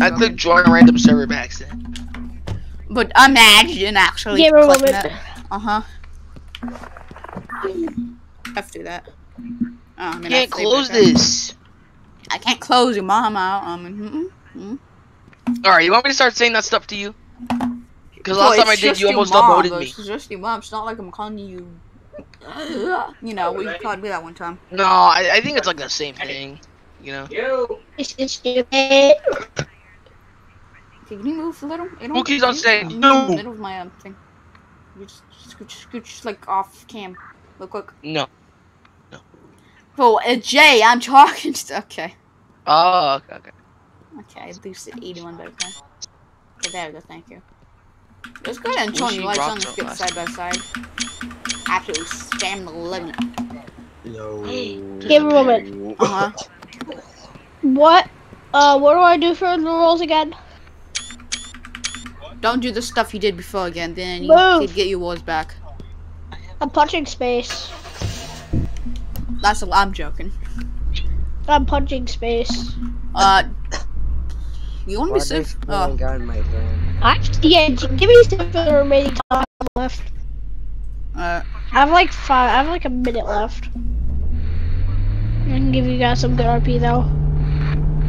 Speaker 5: I clicked join random server by accident.
Speaker 4: But imagine actually
Speaker 2: Give her a
Speaker 4: clicking
Speaker 2: moment.
Speaker 4: it. Uh huh. Have to do that. Oh, I mean,
Speaker 5: Can't
Speaker 4: have to leave
Speaker 5: close this.
Speaker 4: I can't close your mom out. I mean, mm -mm, mm.
Speaker 5: All right, you want me to start saying that stuff to you? Because
Speaker 4: Well,
Speaker 5: last time I did, you almost
Speaker 4: mom,
Speaker 5: upvoted
Speaker 4: bro.
Speaker 5: me.
Speaker 4: It's just your mom. It's not like I'm calling you. You know, we called me that one time.
Speaker 5: No, I, I think it's like the same thing. You know.
Speaker 2: This is stupid.
Speaker 4: Can you move a little? You know,
Speaker 5: Who keeps on
Speaker 4: you-
Speaker 5: saying
Speaker 4: I'm in
Speaker 5: no?
Speaker 4: the middle of my um, thing. You just scooch, scooch, like off cam, real quick.
Speaker 5: No.
Speaker 4: Oh, uh, Jay, I'm talking. To, okay,
Speaker 5: Oh, okay, okay.
Speaker 4: okay, I boosted 81 better time. Okay, there we go. Thank you. Let's go ahead and join
Speaker 5: She
Speaker 4: you. Lights on.
Speaker 5: rocked
Speaker 4: Let's get side by side. Absolutely spam the limit.
Speaker 2: Give her a moment.
Speaker 4: Uh huh.
Speaker 2: What? Uh, what do I do for the rules again?
Speaker 4: Don't do the stuff you did before again. Then you
Speaker 2: Move.
Speaker 4: could get your wars back.
Speaker 2: I'm punching space.
Speaker 4: That's a, I'm joking.
Speaker 2: I'm punching space.
Speaker 4: Uh, you want to be safe? Oh,
Speaker 19: still gun my gun?
Speaker 2: I yeah, give me some for the remaining time left.
Speaker 4: uh,
Speaker 2: I have like five. I have like a minute left. I can give you guys some good RP though,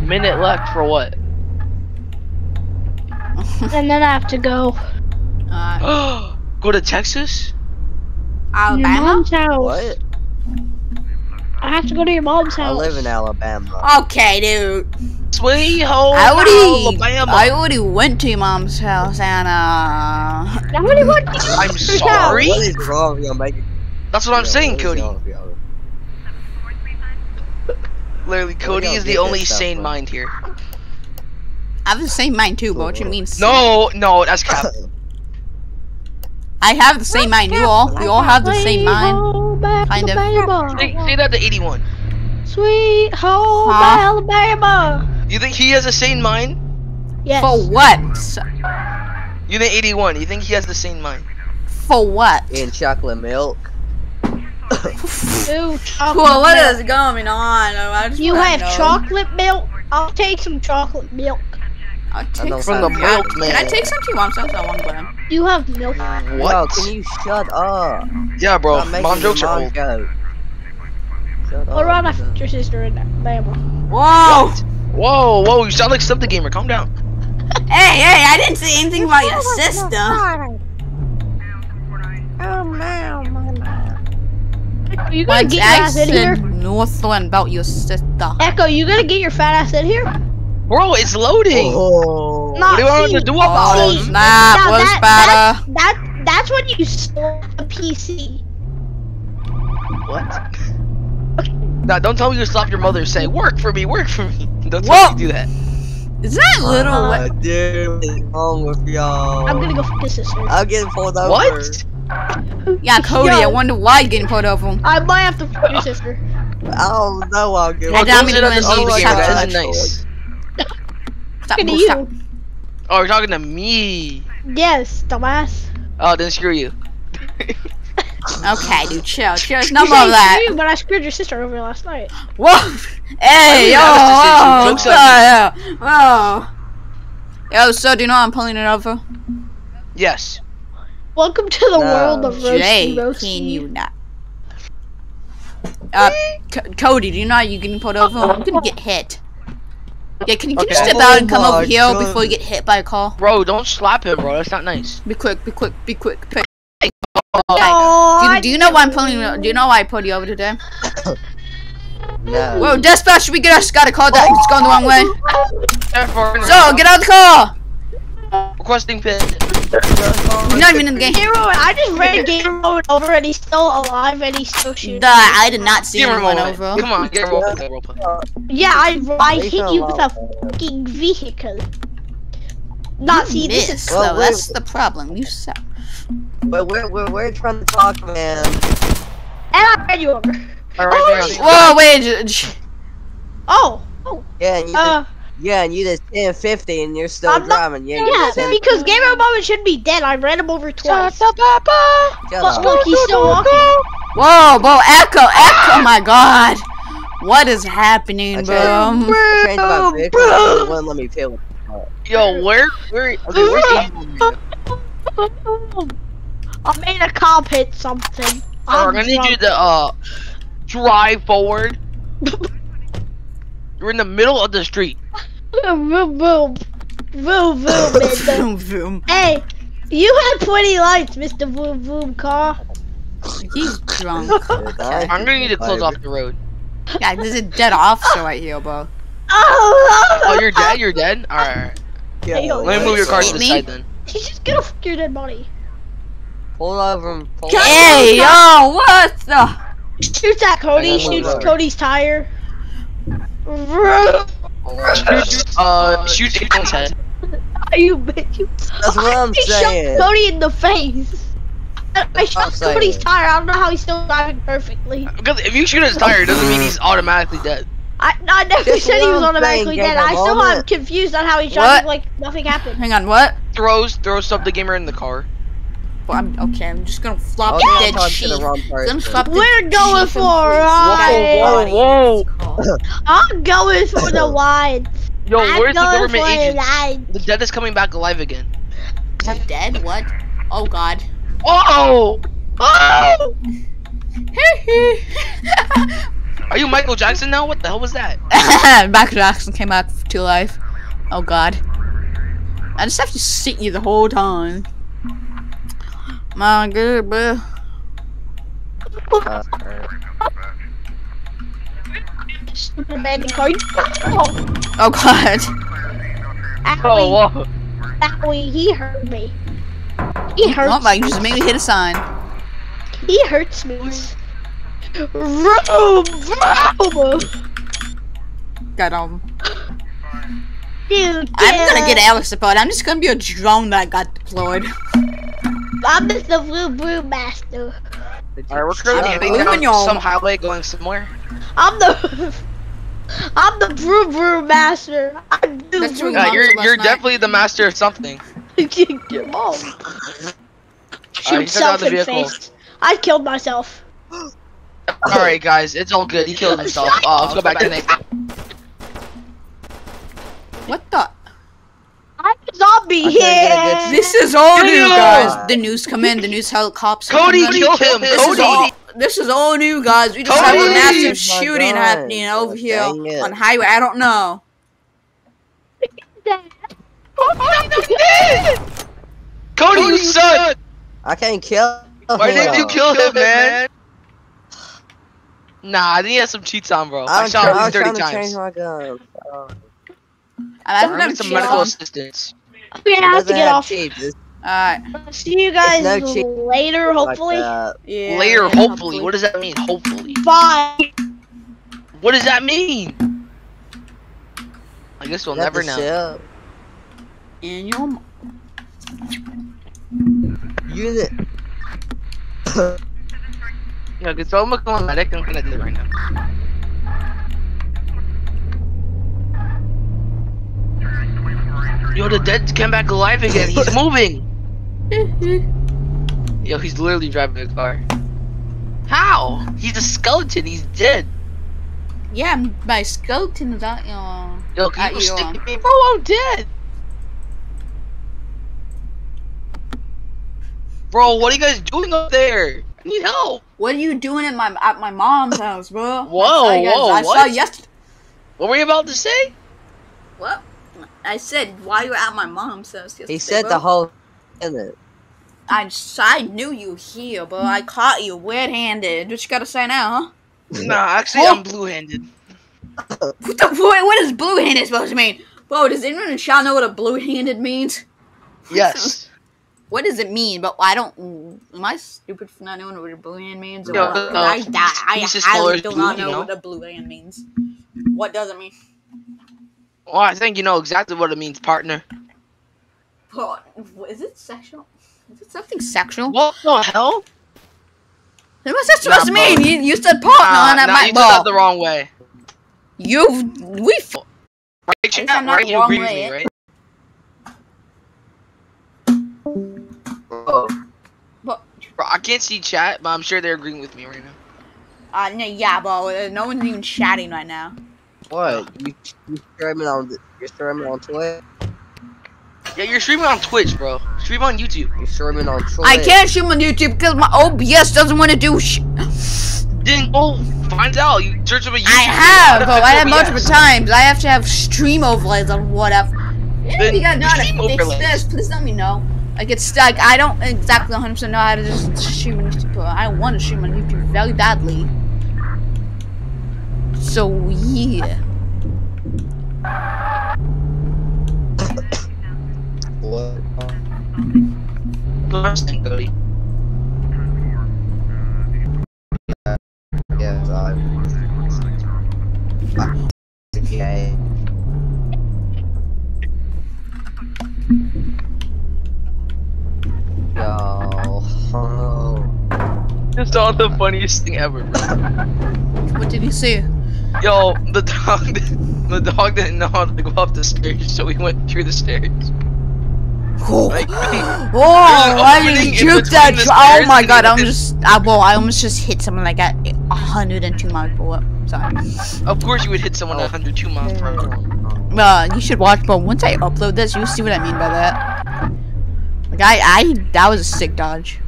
Speaker 5: Minute left for what?
Speaker 2: and then I have to go.
Speaker 4: uh,
Speaker 5: Go to Texas?
Speaker 2: Your
Speaker 4: Alabama.
Speaker 2: mom's house.
Speaker 19: What?
Speaker 2: I have to go to your mom's house.
Speaker 19: I
Speaker 2: house.
Speaker 19: live in Alabama.
Speaker 4: Okay, dude.
Speaker 5: Sweet home
Speaker 4: I already,
Speaker 5: Alabama.
Speaker 4: I already went to your mom's house and uh.
Speaker 2: I already went to your
Speaker 5: I'm
Speaker 2: mom's
Speaker 5: sorry?
Speaker 19: What is wrong with y'all?
Speaker 5: That's what I'm saying,
Speaker 19: what is
Speaker 5: Cody.
Speaker 19: wrong with y'all?
Speaker 5: Literally, Cody is the only sane
Speaker 19: from?
Speaker 5: mind here.
Speaker 4: I have the same mind too, but what you mean?
Speaker 5: No, no, that's cap.
Speaker 4: I have the same mind. You all, we all have the same mind.
Speaker 2: Home
Speaker 4: Kind of.
Speaker 2: Alabama.
Speaker 5: say, say that to 81.
Speaker 2: Sweet home
Speaker 4: Huh?
Speaker 2: Alabama.
Speaker 5: You think he has a sane mind?
Speaker 2: Yes.
Speaker 4: For what? So-
Speaker 5: You think 81? You think he has the sane mind?
Speaker 4: For what?
Speaker 19: And chocolate milk.
Speaker 2: Ooh, chocolate
Speaker 4: Well, what
Speaker 2: milk.
Speaker 4: is going on? Oh, I just
Speaker 2: You have
Speaker 4: know.
Speaker 2: chocolate milk? I'll take some chocolate milk.
Speaker 4: I'll take
Speaker 5: From
Speaker 4: some.
Speaker 5: the
Speaker 4: Yeah,
Speaker 5: milkman.
Speaker 4: Can I take some too? I'm so so one gram.
Speaker 2: You have milk.
Speaker 19: Yo,
Speaker 5: What?
Speaker 19: can you shut up?
Speaker 5: Yeah, bro. Mom jokes are old.
Speaker 19: joke. Shut
Speaker 2: What about I
Speaker 19: up.
Speaker 2: your sister in there? Bam.
Speaker 4: Whoa!
Speaker 5: Whoa, whoa, you sound like something gamer. Calm down.
Speaker 4: Hey, hey, I didn't say anything about your sister. Oh, man.
Speaker 2: Are you gonna
Speaker 4: Like
Speaker 2: get your
Speaker 4: I
Speaker 2: ass in here?
Speaker 4: said nothing about your sister.
Speaker 2: Echo, you gonna get your fat ass in here?
Speaker 5: Bro, it's loading.
Speaker 19: Oh.
Speaker 5: What do you want to do about
Speaker 4: Oh,
Speaker 5: it?
Speaker 4: snap,
Speaker 2: Now
Speaker 4: what's
Speaker 2: that,
Speaker 4: better?
Speaker 2: That, that, that's when you stole a PC.
Speaker 5: What? Nah, don't tell me you stop your mother saying, work for me, work for me. Don't tell
Speaker 4: Whoa.
Speaker 5: me you do that.
Speaker 4: Is that little?
Speaker 19: Uh, dude, what's wrong with y'all?
Speaker 2: I'm gonna go fuck your sister.
Speaker 19: I'm getting pulled over.
Speaker 5: What?
Speaker 4: yeah, Cody, I wonder why you're getting pulled over.
Speaker 2: I might have to fuck your sister.
Speaker 19: I don't know. I'll get.
Speaker 4: I
Speaker 5: Well,
Speaker 4: don't
Speaker 5: don't
Speaker 4: mean
Speaker 5: say
Speaker 4: to
Speaker 5: that to
Speaker 4: leave
Speaker 5: somebody
Speaker 4: you
Speaker 5: that
Speaker 4: shut
Speaker 5: isn't nice.
Speaker 4: Stop,
Speaker 2: Look at
Speaker 4: move,
Speaker 2: you.
Speaker 4: stop.
Speaker 5: Oh, you're talking to me.
Speaker 2: Yes, dumbass.
Speaker 5: Oh, then screw you.
Speaker 4: Okay, dude, chill, chill. No more of that.
Speaker 2: you, But I screwed your sister over last night.
Speaker 4: Whoa! Hey,
Speaker 5: mean,
Speaker 4: yo,
Speaker 5: that was
Speaker 4: whoa,
Speaker 5: just a joke,
Speaker 4: whoa, whoa. Yo, so do you know I'm pulling it over?
Speaker 5: Yes.
Speaker 2: Welcome to the
Speaker 19: No.
Speaker 2: world of
Speaker 4: Jay,
Speaker 2: roasty roasty.
Speaker 4: can you not? Uh, C- Cody, do you know you're getting pulled over? I'm gonna get hit. Yeah, can, you- can you
Speaker 5: Okay.
Speaker 4: step out and
Speaker 19: Oh
Speaker 4: come over
Speaker 19: my
Speaker 4: here
Speaker 19: God.
Speaker 4: before you get hit by a car?
Speaker 5: Bro, don't slap him, bro. That's not nice.
Speaker 4: Be quick, be quick, be quick. Be quick.
Speaker 2: Oh,
Speaker 4: Do you, do you know why I'm pulling? Do you know why I pulled you over today?
Speaker 19: No.
Speaker 4: Whoa, dispatch, we get us got a call that it's going the wrong way. So get out of the car.
Speaker 5: requesting pin.
Speaker 4: You're not even in the game.
Speaker 2: Gamer mode, I just ran game mode over and he's still alive and he's still shooting.
Speaker 4: Duh, I did not see
Speaker 5: Get
Speaker 4: anyone
Speaker 5: remote.
Speaker 4: over.
Speaker 5: Come on, get remote. Get remote.
Speaker 2: Yeah, I, I hit you with a fucking vehicle. Not see this is
Speaker 4: Miss,
Speaker 19: Well,
Speaker 4: That's the problem. You suck.
Speaker 19: But we're, we're, we're trying to talk, man.
Speaker 2: and I ran you over.
Speaker 5: Alright,
Speaker 4: Whoa, wait. j- j-
Speaker 2: Oh, oh,
Speaker 19: Yeah, and you
Speaker 2: uh,
Speaker 19: just, yeah, and you just 1050 and you're still
Speaker 2: I'm not-
Speaker 19: driving. Yeah, you
Speaker 2: yeah, because Gamer Moment should be dead. I ran him over twice.
Speaker 19: Shut
Speaker 2: But
Speaker 19: up.
Speaker 2: look, he's still walking.
Speaker 4: Whoa, whoa, echo, echo. Oh my god. What is happening,
Speaker 19: I
Speaker 4: bro?
Speaker 19: changed, I changed my vehicle, and wouldn't let me pay with
Speaker 5: Yo, where, where, okay, where's the
Speaker 2: I made a cop hit something.
Speaker 5: I'm
Speaker 2: I'm
Speaker 5: gonna need you
Speaker 2: drunk.
Speaker 5: to, uh, drive forward. You're in the middle of the street.
Speaker 2: Boom, boom, boom, boom, boom.
Speaker 4: Vroom, vroom.
Speaker 2: Hey, you had 20 lights, Mr. Boom Boom Car.
Speaker 4: He's drunk.
Speaker 5: I'm gonna need to close off the road.
Speaker 4: Yeah, there's a dead officer right here, bro.
Speaker 2: Oh,
Speaker 5: Oh, you're dead? You're dead? Alright.
Speaker 19: Yeah,
Speaker 2: Hey, yo,
Speaker 5: Let me move your car to the
Speaker 4: Me?
Speaker 5: side then.
Speaker 2: He's just gonna fuck your dead body.
Speaker 19: Pull over and pull
Speaker 4: Hey, yo, what the?
Speaker 2: Shoots at Cody,
Speaker 19: I got
Speaker 2: shoots. Cody's tire. Vroom.
Speaker 5: Shoot, uh, shoot April's head.
Speaker 2: Are you bitch? You-
Speaker 19: That's what I'm
Speaker 2: I
Speaker 19: saying.
Speaker 2: shot Cody in the face. I, I
Speaker 19: That's what I'm
Speaker 2: shot Cody's tire. I don't know how he's still driving perfectly.
Speaker 5: Because if you shoot his tire, it doesn't mean he's automatically dead.
Speaker 2: I, I never
Speaker 19: That's
Speaker 2: said he was automatically dead. I still am confused on how he's
Speaker 4: What?
Speaker 2: driving like nothing happened.
Speaker 4: Hang on, what?
Speaker 5: Throws, throws sub the gamer in the car.
Speaker 4: Well, I'm, okay, I'm just gonna flop
Speaker 19: Oh,
Speaker 4: the
Speaker 19: no, I'm
Speaker 4: dead
Speaker 19: talking
Speaker 4: sheep.
Speaker 19: the wrong
Speaker 4: Gonna flop
Speaker 2: We're going for
Speaker 4: and
Speaker 2: a ride.
Speaker 5: Whoa, whoa.
Speaker 2: I'm going for the wide.
Speaker 5: Yo,
Speaker 2: I'm
Speaker 5: where's the
Speaker 2: going
Speaker 5: government
Speaker 2: for a
Speaker 5: agent?
Speaker 2: ride.
Speaker 5: The dead is coming back alive again.
Speaker 4: I'm dead? What? Oh god.
Speaker 5: Oh! Oh! Are you Michael Jackson now? What the hell was that?
Speaker 4: Michael Jackson came back to life. Oh god. I just have to sit you the whole time. My good, bro.
Speaker 2: Stupid abandoned car. Oh,
Speaker 4: god.
Speaker 5: Oh, whoa.
Speaker 2: Owie, he hurt me. He hurts
Speaker 4: Oh my, you
Speaker 2: me.
Speaker 4: just made me hit a sign.
Speaker 2: He hurts me. Vroom, vroom.
Speaker 4: Got him.
Speaker 2: Dude,
Speaker 4: I'm gonna get
Speaker 2: yeah.
Speaker 4: air support. I'm just gonna be a drone that got deployed.
Speaker 2: I'm just the Vroom Vroom Master.
Speaker 5: Alright, we're currently
Speaker 4: I'm
Speaker 5: heading down
Speaker 4: y'all.
Speaker 5: some highway going somewhere.
Speaker 2: I'm the. I'm the Vroom Vroom Master. I'm the
Speaker 4: That's
Speaker 2: Vroom.
Speaker 4: true.
Speaker 5: Yeah, you're you're
Speaker 4: night.
Speaker 5: definitely the master of something.
Speaker 2: Your mom.
Speaker 5: Alright,
Speaker 2: Shoot
Speaker 5: he's out
Speaker 2: self
Speaker 5: of the
Speaker 2: in face. I killed myself.
Speaker 5: Alright, guys, it's all good. He killed himself. Uh, let's go back to Nate.
Speaker 4: What the?
Speaker 2: I'm a zombie
Speaker 19: I think I
Speaker 2: here.
Speaker 19: get
Speaker 4: This is all
Speaker 5: Yo!
Speaker 4: new, guys. The news come in. The news helicopters.
Speaker 5: Cody, kill him!
Speaker 4: This is
Speaker 5: Cody!
Speaker 4: all- this is all new, guys. We just have a massive
Speaker 19: Oh
Speaker 4: shooting
Speaker 19: God.
Speaker 4: happening over
Speaker 19: Oh,
Speaker 4: here
Speaker 19: dang it.
Speaker 4: on highway. I don't know.
Speaker 5: Cody, you suck!
Speaker 19: I can't kill
Speaker 5: Why
Speaker 19: him.
Speaker 5: didn't you kill him, man? Nah, I think he has some cheats on, bro. I
Speaker 19: I'm,
Speaker 5: shot
Speaker 19: try-
Speaker 5: him
Speaker 19: I'm
Speaker 5: 30
Speaker 19: trying to
Speaker 5: times.
Speaker 19: Change my gun. Oh.
Speaker 4: I
Speaker 5: I
Speaker 4: don't
Speaker 5: need some medical assistance.
Speaker 2: We're gonna have to get off.
Speaker 4: Alright.
Speaker 2: See you guys
Speaker 19: no
Speaker 2: later, hopefully.
Speaker 19: that.
Speaker 4: Yeah.
Speaker 5: Later,
Speaker 4: yeah,
Speaker 5: hopefully. What does that mean, hopefully?
Speaker 2: Bye.
Speaker 5: What does that mean? I guess we'll
Speaker 19: You
Speaker 5: never know.
Speaker 19: sip.
Speaker 4: In your m-
Speaker 19: Use it.
Speaker 5: Yeah, because I'm gonna call a medic. I'm gonna do it right now. Yo, the dead came back alive again. He's moving. Yo, he's literally driving a car. How? He's a skeleton. He's dead.
Speaker 4: Yeah, my skeleton is at your.
Speaker 5: Yo, can you stick me, bro? I'm dead. Bro, what are you guys doing up there? I need help.
Speaker 4: What are you doing at my at my mom's house, bro?
Speaker 5: Whoa,
Speaker 4: I saw, guys-
Speaker 5: whoa,
Speaker 4: I saw
Speaker 5: what?
Speaker 4: yesterday.
Speaker 5: What were you about to say?
Speaker 4: What? I said while you were at my mom's house yesterday.
Speaker 19: He said
Speaker 4: bro.
Speaker 19: the whole in it.
Speaker 4: I s- I knew you here, but I caught you red-handed. What you gotta say now, huh?
Speaker 5: Nah, actually, I'm blue-handed.
Speaker 4: What the what, what is blue-handed supposed to mean? Bro, does anyone in chat know what a blue-handed means?
Speaker 5: Yes.
Speaker 4: What does it mean? But I don't. Mm, am I stupid for not knowing what a blue hand means? Or
Speaker 5: No,
Speaker 4: what?
Speaker 5: no,
Speaker 4: I, I, I
Speaker 5: Jesus
Speaker 4: highly
Speaker 5: colors
Speaker 4: do
Speaker 5: blue,
Speaker 4: not
Speaker 5: you
Speaker 4: know
Speaker 5: know?
Speaker 4: what a blue hand means. What does it mean?
Speaker 5: Well, I think you know exactly what it means, partner.
Speaker 4: What, is it sexual? Is it something sexual?
Speaker 5: What the hell?
Speaker 4: What's that supposed to mean? You, you said partner
Speaker 5: Nah,
Speaker 4: and I
Speaker 5: nah,
Speaker 4: might
Speaker 5: you took that the wrong way.
Speaker 4: You we. f-
Speaker 5: Right,
Speaker 4: guess
Speaker 5: chat,
Speaker 4: I'm not
Speaker 5: right?
Speaker 4: the
Speaker 5: You
Speaker 4: wrong
Speaker 5: agree with
Speaker 4: way,
Speaker 5: me, right?
Speaker 19: Bro,
Speaker 4: But
Speaker 5: Bro, I can't see chat, but I'm sure they're agreeing with me right now.
Speaker 4: uh, no, yeah, bro. uh, No one's even chatting right now.
Speaker 19: What? You you streaming on you're streaming on Twitch?
Speaker 5: Yeah, you're streaming on Twitch, bro. Stream on YouTube.
Speaker 19: You're streaming on Twitch.
Speaker 4: I can't stream on YouTube because my OBS doesn't want to do. Sh-
Speaker 5: Then go find out. You search up a YouTube.
Speaker 4: I have,
Speaker 5: video,
Speaker 4: bro. I have multiple times. I have to have stream overlays on whatever. If you guys know how
Speaker 5: stream
Speaker 4: fix this, please let me know. Like it's stuck. I don't exactly 100% know how to just stream on YouTube. I want to stream on YouTube very badly. So yeah.
Speaker 19: What?
Speaker 5: Last thing, Cody.
Speaker 19: Yes, I. I yeah. Yo. Oh.
Speaker 5: Just saw the funniest thing ever, bro.
Speaker 4: What did he say?
Speaker 5: Yo, the dog, the dog didn't know how to go up the stairs, so we went through the stairs.
Speaker 4: Oh,
Speaker 5: Like,
Speaker 4: oh I
Speaker 5: opening
Speaker 4: just
Speaker 5: in
Speaker 4: juked that.
Speaker 5: between the
Speaker 4: tr- Oh my god, I'm just. I, well, I almost just hit someone like at 102 miles per hour. Sorry.
Speaker 5: Of course, you would hit someone at 102 miles per hour.
Speaker 4: Uh, you should watch, but once I upload this, you'll see what I mean by that. Like, I, I, that was a sick dodge.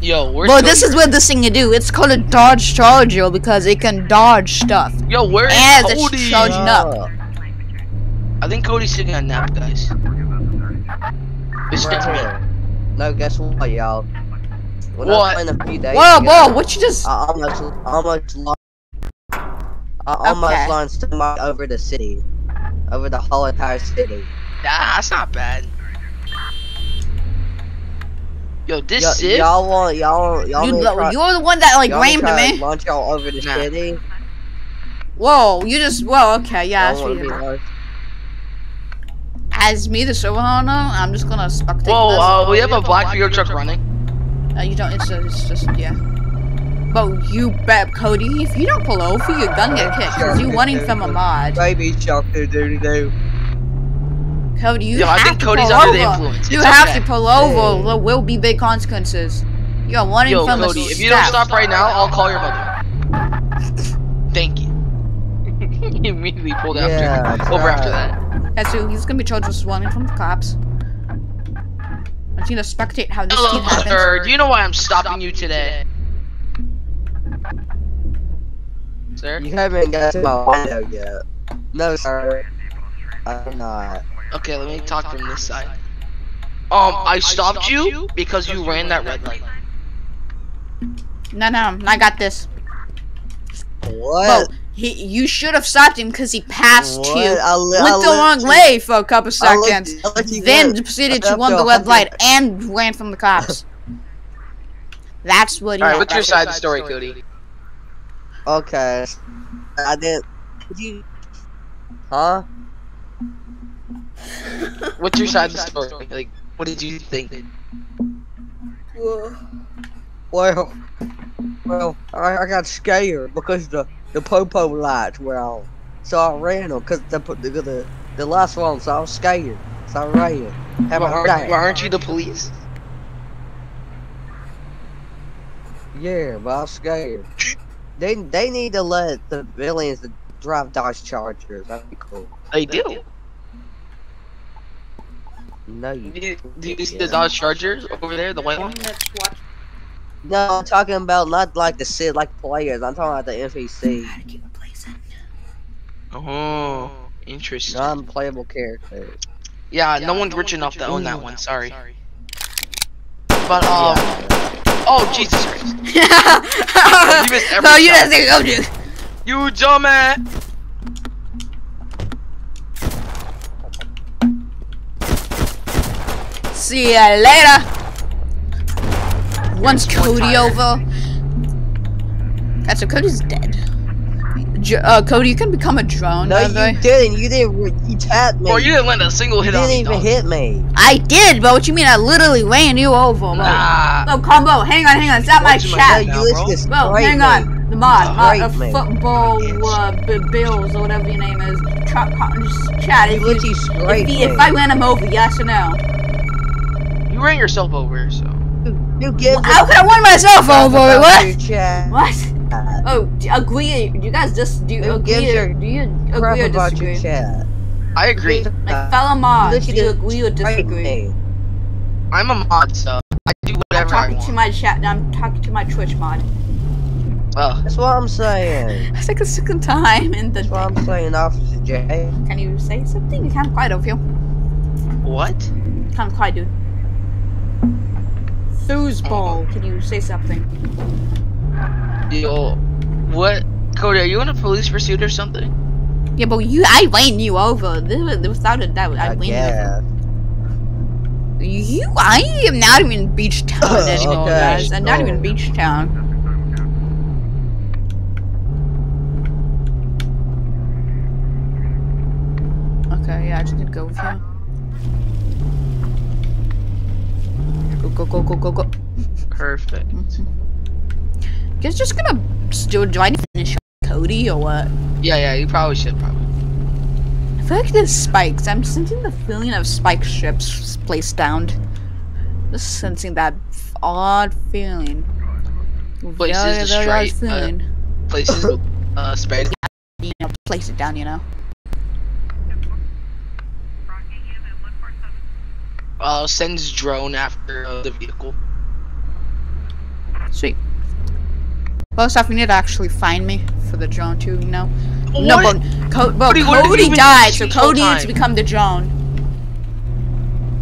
Speaker 5: Yo, where's
Speaker 4: Well, this is what this thing can do. It's called a dodge charge, charger because it can dodge stuff.
Speaker 5: Yo, where's
Speaker 4: As it's
Speaker 5: Cody?
Speaker 4: charging up.
Speaker 5: I think Cody's sitting on nap, guys. It's
Speaker 19: Right
Speaker 5: just me.
Speaker 19: No, guess what, y'all? When
Speaker 5: What?
Speaker 19: I was playing a few days
Speaker 4: Whoa,
Speaker 19: ago,
Speaker 4: whoa, what you just?
Speaker 19: I almost, almost lost. I almost
Speaker 4: Okay.
Speaker 19: launched somebody over the city, over the whole entire city.
Speaker 5: Nah, that's not bad. Yo, this
Speaker 19: Y'all-
Speaker 5: Civ?
Speaker 19: y'all want, y'all, y'all
Speaker 4: You,
Speaker 19: wanna try-
Speaker 4: you're the one that like
Speaker 19: y'all wanna
Speaker 4: rammed me.
Speaker 19: Launch y'all over the
Speaker 5: Nah.
Speaker 19: city.
Speaker 4: Whoa, you just. Whoa, okay, yeah,
Speaker 19: Y'all
Speaker 4: that's
Speaker 19: wanna
Speaker 4: what
Speaker 19: be
Speaker 4: you
Speaker 19: launched-
Speaker 4: As me, the server hunter, I'm just gonna spectate.
Speaker 5: Whoa,
Speaker 4: this.
Speaker 5: uh, we have a black Fiat truck running.
Speaker 4: Uh, you don't. It's, it's just yeah. But you bet, Cody. If you don't pull over, you're gonna get kicked. Cause you running from a mod.
Speaker 19: Baby shark doo doo doo.
Speaker 4: Cody, you
Speaker 5: Yo, I
Speaker 4: have
Speaker 5: think
Speaker 4: to
Speaker 5: Cody's
Speaker 4: pull
Speaker 5: under
Speaker 4: over.
Speaker 5: the influence.
Speaker 4: You
Speaker 5: It's
Speaker 4: have
Speaker 5: okay.
Speaker 4: to pull over. There will be big consequences. You're running
Speaker 5: Yo,
Speaker 4: from
Speaker 5: Cody,
Speaker 4: a
Speaker 5: if you don't stop right now, I'll call your mother. Thank you. he immediately pulled after
Speaker 19: Yeah,
Speaker 5: over after that.
Speaker 4: Yeah, so he's gonna be charged with running from the cops. I'm gonna spectate how this
Speaker 5: Hello,
Speaker 4: scene happens.
Speaker 5: sir. Do you know why I'm stopping you today? Sir?
Speaker 19: You haven't got to my window yet. No, sir. I'm not.
Speaker 5: Okay, let me talk from this side. Um, I stopped you because you ran that red light.
Speaker 4: No, no, I got this.
Speaker 19: What?
Speaker 4: Bro, he, you should have stopped him because he passed
Speaker 19: What?
Speaker 4: you,
Speaker 19: I li-
Speaker 4: went
Speaker 19: I
Speaker 4: the
Speaker 19: let
Speaker 4: wrong way for a couple
Speaker 19: I let
Speaker 4: seconds,
Speaker 19: I let you
Speaker 4: then
Speaker 19: go.
Speaker 4: proceeded to run the red light and ran from the cops. That's what he
Speaker 5: Alright,
Speaker 4: had.
Speaker 5: what's your side of the story, Cody?
Speaker 19: Okay. I did. Could you? Huh?
Speaker 5: What's your side of the story? Like, what did you think?
Speaker 19: Well, well, I, I got scared because the the popo lights were on, so I ran them because the the the, the last one, so I was scared, so I ran. Have
Speaker 5: Well,
Speaker 19: a
Speaker 5: aren't,
Speaker 19: day.
Speaker 5: well, aren't you the police?
Speaker 19: Yeah, but I'm scared. They they need to let the villains drive Dodge Chargers. That'd be cool.
Speaker 5: They do.
Speaker 19: No, you.
Speaker 5: Do you, do you see the Dodge Chargers over there, the white one?
Speaker 19: No, I'm talking about not like the Sid, like players. I'm talking about the NPC.
Speaker 5: Oh, interesting.
Speaker 19: Non-playable characters.
Speaker 5: Yeah, no one's rich enough to own that one. Sorry. But um. Oh Jesus Christ! you missed every
Speaker 4: Oh, you
Speaker 5: shot.
Speaker 4: didn't think I would.
Speaker 5: You dumbass!
Speaker 4: See ya later. Once Cody over. That's so Cody's dead. J uh, Cody, you can become a drone.
Speaker 19: No,
Speaker 4: by the way.
Speaker 19: you didn't. You didn't. You tapped me.
Speaker 5: Or you didn't land a single hit
Speaker 19: You
Speaker 5: on
Speaker 19: didn't even
Speaker 5: dog.
Speaker 19: hit me.
Speaker 4: I did, but what you mean? I literally ran you over, bro.
Speaker 5: Nah.
Speaker 4: Bro, combo, hang on, hang on. It's not my chat.
Speaker 5: head
Speaker 19: No, you listen
Speaker 5: bro.
Speaker 19: to
Speaker 4: Bro, hang
Speaker 19: straight
Speaker 4: on. The mod, mod uh, football uh, bills or whatever your name is. Tra- just chat.
Speaker 19: You
Speaker 4: If,
Speaker 19: literally
Speaker 4: you,
Speaker 19: straight
Speaker 4: if, he- if. I ran him over, yes or no?
Speaker 5: You ran yourself over, so.
Speaker 19: You give
Speaker 4: How could I run myself over?
Speaker 19: About
Speaker 4: What?
Speaker 19: your.
Speaker 4: What? Uh, oh, agree? Do you guys just do you agree? Or,
Speaker 19: your
Speaker 4: do you
Speaker 19: crap
Speaker 4: agree or disagree?
Speaker 19: your.
Speaker 5: I agree.
Speaker 4: Like uh, fellow mods, do you agree or disagree?
Speaker 5: I'm a mod, so I do whatever
Speaker 4: I'm
Speaker 5: whatever I
Speaker 4: talking to my chat. I'm talking to my Twitch mod.
Speaker 5: Oh,
Speaker 19: That's what I'm saying.
Speaker 4: It's like a second time in the.
Speaker 19: That's what I'm saying, Officer J.
Speaker 4: Can you say something? You kind of quiet over you.
Speaker 5: what?
Speaker 4: Kind of quiet, dude. Foosball, can you say something?
Speaker 5: Yo, what? Cody, are you in a police pursuit or something?
Speaker 4: Yeah, but you, I ran you over. This was- Without a doubt, I,
Speaker 19: I
Speaker 4: ran you
Speaker 19: guess.
Speaker 4: over. You, I am not even in Beach Town anymore,
Speaker 19: Okay,
Speaker 4: guys. I'm not even in. Beach Town. Okay, yeah, I just need to go with you. Go, go, go, go, go.
Speaker 5: Perfect.
Speaker 4: Guys just gonna still do I need to finish Cody or what?
Speaker 5: Yeah, yeah, you probably should, probably.
Speaker 4: I feel like there's spikes. I'm sensing the feeling of spike strips placed down. Just sensing that odd feeling.
Speaker 5: Places to
Speaker 4: very odd
Speaker 5: uh. Places uh, spread.
Speaker 4: you know, place it down, you know.
Speaker 5: Uh, sends drone after uh, the vehicle.
Speaker 4: Sweet. Well, stuff you need to actually find me for the drone too, you know. No,
Speaker 5: What?
Speaker 4: but Co- but
Speaker 5: Cody, what
Speaker 4: Cody died, so Cody needs to become the drone.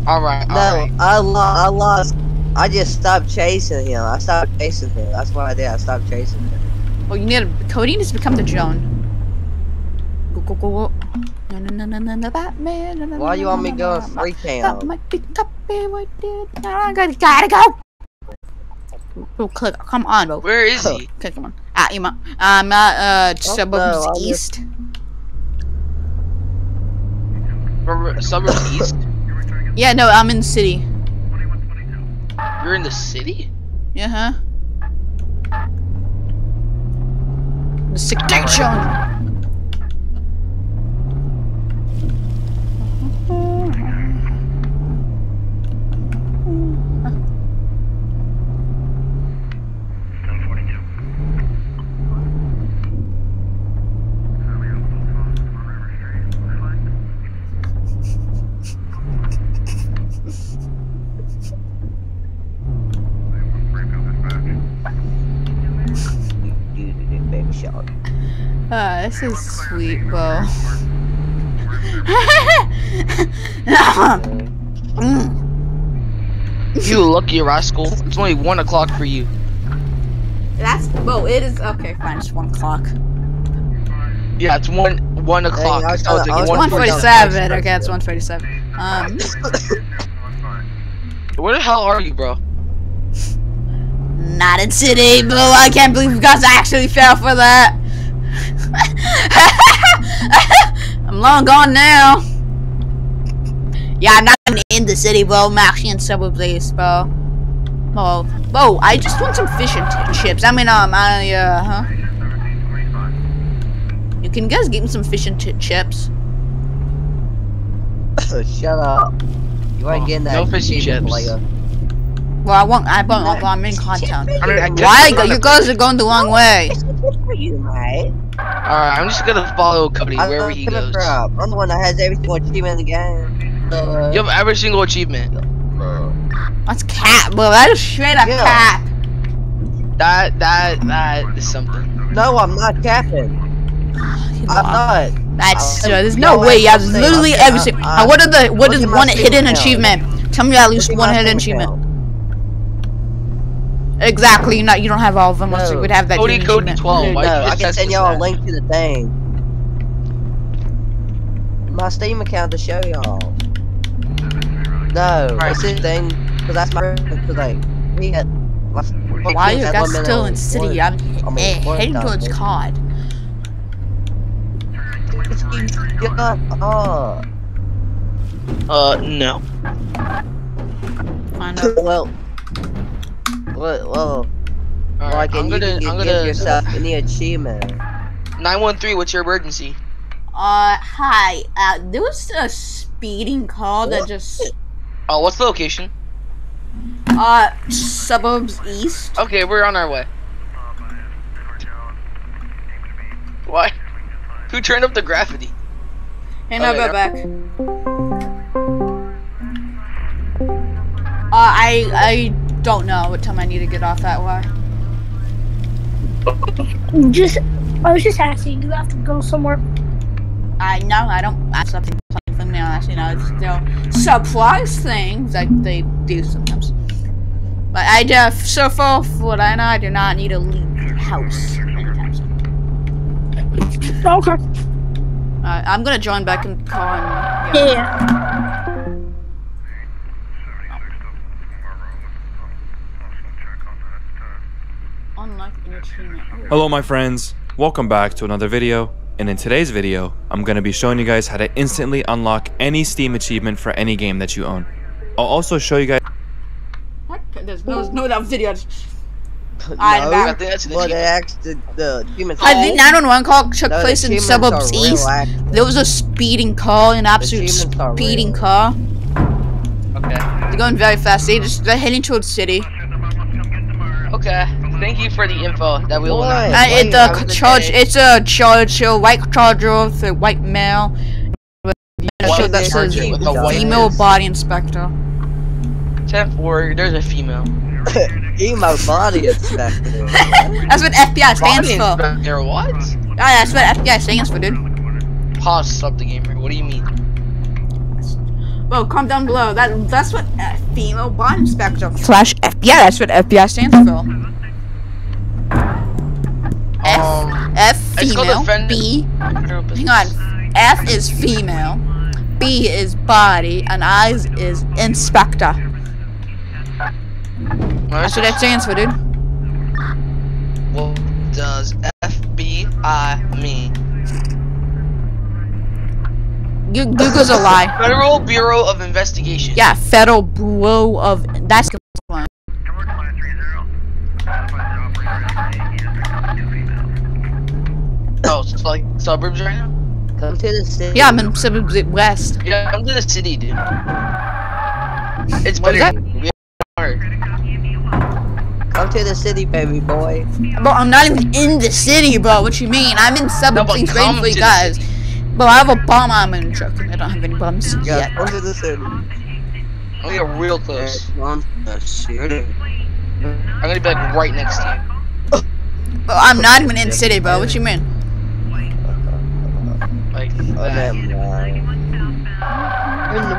Speaker 5: Alright,
Speaker 19: No. I, lo- I lost. I just stopped chasing him. I stopped chasing him. That's what I did. I stopped chasing him.
Speaker 4: Well, you need to, Cody needs to become the drone. Go go go go. No no no no no no Batman. No, no,
Speaker 19: Why
Speaker 4: no,
Speaker 19: you
Speaker 4: no,
Speaker 19: want me
Speaker 4: no,
Speaker 19: going
Speaker 4: no, no,
Speaker 19: free
Speaker 4: That might be copyrighted. I gotta, gotta go. Oh, click. Come on, bro.
Speaker 5: Where is he?
Speaker 4: Okay, come on. Ah, you I'm at uh, suburbs
Speaker 19: no,
Speaker 4: east.
Speaker 5: Remember, Suburbs East?
Speaker 4: Yeah, no, I'm in the city.
Speaker 5: You're in the city?
Speaker 4: Yeah, huh? The sick diction.
Speaker 19: You did it, baby shark.
Speaker 4: Ah, this is sweet, bro.
Speaker 5: You lucky rascal. It's only one o'clock for you.
Speaker 4: That's well, it is okay. Fine, it's one o'clock.
Speaker 5: Yeah, it's one one o'clock.
Speaker 19: I was
Speaker 5: So it's
Speaker 19: trying to-
Speaker 5: like
Speaker 19: was
Speaker 5: one
Speaker 4: One
Speaker 19: trying to-
Speaker 4: forty-seven. Okay, it's one forty-seven. Um,
Speaker 5: Where the hell are you, bro?
Speaker 4: not in city, bro. I can't believe you guys actually fell for that. I'm long gone now. Yeah, I'm not even in the city, bro. I'm actually in suburbs, place, bro. Oh, bro, I just want some fish and chips. I mean, um, I, uh, huh? You can guys get me some fish and t- chips?
Speaker 19: Shut up. You ain't getting that.
Speaker 5: no fish and chips.
Speaker 19: player.
Speaker 4: Well, I won't. I won't. Well, I'm in contown.
Speaker 5: I mean, I guess
Speaker 4: Why?
Speaker 5: I'm
Speaker 4: You guys are going the wrong way.
Speaker 19: You, mate.
Speaker 5: Alright, I'm just gonna follow Cody
Speaker 19: I'm
Speaker 5: wherever he
Speaker 19: gonna
Speaker 5: goes.
Speaker 19: crap. I'm the one that has every single achievement in the game. Uh,
Speaker 5: You have every single achievement.
Speaker 4: That's cat, bro. That is straight up
Speaker 19: Yeah.
Speaker 4: cat.
Speaker 5: That that that is something.
Speaker 19: No, I'm not capping. I'm not.
Speaker 4: That's
Speaker 19: I'm-
Speaker 4: uh, there's no
Speaker 19: no,
Speaker 4: way.
Speaker 19: I'm
Speaker 4: Yeah, literally
Speaker 19: I'm-
Speaker 4: every single.
Speaker 19: I'm-
Speaker 4: What are the? What
Speaker 19: look
Speaker 4: is
Speaker 19: at my
Speaker 4: one hidden
Speaker 19: account.
Speaker 4: achievement? Tell me at least one hidden
Speaker 19: Steam
Speaker 4: achievement. Exactly. Not you don't have all of them. Unless you would have that
Speaker 5: Cody
Speaker 4: hidden
Speaker 5: Cody twelve.
Speaker 19: No,
Speaker 5: Why
Speaker 19: I can
Speaker 5: text
Speaker 19: send y'all a
Speaker 5: that?
Speaker 19: link to the thing. My Steam account to show y'all. No,
Speaker 5: Alright.
Speaker 19: it's this thing, because that's my, because like, we had, my,
Speaker 4: Why are you guys still in city? I'm
Speaker 19: I mean,
Speaker 4: eh, heading towards. COD.
Speaker 19: Shut up.
Speaker 5: Uh no.
Speaker 4: Find out.
Speaker 19: Well, well, well,
Speaker 5: Alright,
Speaker 19: like,
Speaker 5: I'm
Speaker 19: and you
Speaker 5: gonna
Speaker 19: can
Speaker 5: I'm
Speaker 19: give
Speaker 5: gonna
Speaker 19: yourself any achievement.
Speaker 5: nine one three. What's your emergency?
Speaker 4: Uh, hi. Uh, there was a speeding car that just
Speaker 5: Oh, what's the location?
Speaker 4: uh suburbs east.
Speaker 5: Okay, we're on our way. Why? Who turned up the graffiti?
Speaker 4: Hey, I'll
Speaker 5: Okay.
Speaker 4: go back. Uh, I I don't know what time I need to get off that way.
Speaker 2: Just, I was just asking. Do you have to go somewhere?
Speaker 4: I know I don't. That's something playing for me. Honestly, no, it's still surprise things like they do sometimes. But I just so far for what I know, I do not need to leave the house anytime soon.
Speaker 2: Okay.
Speaker 4: Uh, I'm gonna join back in the car. And,
Speaker 2: Yeah.
Speaker 4: yeah.
Speaker 2: yeah.
Speaker 4: Unlock an achievement. Oh.
Speaker 20: Hello my friends, welcome back to another video, and in today's video, I'm going to be showing you guys how to instantly unlock any Steam achievement for any game that you own. I'll also show you guys
Speaker 4: What? There's no no that video. I'm
Speaker 19: no,
Speaker 4: back.
Speaker 19: but it actually, the achievements.
Speaker 4: I think 911 call took
Speaker 19: No,
Speaker 4: place in suburbs east. There was a speeding car, an absolute speeding car.
Speaker 5: Okay.
Speaker 4: They're going very fast. They just they're heading towards city.
Speaker 5: Okay. Thank you for the info that we will not.
Speaker 4: Uh, it, the charge. It's a charge. A white charger with a white male. With a that says
Speaker 5: a
Speaker 4: female body inspector.
Speaker 5: Ten four. There's a female.
Speaker 19: Emo body inspector.
Speaker 4: That's what FBI stands
Speaker 5: Body
Speaker 4: for.
Speaker 5: inspector, what?
Speaker 4: Ah, that's what FBI stands for, dude.
Speaker 5: Pause. Stop the gamer. What do you mean?
Speaker 4: Well, comment down below. That that's what female body inspector slash FBI. That's what FBI stands for. F
Speaker 5: Um.
Speaker 4: F female. B. Hang on. F is female. B is body, and I is, is inspector. That's what that stands for, dude.
Speaker 5: What does FBI mean?
Speaker 4: You, Google's a lie.
Speaker 5: Federal Bureau of Investigation.
Speaker 4: Yeah, Federal Bureau of that's one.
Speaker 5: Oh, so it's like suburbs right now?
Speaker 19: Come to the city.
Speaker 4: Yeah, I'm in suburbs west.
Speaker 5: Yeah, I'm to the city, dude. It's
Speaker 4: What is
Speaker 5: better.
Speaker 4: that?
Speaker 5: We hard.
Speaker 19: Come to the city, baby boy.
Speaker 4: Bro, I'm not even in the city, bro. What you mean? I'm in suburbs
Speaker 5: but
Speaker 4: waiting
Speaker 5: come
Speaker 4: for you
Speaker 5: the
Speaker 4: guys. Bro, I have a bomb I'm in the truck. I don't have any bombs
Speaker 19: Yeah,
Speaker 4: yet.
Speaker 19: come to the city.
Speaker 5: I'm gonna get real close.
Speaker 19: The city.
Speaker 5: I'm gonna be like right next to you.
Speaker 4: Bro, I'm not even in city, bro. What you mean?
Speaker 19: never mind.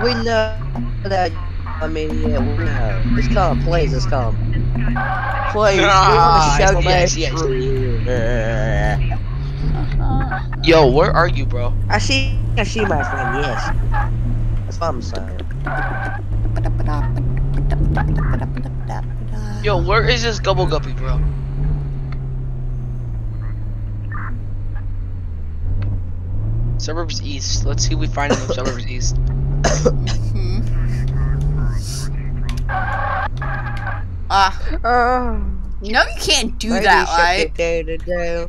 Speaker 19: We, we know that. I mean, yeah, we know. It's calm, please. It's calm. Please,
Speaker 5: Ah,
Speaker 19: we want to show
Speaker 5: yes, yes.
Speaker 19: Truth.
Speaker 5: Yo, where are you, bro?
Speaker 19: I see. I see my friend. Yes. That's what I'm saying.
Speaker 5: Yo, where is this Gubble Guppy, bro? Suburbs East. Let's see if we find him in Suburbs East.
Speaker 4: Ah. No, you can't do that, right?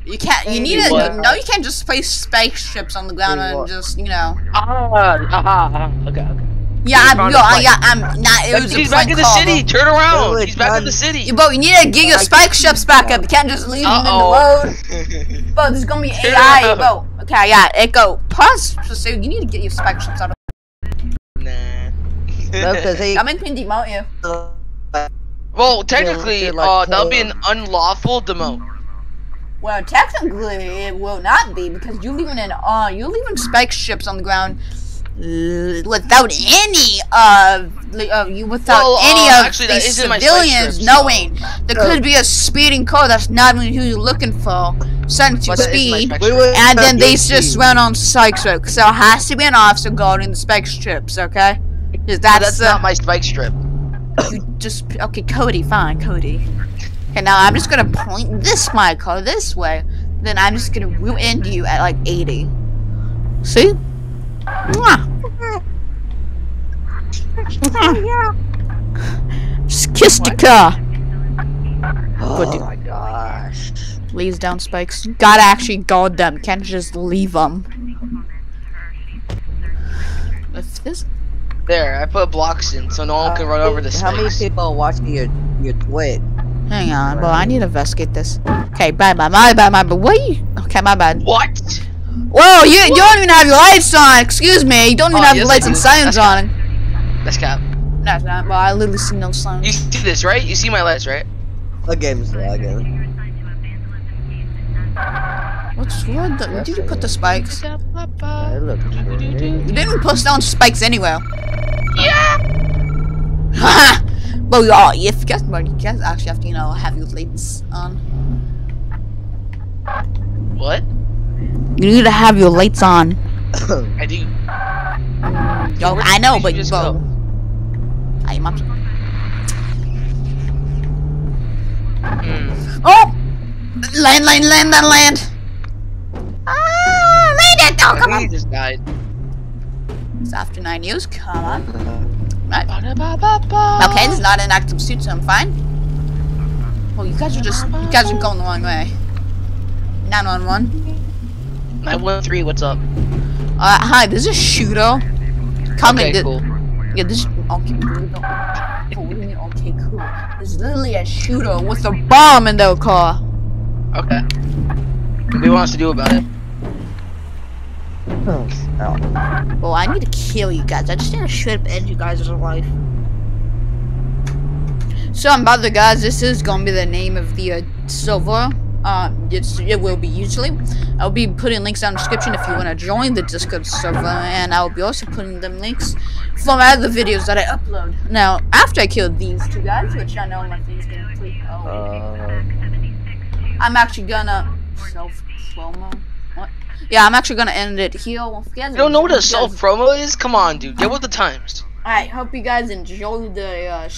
Speaker 4: You can't. You need to. No, you can't just place spaceships on the ground and just, you know.
Speaker 5: Ah, ah, okay, okay.
Speaker 4: Yeah, I'm. Yo,
Speaker 5: a
Speaker 4: I,
Speaker 5: fight.
Speaker 4: yeah, I'm not. It was a
Speaker 5: He's back in the
Speaker 4: call,
Speaker 5: city.
Speaker 4: bro.
Speaker 5: Turn around. He's back in the city.
Speaker 4: Yeah, Bro, you need to get your spike ships back up. You can't just leave them in the road. Bro, there's gonna be
Speaker 5: Turn
Speaker 4: AI.
Speaker 5: around.
Speaker 4: Bro, okay, yeah, Echo. Pause. So you need to get your spike ships out of.
Speaker 19: No, 'cause he-
Speaker 4: I'm in Queen demote you.
Speaker 5: Well, technically,
Speaker 19: they're like
Speaker 5: uh, that would be an unlawful demote.
Speaker 4: Well, technically, it will not be because you leaving an uh, you leaving spike ships on the ground uh, without any uh, uh you without
Speaker 5: Well,
Speaker 4: any
Speaker 5: uh,
Speaker 4: of
Speaker 5: actually, that
Speaker 4: the
Speaker 5: isn't my
Speaker 4: civilians
Speaker 5: so-
Speaker 4: knowing there could be a speeding car that's not even who you're looking for, sent to
Speaker 5: But that is my
Speaker 4: speed,
Speaker 5: spike
Speaker 19: We
Speaker 4: and then
Speaker 19: have
Speaker 4: they
Speaker 19: your
Speaker 4: just
Speaker 19: team.
Speaker 4: run on spike strip. So it has to be an officer guarding the spike strips, okay? 'Cause
Speaker 5: That's,
Speaker 4: that's, uh,
Speaker 5: not my spike strip.
Speaker 4: You just okay, Cody, fine, Cody. Okay, now I'm just gonna point this my car this way. Then I'm just gonna into you at like 80. See? Mwah. Just kiss the car.
Speaker 19: Oh my gosh.
Speaker 4: Lays down spikes. Gotta actually guard them. Can't just leave them. If this
Speaker 5: There, I put blocks in so no one can run over the
Speaker 19: How many people are watching your your Twitch?
Speaker 4: Hang on, bro. I need to investigate this. Okay, bye bye, my bad, my bad. What you? Okay, my bad.
Speaker 5: What?
Speaker 4: Whoa, you, you don't even have your lights on. Excuse me. You don't even
Speaker 5: Oh,
Speaker 4: have
Speaker 5: yes,
Speaker 4: your lights and
Speaker 5: do.
Speaker 4: sirens on.
Speaker 5: That's cap.
Speaker 4: No, it's not. Well, I literally see no signs.
Speaker 5: You see this, right? You see my lights, right?
Speaker 19: The game's lagging.
Speaker 4: What's what? The, where did you put the spikes? You didn't put down spikes anywhere. Yeah. Ha! Well, yeah, if you guys, but you guys actually have to, you know, have your lights on.
Speaker 5: What?
Speaker 4: You need to have your lights on.
Speaker 5: I do.
Speaker 4: Yo, I know, but
Speaker 5: you
Speaker 4: bro,
Speaker 5: go?
Speaker 4: I'm up.
Speaker 5: Hmm.
Speaker 4: Oh! Land, land, land, land, land! Ah, it! Oh,
Speaker 5: I
Speaker 4: come on!
Speaker 5: he just died.
Speaker 4: It's after nine years, come on. Right. Okay, it's not an active suit, so I'm fine. Well, you guys are just, you guys are going the wrong way. 911.
Speaker 5: 913, what's up?
Speaker 4: Uh, hi, this is Shooter. Come
Speaker 5: Okay,
Speaker 4: in.
Speaker 5: cool.
Speaker 4: Yeah, this. Okay, don't. Oh, what do you mean? Okay, cool. There's literally a shooter with a bomb in their car.
Speaker 5: Okay. What do you want us to do about it?
Speaker 4: Well, I need to kill you guys. I just need to straight up end you guys' life. So, I'm about to, guys, this is gonna be the name of the uh, server. Um, it's it will be usually. I'll be putting links down in the description if you want to join the Discord server, and I'll be also putting them links from other videos that I upload. Now, after I kill these two guys, which I know my thing's gonna complete. Oh,
Speaker 19: Uh,
Speaker 4: I'm actually gonna self promo. Yeah, I'm actually gonna end it here. You
Speaker 5: You don't know what a self promo is? Come on, dude. Get with the times.
Speaker 4: Alright, hope you guys enjoyed the uh,